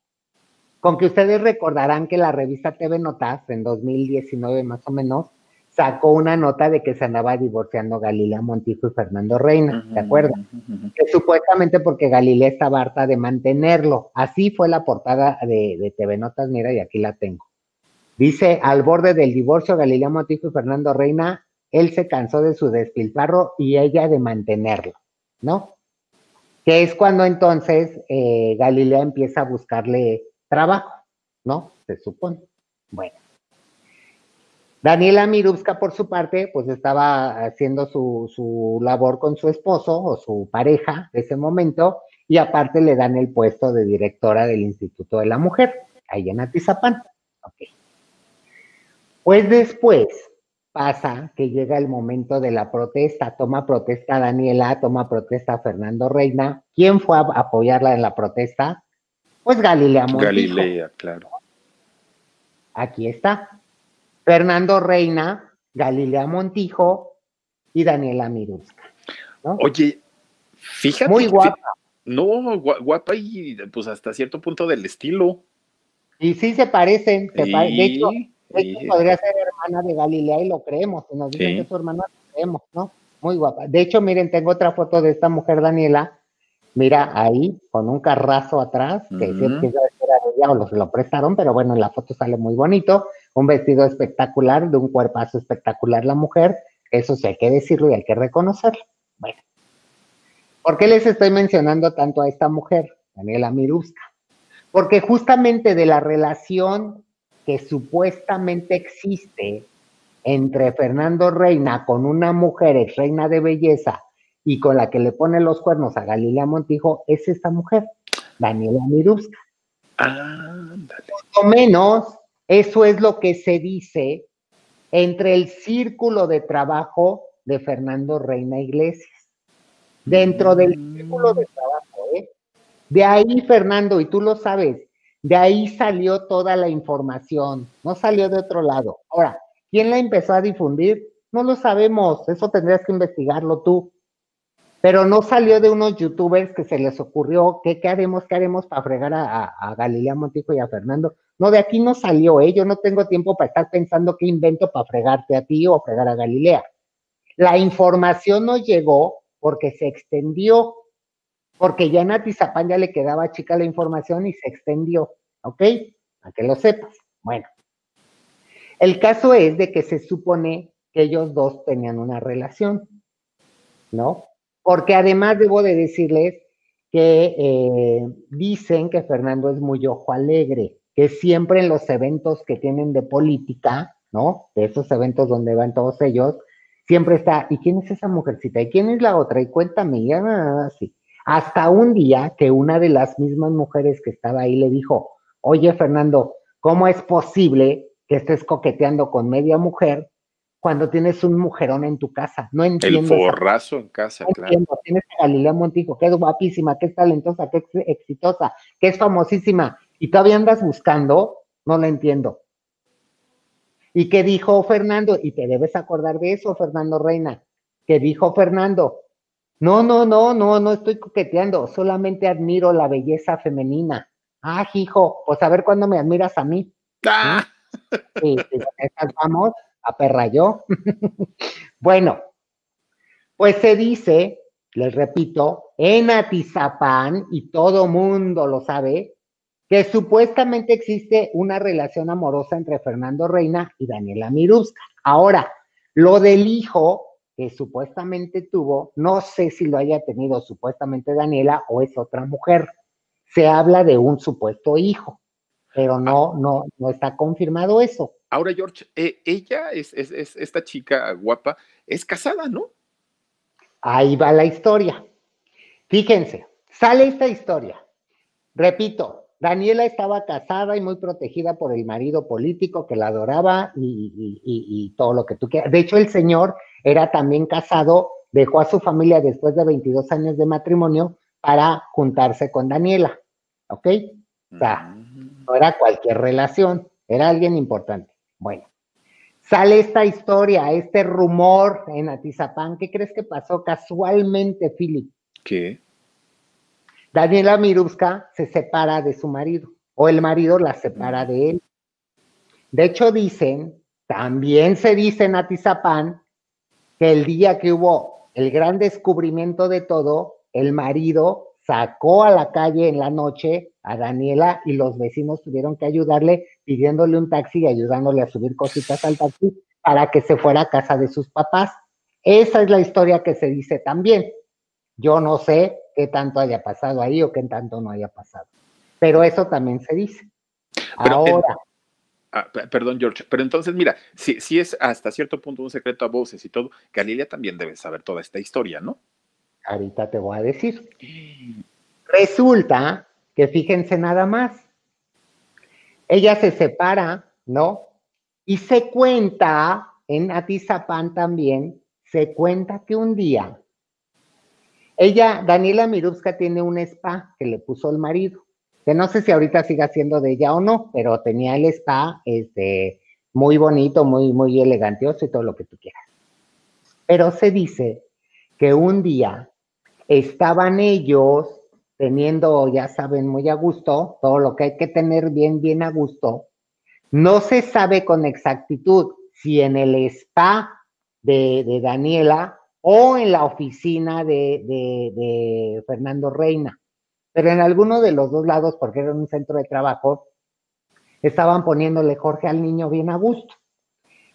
con que ustedes recordarán que la revista TV Notas, en 2019 más o menos, sacó una nota de que se andaba divorciando Galilea Montijo y Fernando Reina, ¿de acuerdo? Que supuestamente porque Galilea estaba harta de mantenerlo. Así fue la portada de, de, TV Notas, mira, y aquí la tengo. Dice, al borde del divorcio, Galilea Montijo y Fernando Reina, él se cansó de su despilfarro y ella de mantenerlo, ¿no? que es cuando entonces eh, Galilea empieza a buscarle trabajo, ¿no? Se supone. Bueno. Daniela Mirubska, por su parte, pues estaba haciendo su, su, labor con su esposo o su pareja de ese momento, y aparte le dan el puesto de directora del Instituto de la Mujer, ahí en Atizapán. Ok. Pues después, pasa que llega el momento de la protesta, toma protesta Daniela, toma protesta Fernando Reina. ¿Quién fue a apoyarla en la protesta? Pues Galilea Montijo. Galilea, claro. Aquí está. Fernando Reina, Galilea Montijo y Daniela Miruska. Oye, fíjate. Muy guapa. no, guapa y pues hasta cierto punto del estilo. Y sí se parecen. Se De hecho, podría ser hermana de Galilea y lo creemos. Si nos dicen que es su hermana, lo creemos, ¿no? muy guapa. De hecho, miren, tengo otra foto de esta mujer, Daniela. Mira ahí, con un carrazo atrás, que uh -huh. que era de ella o los lo prestaron, pero bueno, en la foto sale muy bonito. Un vestido espectacular, de un cuerpazo espectacular la mujer. Eso sí hay que decirlo y hay que reconocerlo. Bueno, ¿por qué les estoy mencionando tanto a esta mujer, Daniela Miruska? Porque justamente de la relación que supuestamente existe entre Fernando Reina con una mujer ex reina de belleza y con la que le pone los cuernos a Galilea Montijo, es esta mujer, Daniela Miruska. Ándale. Por lo menos, eso es lo que se dice entre el círculo de trabajo de Fernando Reina Iglesias. Dentro del círculo de trabajo, ¿eh? De ahí, Fernando, y tú lo sabes, de ahí salió toda la información, no salió de otro lado. Ahora, ¿quién la empezó a difundir? No lo sabemos, eso tendrías que investigarlo tú. Pero no salió de unos youtubers que se les ocurrió, ¿qué, qué haremos, qué haremos para fregar a, a, a, Galilea Montijo y a Fernando? No, de aquí no salió, ¿eh? Yo no tengo tiempo para estar pensando qué invento para fregarte a ti o fregar a Galilea. La información nos llegó porque se extendió, porque ya en Atizapán ya le quedaba chica la información y se extendió, ¿ok? A que lo sepas. Bueno, el caso es de que se supone que ellos dos tenían una relación, ¿no? Porque además debo de decirles que eh, dicen que Fernando es muy ojo alegre, que siempre en los eventos que tienen de política, ¿no? De esos eventos donde van todos ellos, siempre está, ¿y quién es esa mujercita? ¿Y quién es la otra? Y cuéntame, y así. Hasta un día que una de las mismas mujeres que estaba ahí le dijo, oye Fernando, ¿cómo es posible que estés coqueteando con media mujer cuando tienes un mujerón en tu casa? No entiendo. El forrazo en casa, no claro. Entiendo. Tienes a Galilea Montijo, que es guapísima, que es talentosa, que es exitosa, que es famosísima, y todavía andas buscando, no lo entiendo. ¿Y qué dijo Fernando? Y te debes acordar de eso, Fernando Reina. ¿Qué dijo Fernando? No, no, no, no, no estoy coqueteando, solamente admiro la belleza femenina. Ah, hijo, pues a ver cuándo me admiras a mí. Ah. Sí, sí, vamos a perra yo. bueno, pues se dice, les repito, en Atizapán, y todo mundo lo sabe, que supuestamente existe una relación amorosa entre Fernando Reina y Daniela Miruska. Ahora, lo del hijo que supuestamente tuvo, no sé si lo haya tenido supuestamente Daniela o es otra mujer. Se habla de un supuesto hijo, pero no, no, no está confirmado eso. Ahora, George, eh, ella es, es, es, esta chica guapa, es casada, ¿no? Ahí va la historia. Fíjense, sale esta historia. Repito, Daniela estaba casada y muy protegida por el marido político que la adoraba y, y, y, y, todo lo que tú quieras. De hecho, el señor era también casado, dejó a su familia después de 22 años de matrimonio para juntarse con Daniela. ¿Ok? O sea, no era cualquier relación, era alguien importante. Bueno, sale esta historia, este rumor en Atizapán. ¿Qué crees que pasó casualmente, Philip? ¿Qué? Daniela Miruska se separa de su marido, o el marido la separa de él. De hecho, dicen, también se dice en Atizapán, que el día que hubo el gran descubrimiento de todo, el marido sacó a la calle en la noche a Daniela y los vecinos tuvieron que ayudarle pidiéndole un taxi y ayudándole a subir cositas al taxi para que se fuera a casa de sus papás. Esa es la historia que se dice también. Yo no sé qué tanto haya pasado ahí o qué tanto no haya pasado. Pero eso también se dice. Pero Ahora. En, ah, perdón, George, pero entonces, mira, si, si, es hasta cierto punto un secreto a voces y todo, Galilea también debe saber toda esta historia, ¿no? Ahorita te voy a decir. Resulta que fíjense nada más. Ella se separa, ¿no? Y se cuenta, en Atizapán también, se cuenta que un día ella, Daniela Mirubska, tiene un spa que le puso el marido, que no sé si ahorita siga siendo de ella o no, pero tenía el spa este, muy bonito, muy, muy elegantioso y todo lo que tú quieras. Pero se dice que un día estaban ellos teniendo, ya saben, muy a gusto, todo lo que hay que tener bien, bien a gusto. No se sabe con exactitud si en el spa de, de Daniela o en la oficina de, de, Fernando Reina. Pero en alguno de los dos lados, porque era un centro de trabajo, estaban poniéndole Jorge al niño bien a gusto.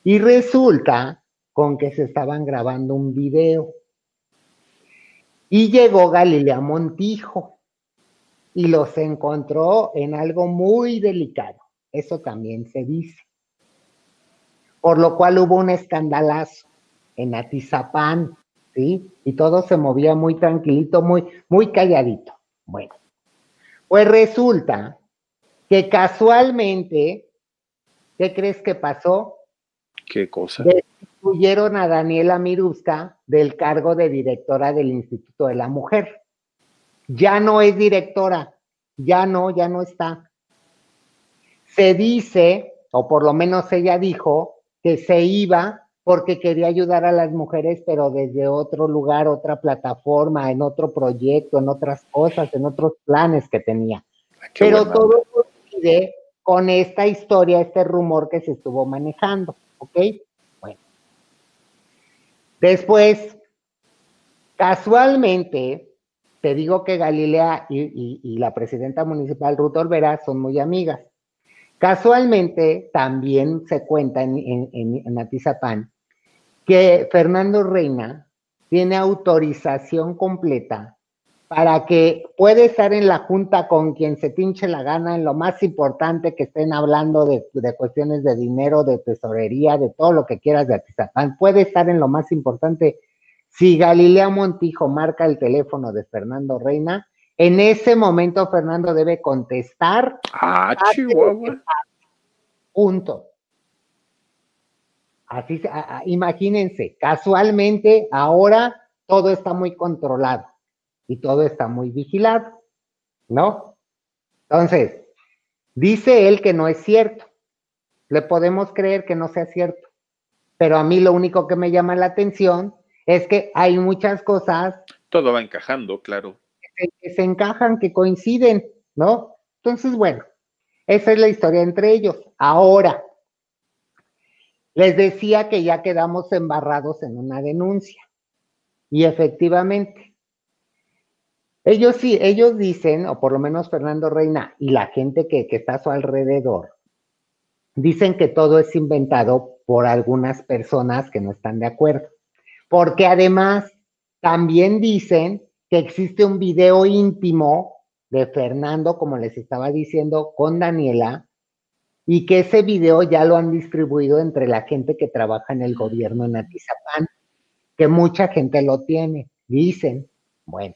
Y resulta con que se estaban grabando un video. Y llegó Galilea Montijo y los encontró en algo muy delicado. Eso también se dice. Por lo cual hubo un escandalazo en Atizapán, ¿sí? Y todo se movía muy tranquilito, muy, muy calladito. Bueno, pues resulta que casualmente, ¿qué crees que pasó? ¿Qué cosa? Destituyeron a Daniela Miruska del cargo de directora del Instituto de la Mujer. Ya no es directora, ya no, ya no está. Se dice, o por lo menos ella dijo, que se iba porque quería ayudar a las mujeres, pero desde otro lugar, otra plataforma, en otro proyecto, en otras cosas, en otros planes que tenía. Ah, pero todo coincide con esta historia, este rumor que se estuvo manejando, ¿ok? Bueno. Después, casualmente, te digo que Galilea y, la presidenta municipal Ruth Olvera son muy amigas. Casualmente, también se cuenta en, en, Atizapán que Fernando Reina tiene autorización completa para que puede estar en la junta con quien se pinche la gana en lo más importante que estén hablando de, de, cuestiones de dinero, de tesorería, de todo lo que quieras de Atizapán. Puede estar en lo más importante. Si Galilea Montijo marca el teléfono de Fernando Reina, en ese momento Fernando debe contestar. Ah, Chihuahua. Punto. Así, imagínense, casualmente ahora todo está muy controlado y todo está muy vigilado, ¿no? Entonces, dice él que no es cierto. Le podemos creer que no sea cierto. Pero a mí lo único que me llama la atención es que hay muchas cosas. Todo va encajando, claro que se encajan, que coinciden, ¿no? Entonces, bueno, esa es la historia entre ellos. Ahora, les decía que ya quedamos embarrados en una denuncia. Y efectivamente, ellos sí, ellos dicen, o por lo menos Fernando Reina y la gente que, que está a su alrededor, dicen que todo es inventado por algunas personas que no están de acuerdo. Porque además también dicen que existe un video íntimo de Fernando, como les estaba diciendo, con Daniela, y que ese video ya lo han distribuido entre la gente que trabaja en el gobierno en Atizapán, que mucha gente lo tiene, dicen. Bueno,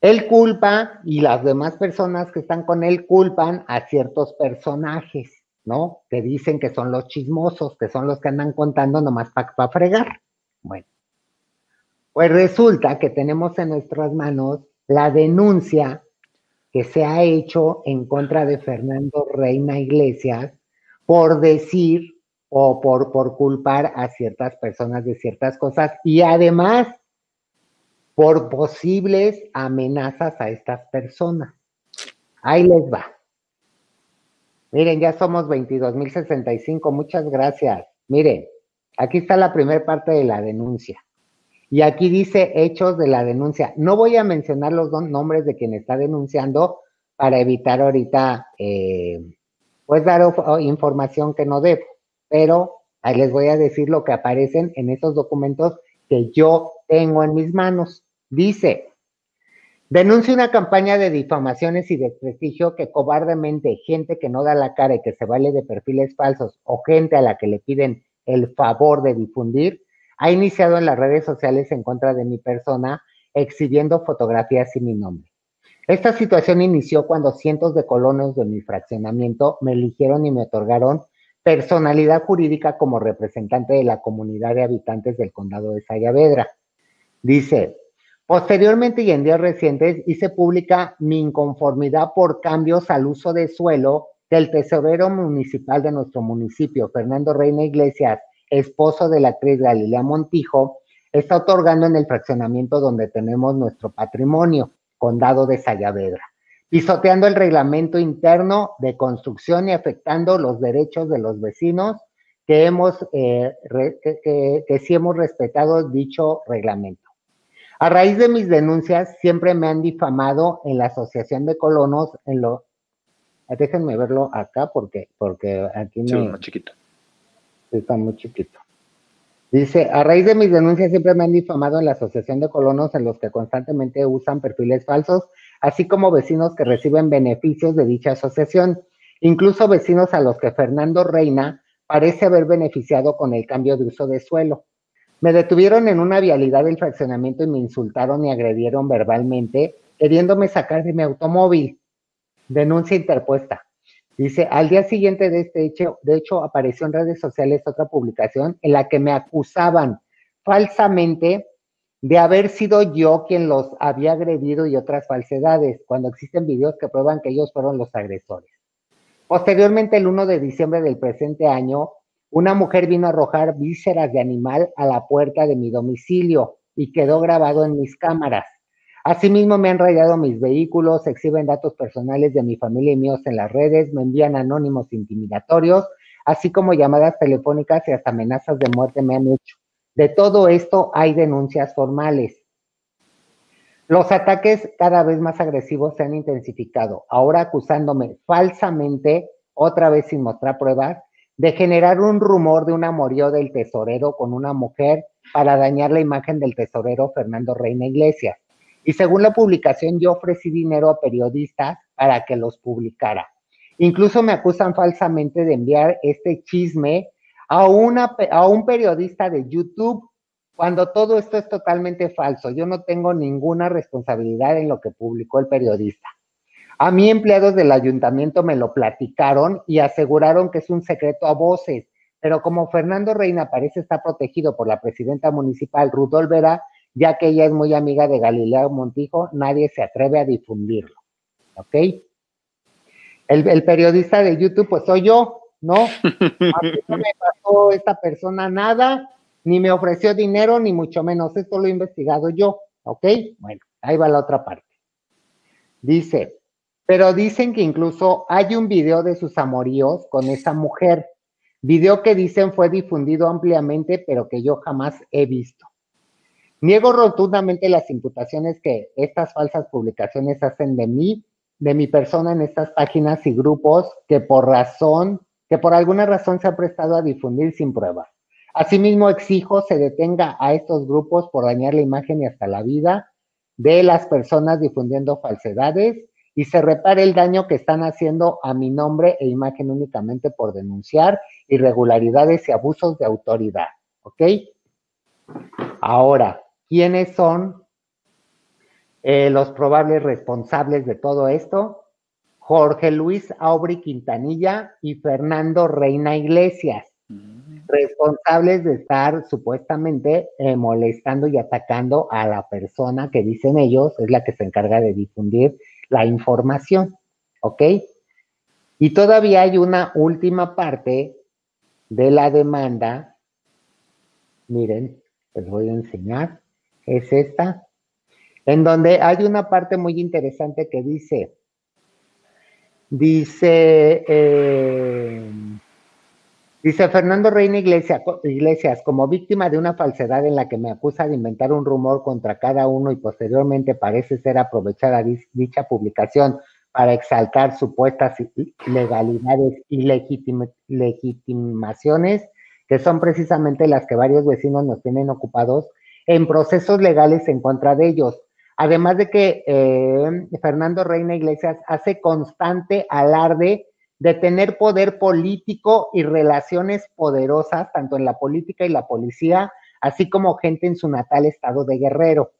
él culpa y las demás personas que están con él culpan a ciertos personajes, ¿no? Que dicen que son los chismosos, que son los que andan contando nomás para fregar. Bueno, pues resulta que tenemos en nuestras manos la denuncia que se ha hecho en contra de Fernando Reina Iglesias por decir o por, por culpar a ciertas personas de ciertas cosas y además por posibles amenazas a estas personas. Ahí les va. Miren, ya somos 22.065, muchas gracias. Miren, aquí está la primera parte de la denuncia. Y aquí dice hechos de la denuncia. No voy a mencionar los dos nombres de quien está denunciando para evitar ahorita, eh, pues dar información que no debo, pero les voy a decir lo que aparecen en esos documentos que yo tengo en mis manos. Dice, denuncia una campaña de difamaciones y desprestigio que cobardemente gente que no da la cara y que se vale de perfiles falsos o gente a la que le piden el favor de difundir, ha iniciado en las redes sociales en contra de mi persona, exhibiendo fotografías y mi nombre. Esta situación inició cuando cientos de colonos de mi fraccionamiento me eligieron y me otorgaron personalidad jurídica como representante de la comunidad de habitantes del condado de Sayavedra. Dice, posteriormente y en días recientes hice pública mi inconformidad por cambios al uso de suelo del tesorero municipal de nuestro municipio, Fernando Reina Iglesias, esposo de la actriz Galilea Montijo, está otorgando en el fraccionamiento donde tenemos nuestro patrimonio, condado de Sayavedra, pisoteando el reglamento interno de construcción y afectando los derechos de los vecinos que hemos, eh, que, que, sí hemos respetado dicho reglamento. A raíz de mis denuncias, siempre me han difamado en la Asociación de Colonos, en lo, déjenme verlo acá porque, porque aquí sí, me... chiquito. Está muy chiquito. Dice, a raíz de mis denuncias siempre me han difamado en la Asociación de Colonos en los que constantemente usan perfiles falsos, así como vecinos que reciben beneficios de dicha asociación, incluso vecinos a los que Fernando Reina parece haber beneficiado con el cambio de uso de suelo. Me detuvieron en una vialidad del fraccionamiento y me insultaron y agredieron verbalmente, queriéndome sacar de mi automóvil. Denuncia interpuesta. Dice, al día siguiente de este hecho, de hecho, apareció en redes sociales otra publicación en la que me acusaban falsamente de haber sido yo quien los había agredido y otras falsedades, cuando existen videos que prueban que ellos fueron los agresores. Posteriormente, el 1 de diciembre del presente año, una mujer vino a arrojar vísceras de animal a la puerta de mi domicilio y quedó grabado en mis cámaras. Asimismo, me han rayado mis vehículos, exhiben datos personales de mi familia y míos en las redes, me envían anónimos intimidatorios, así como llamadas telefónicas y hasta amenazas de muerte me han hecho. De todo esto hay denuncias formales. Los ataques cada vez más agresivos se han intensificado, ahora acusándome falsamente, otra vez sin mostrar pruebas, de generar un rumor de un amorío del tesorero con una mujer para dañar la imagen del tesorero Fernando Reina Iglesias. Y según la publicación, yo ofrecí dinero a periodistas para que los publicara. Incluso me acusan falsamente de enviar este chisme a, una, un periodista de YouTube, cuando todo esto es totalmente falso. Yo no tengo ninguna responsabilidad en lo que publicó el periodista. A mí empleados del ayuntamiento me lo platicaron y aseguraron que es un secreto a voces, pero como Fernando Reina parece estar protegido por la presidenta municipal Ruth Olvera, ya que ella es muy amiga de Galileo Montijo, nadie se atreve a difundirlo. ¿Ok? El, periodista de YouTube, pues soy yo, ¿no? A mí no me pasó esta persona nada, ni me ofreció dinero, ni mucho menos. Esto lo he investigado yo, ¿ok? Bueno, ahí va la otra parte. Dice, pero dicen que incluso hay un video de sus amoríos con esa mujer. Video que dicen fue difundido ampliamente, pero que yo jamás he visto. Niego rotundamente las imputaciones que estas falsas publicaciones hacen de mí, de mi persona en estas páginas y grupos que por razón, que por alguna razón se ha prestado a difundir sin pruebas. Asimismo, exijo se detenga a estos grupos por dañar la imagen y hasta la vida de las personas difundiendo falsedades y se repare el daño que están haciendo a mi nombre e imagen únicamente por denunciar irregularidades y abusos de autoridad. ¿Ok? Ahora, ¿Quiénes son eh, los probables responsables de todo esto? Jorge Luis Aubry Quintanilla y Fernando Reina Iglesias, mm. responsables de estar supuestamente eh, molestando y atacando a la persona que dicen ellos es la que se encarga de difundir la información, ¿ok? Y todavía hay una última parte de la demanda, miren, les voy a enseñar es esta, en donde hay una parte muy interesante que dice, dice, eh, dice Fernando Reina Iglesias, Iglesias, como víctima de una falsedad en la que me acusa de inventar un rumor contra cada uno y posteriormente parece ser aprovechada dicha publicación para exaltar supuestas legalidades y legitimaciones, que son precisamente las que varios vecinos nos tienen ocupados en procesos legales en contra de ellos. Además de que eh, Fernando Reina Iglesias hace constante alarde de tener poder político y relaciones poderosas, tanto en la política y la policía, así como gente en su natal estado de Guerrero.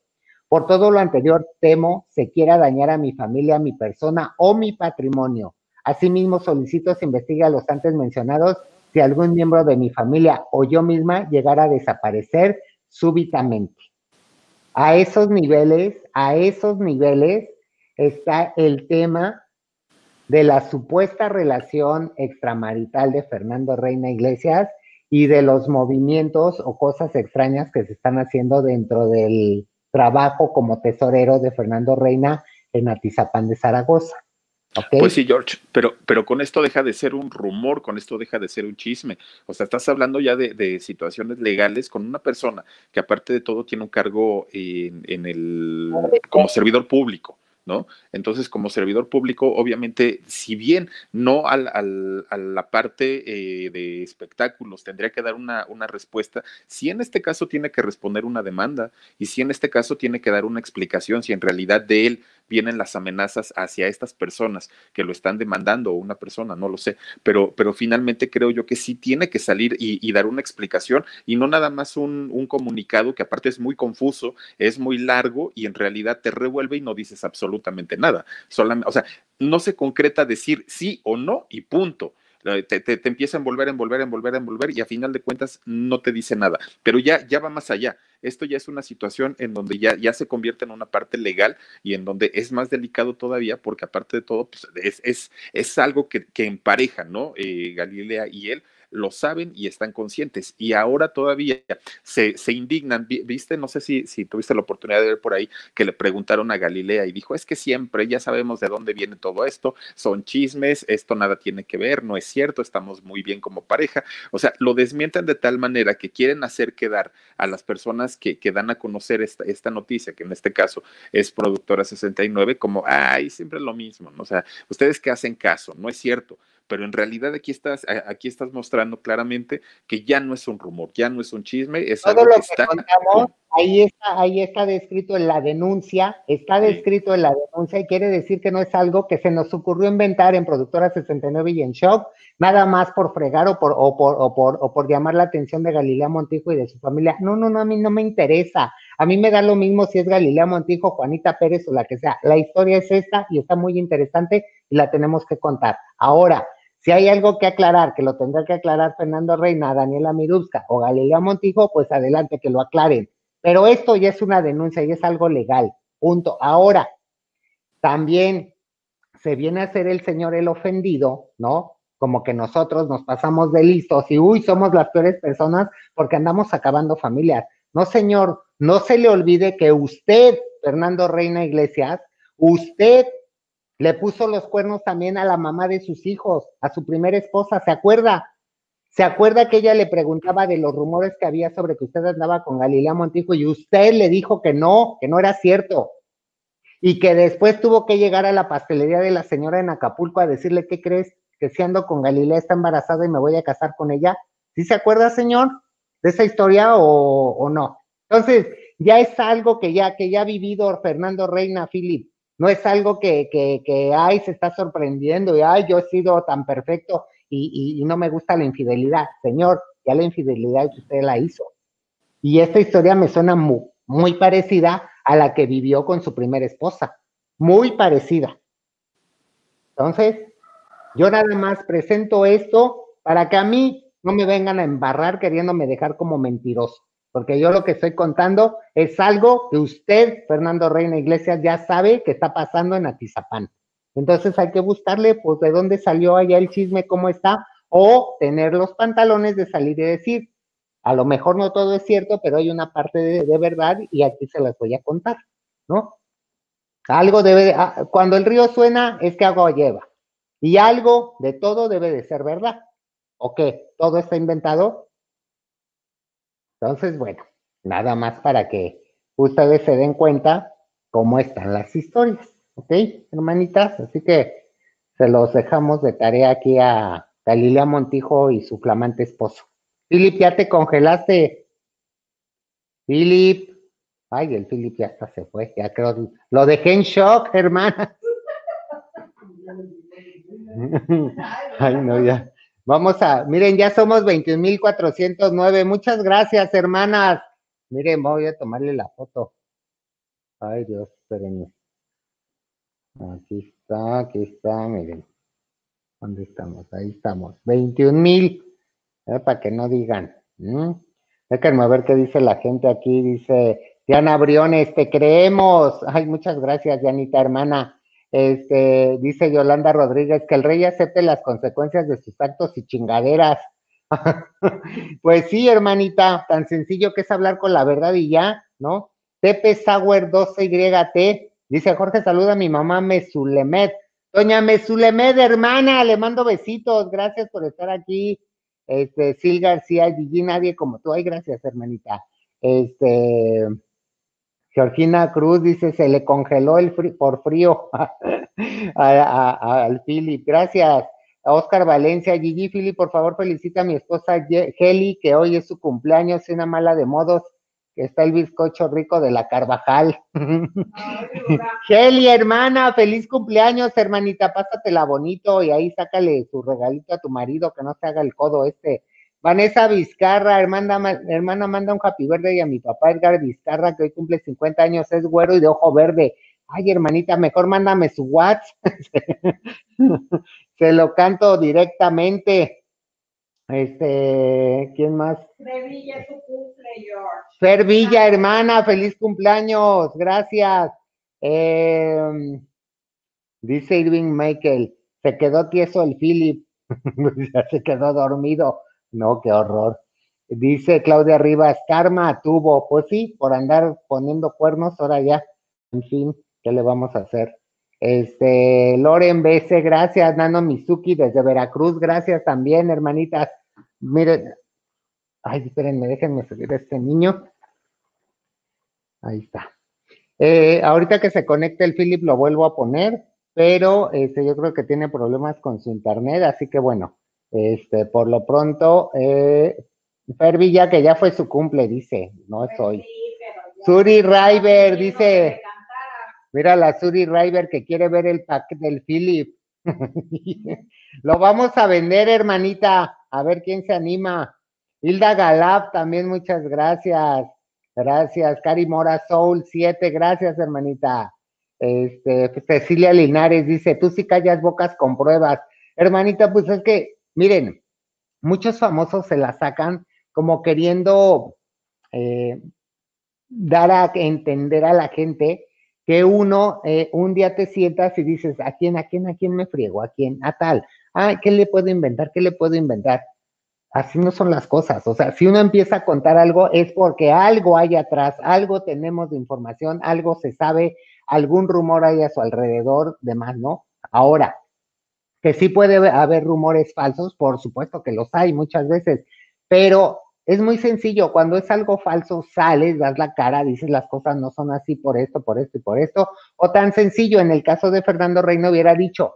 Por todo lo anterior, temo se quiera dañar a mi familia, a mi persona o mi patrimonio. Asimismo, solicito se investigue a los antes mencionados si algún miembro de mi familia o yo misma llegara a desaparecer súbitamente. A esos niveles, a esos niveles está el tema de la supuesta relación extramarital de Fernando Reina Iglesias y de los movimientos o cosas extrañas que se están haciendo dentro del trabajo como tesorero de Fernando Reina en Atizapán de Zaragoza. Pues sí, George, pero, pero con esto deja de ser un rumor, con esto deja de ser un chisme. O sea, estás hablando ya de, situaciones legales con una persona que aparte de todo tiene un cargo en el como servidor público. ¿no? Entonces, como servidor público, obviamente, si bien no al, a la parte eh, de espectáculos tendría que dar una, una, respuesta, si en este caso tiene que responder una demanda y si en este caso tiene que dar una explicación, si en realidad de él vienen las amenazas hacia estas personas que lo están demandando o una persona, no lo sé, pero, pero finalmente creo yo que sí tiene que salir y, dar una explicación y no nada más un, un comunicado que aparte es muy confuso, es muy largo y en realidad te revuelve y no dices absolutamente absolutamente nada. Solamente, o sea, no se concreta decir sí o no y punto. Te, te, empieza a envolver, envolver, envolver, envolver y a final de cuentas no te dice nada. Pero ya, ya va más allá. Esto ya es una situación en donde ya, ya se convierte en una parte legal y en donde es más delicado todavía porque aparte de todo, pues es, es, es algo que, que empareja, ¿no? Eh, Galilea y él lo saben y están conscientes. Y ahora todavía se, se indignan. ¿Viste? No sé si, si tuviste la oportunidad de ver por ahí que le preguntaron a Galilea y dijo, es que siempre ya sabemos de dónde viene todo esto, son chismes, esto nada tiene que ver, no es cierto, estamos muy bien como pareja. O sea, lo desmienten de tal manera que quieren hacer quedar a las personas que, que dan a conocer esta, esta noticia, que en este caso es Productora 69, como, ay, siempre lo mismo. ¿no? O sea, ustedes que hacen caso, no es cierto pero en realidad aquí estás, aquí estás mostrando claramente que ya no es un rumor, ya no es un chisme, es algo que, está... ahí está, ahí está descrito en la denuncia, está descrito en la denuncia y quiere decir que no es algo que se nos ocurrió inventar en Productora 69 y en Shock, nada más por fregar o por, o por, o por, o por llamar la atención de Galilea Montijo y de su familia. No, no, no, a mí no me interesa. A mí me da lo mismo si es Galilea Montijo, Juanita Pérez o la que sea. La historia es esta y está muy interesante y la tenemos que contar. Ahora, si hay algo que aclarar, que lo tendrá que aclarar Fernando Reina, Daniela Miruzca o Galilea Montijo, pues adelante, que lo aclaren. Pero esto ya es una denuncia y es algo legal. Punto. Ahora, también se viene a ser el señor el ofendido, ¿no? Como que nosotros nos pasamos de listos y, uy, somos las peores personas porque andamos acabando familias. No, señor, no se le olvide que usted, Fernando Reina Iglesias, usted le puso los cuernos también a la mamá de sus hijos, a su primera esposa, ¿se acuerda? ¿Se acuerda que ella le preguntaba de los rumores que había sobre que usted andaba con Galilea Montijo y usted le dijo que no, que no era cierto? Y que después tuvo que llegar a la pastelería de la señora en Acapulco a decirle, ¿qué crees? Que si ando con Galilea está embarazada y me voy a casar con ella. ¿Sí se acuerda, señor, de esa historia o, no? Entonces, ya es algo que ya, que ya ha vivido Fernando Reina Philip no es algo que, ay, se está sorprendiendo y, ay, yo he sido tan perfecto y, y, no me gusta la infidelidad. Señor, ya la infidelidad usted la hizo. Y esta historia me suena muy, muy parecida a la que vivió con su primera esposa. Muy parecida. Entonces, yo nada más presento esto para que a mí no me vengan a embarrar queriéndome dejar como mentiroso porque yo lo que estoy contando es algo que usted, Fernando Reina Iglesias, ya sabe que está pasando en Atizapán. Entonces hay que buscarle, pues, de dónde salió allá el chisme, cómo está, o tener los pantalones de salir y decir, a lo mejor no todo es cierto, pero hay una parte de, verdad y aquí se las voy a contar, ¿no? Algo debe, ah, cuando el río suena es que agua lleva. Y algo de todo debe de ser verdad. ¿O qué? ¿Todo está inventado? Entonces, bueno, nada más para que ustedes se den cuenta cómo están las historias, ¿ok, hermanitas? Así que se los dejamos de tarea aquí a Galilea Montijo y su flamante esposo. Philip, ya te congelaste. Philip. Ay, el Philip ya hasta se fue, ya creo. Lo dejé en shock, hermana. Ay, no, ya. Vamos a, miren, ya somos 21.409. Muchas gracias, hermanas. Miren, voy a tomarle la foto. Ay, Dios, espérenme. Aquí está, aquí está, miren. ¿Dónde estamos? Ahí estamos. 21 mil. Eh, para que no digan. Déjenme ver qué dice la gente aquí. Dice, Diana Briones, te creemos. Ay, muchas gracias, Dianita, hermana. Este, dice Yolanda Rodríguez, que el rey acepte las consecuencias de sus actos y chingaderas. pues sí, hermanita, tan sencillo que es hablar con la verdad y ya, ¿no? Tepe Sauer 12YT, dice Jorge, saluda a mi mamá Mesulemet, Doña Mesulemed, hermana, le mando besitos, gracias por estar aquí. Este, Sil García, Gigi, nadie como tú. Ay, gracias, hermanita. Este, Georgina Cruz dice, se le congeló el por frío al Philip. Gracias. Oscar Valencia, Gigi Philip, por favor, felicita a mi esposa Heli, que hoy es su cumpleaños, y una mala de modos, que está el bizcocho rico de la Carvajal. Heli, hermana, feliz cumpleaños, hermanita, pásatela bonito y ahí sácale su regalito a tu marido, que no se haga el codo este Vanessa Vizcarra, hermana, hermana, manda un happy birthday a mi papá Edgar Vizcarra, que hoy cumple 50 años, es güero y de ojo verde. Ay, hermanita, mejor mándame su WhatsApp. Se lo canto directamente. Este, ¿quién más? Fer Villa, su cumple, George. Fer Villa, hermana, feliz cumpleaños, gracias. Em, dice Irving Michael, se quedó tieso el Philip, ya se quedó dormido. No, qué horror. Dice Claudia Rivas, karma tuvo, pues sí, por andar poniendo cuernos, ahora ya, en fin, ¿qué le vamos a hacer? Este, Loren BC, gracias, Nano Mizuki desde Veracruz, gracias también, hermanitas. Miren, ay, espérenme, déjenme subir a este niño. Ahí está. Eh, ahorita que se conecte el Philip lo vuelvo a poner, pero este, yo creo que tiene problemas con su internet, así que bueno, este, por lo pronto, eh, Fer Villa, que ya fue su cumple, dice, no es hoy. Suri River dice, mira la Suri River que quiere ver el pack del Philip. Lo vamos a vender, hermanita, a ver quién se anima. Hilda Galap, también muchas gracias. Gracias. Cari Mora Soul 7, gracias, hermanita. Este, Cecilia Linares dice, tú sí callas bocas con pruebas. Hermanita, pues es que Miren, muchos famosos se la sacan como queriendo eh, dar a entender a la gente que uno eh, un día te sientas y dices, ¿a quién, a quién, a quién me friego? ¿A quién? A tal. Ah, ¿qué le puedo inventar? ¿Qué le puedo inventar? Así no son las cosas. O sea, si uno empieza a contar algo es porque algo hay atrás, algo tenemos de información, algo se sabe, algún rumor hay a su alrededor, demás, ¿no? Ahora, que sí puede haber rumores falsos, por supuesto que los hay muchas veces, pero es muy sencillo, cuando es algo falso, sales, das la cara, dices las cosas no son así por esto, por esto y por esto, o tan sencillo, en el caso de Fernando Reino hubiera dicho,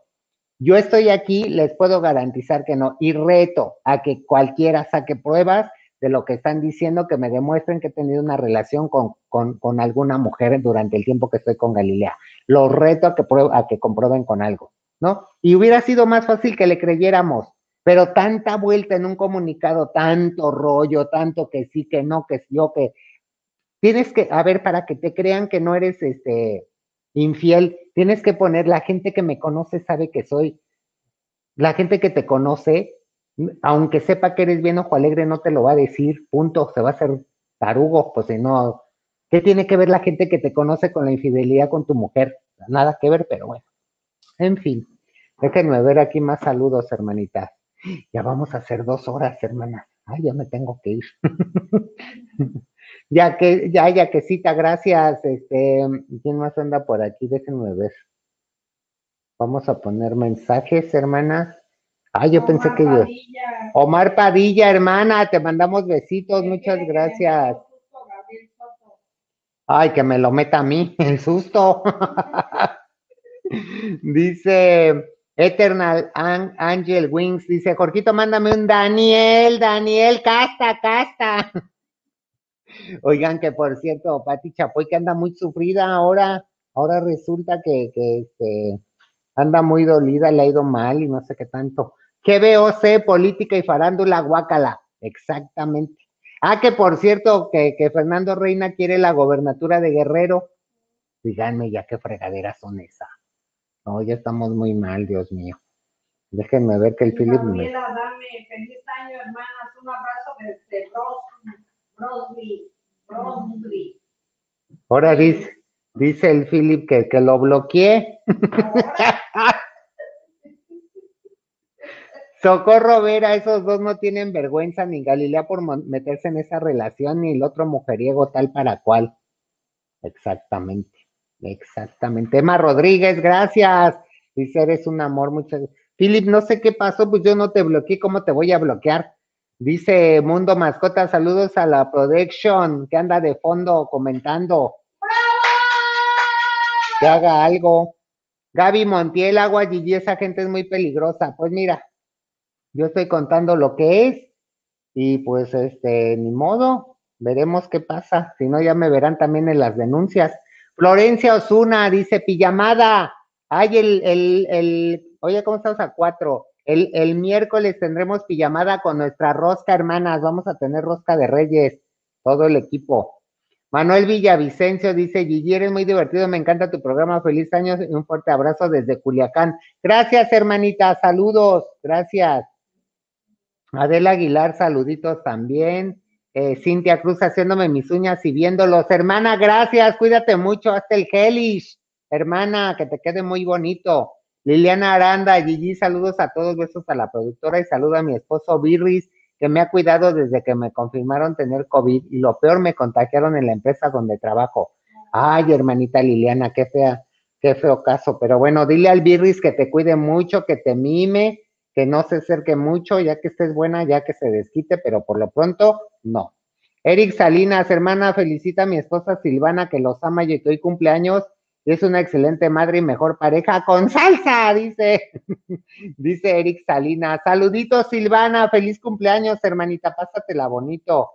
yo estoy aquí, les puedo garantizar que no, y reto a que cualquiera saque pruebas de lo que están diciendo, que me demuestren que he tenido una relación con, con, alguna mujer durante el tiempo que estoy con Galilea. Lo reto a que, a que comprueben con algo. ¿No? Y hubiera sido más fácil que le creyéramos, pero tanta vuelta en un comunicado, tanto rollo, tanto que sí, que no, que yo, que tienes que, a ver, para que te crean que no eres este infiel, tienes que poner, la gente que me conoce sabe que soy, la gente que te conoce, aunque sepa que eres bien ojo alegre, no te lo va a decir, punto, se va a hacer tarugo, pues si no, ¿qué tiene que ver la gente que te conoce con la infidelidad con tu mujer? Nada que ver, pero bueno. En fin, déjenme ver aquí más saludos, hermanita. Ya vamos a hacer dos horas, hermana. Ay, ya me tengo que ir. ya que, ya, ya que cita, gracias. Este, ¿quién más anda por aquí? Déjenme ver. Vamos a poner mensajes, hermanas. Ay, yo pensé que yo. Omar Padilla, hermana, te mandamos besitos, muchas gracias. Ay, que me lo meta a mí, el susto. dice Eternal Angel Wings, dice Jorquito, mándame un Daniel, Daniel, casta, casta. Oigan, que por cierto, Pati Chapoy, que anda muy sufrida ahora, ahora resulta que, este, anda muy dolida, le ha ido mal y no sé qué tanto. Sé política y farándula, guácala. Exactamente. Ah, que por cierto, que, que Fernando Reina quiere la gobernatura de Guerrero. Díganme ya qué fregaderas son esas. No, ya estamos muy mal, Dios mío. Déjenme ver que el Philip me... dame feliz año, hermanas. Un abrazo desde Brosby. Brosby. Ahora dice, dice el Philip que, que lo bloqueé. Socorro Vera, esos dos no tienen vergüenza ni Galilea por meterse en esa relación, ni el otro mujeriego tal para cual. Exactamente. Exactamente. Emma Rodríguez, gracias. Dice, eres un amor, muchas Philip, no sé qué pasó, pues yo no te bloqueé, ¿cómo te voy a bloquear? Dice Mundo Mascota, saludos a la production que anda de fondo comentando. Que haga algo. Gaby Montiel, agua Gigi, esa gente es muy peligrosa. Pues mira, yo estoy contando lo que es y pues este, ni modo, veremos qué pasa. Si no, ya me verán también en las denuncias. Florencia Osuna dice, pijamada, hay el, el, el, oye, ¿cómo estamos a cuatro? El, el miércoles tendremos pijamada con nuestra rosca, hermanas. Vamos a tener rosca de reyes, todo el equipo. Manuel Villavicencio dice, Gigi, eres muy divertido, me encanta tu programa, feliz año y un fuerte abrazo desde Culiacán. Gracias, hermanita, saludos, gracias. Adela Aguilar, saluditos también. Eh, Cintia Cruz haciéndome mis uñas y viéndolos. Hermana, gracias, cuídate mucho, hasta el Hellish. Hermana, que te quede muy bonito. Liliana Aranda, Gigi, saludos a todos, besos a la productora y saludo a mi esposo Birris, que me ha cuidado desde que me confirmaron tener COVID y lo peor me contagiaron en la empresa donde trabajo. Ay, hermanita Liliana, qué fea, qué feo caso. Pero bueno, dile al Birris que te cuide mucho, que te mime, que no se acerque mucho, ya que estés buena, ya que se desquite, pero por lo pronto, no. Eric Salinas, hermana, felicita a mi esposa Silvana, que los ama y que hoy cumpleaños es una excelente madre y mejor pareja con salsa, dice, dice Eric Salinas. Saluditos, Silvana, feliz cumpleaños, hermanita, pásatela bonito.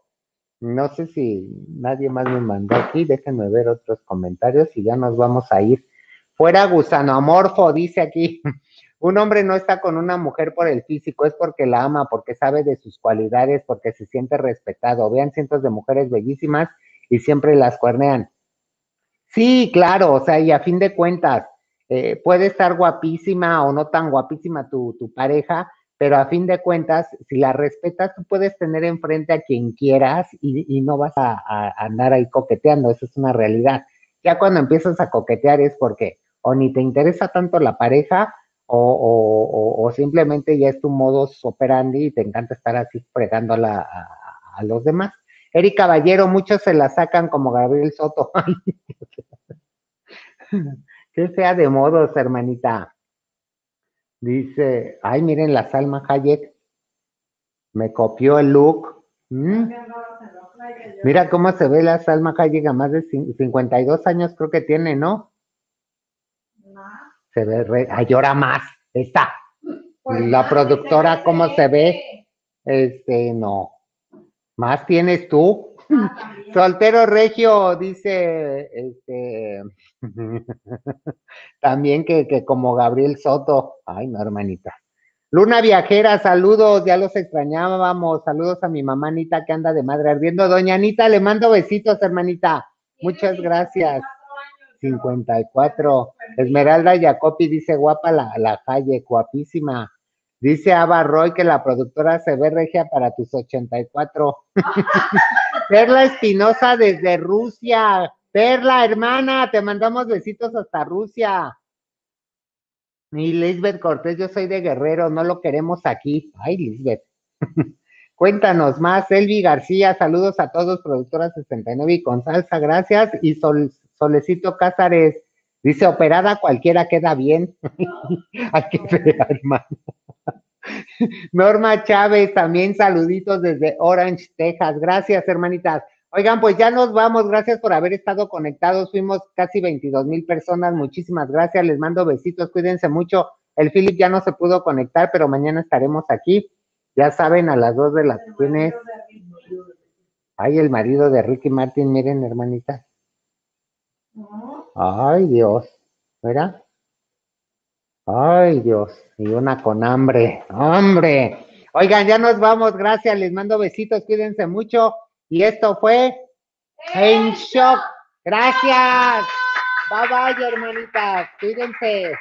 No sé si nadie más me mandó aquí, déjenme ver otros comentarios y ya nos vamos a ir. Fuera gusano amorfo, dice aquí. Un hombre no está con una mujer por el físico, es porque la ama, porque sabe de sus cualidades, porque se siente respetado. Vean cientos de mujeres bellísimas y siempre las cuernean. Sí, claro, o sea, y a fin de cuentas, eh, puede estar guapísima o no tan guapísima tu, tu, pareja, pero a fin de cuentas, si la respetas, tú puedes tener enfrente a quien quieras y, no vas a, a, andar ahí coqueteando, eso es una realidad. Ya cuando empiezas a coquetear es porque o ni te interesa tanto la pareja o, o, o simplemente ya es tu modus operandi y te encanta estar así fregando a, a, los demás. Eric Caballero, muchos se la sacan como Gabriel Soto. Qué fea de modos, hermanita. Dice, ay, miren la Salma Hayek. Me copió el look. ¿Mm? Mira cómo se ve la Salma Hayek a más de 52 años, creo que tiene, ¿no? Se ve, re... llora más. Está. La productora, ¿cómo se ve? Este, no. ¿Más tienes tú? Soltero regio, dice este también que, que, como Gabriel Soto. Ay, no, hermanita. Luna Viajera, saludos, ya los extrañábamos. Saludos a mi mamá Anita que anda de madre ardiendo. Doña Anita, le mando besitos, hermanita. Muchas gracias. 54. Esmeralda Jacopi dice guapa la, la calle, guapísima. Dice Ava Roy que la productora se ve regia para tus 84. Perla Espinosa desde Rusia. Perla, hermana, te mandamos besitos hasta Rusia. Y Lisbeth Cortés, yo soy de Guerrero, no lo queremos aquí. Ay, Lisbeth. Cuéntanos más. Elvi García, saludos a todos, productora 69 y con salsa, gracias. Y Sol, Solecito Cázares, dice, operada cualquiera queda bien. Ay, qué fea, hermano. Norma Chávez, también saluditos desde Orange, Texas. Gracias, hermanitas. Oigan, pues ya nos vamos. Gracias por haber estado conectados. Fuimos casi 22 mil personas. Muchísimas gracias. Les mando besitos. Cuídense mucho. El Philip ya no se pudo conectar, pero mañana estaremos aquí. Ya saben, a las dos de las tienes. Ay, el marido de Ricky Martin. Miren, hermanitas. Ay, Dios. ¿Verdad? Ay, Dios, y una con hambre, hombre. Oigan, ya nos vamos, gracias, les mando besitos, cuídense mucho. Y esto fue En Shock. Gracias. Bye bye, hermanitas, cuídense.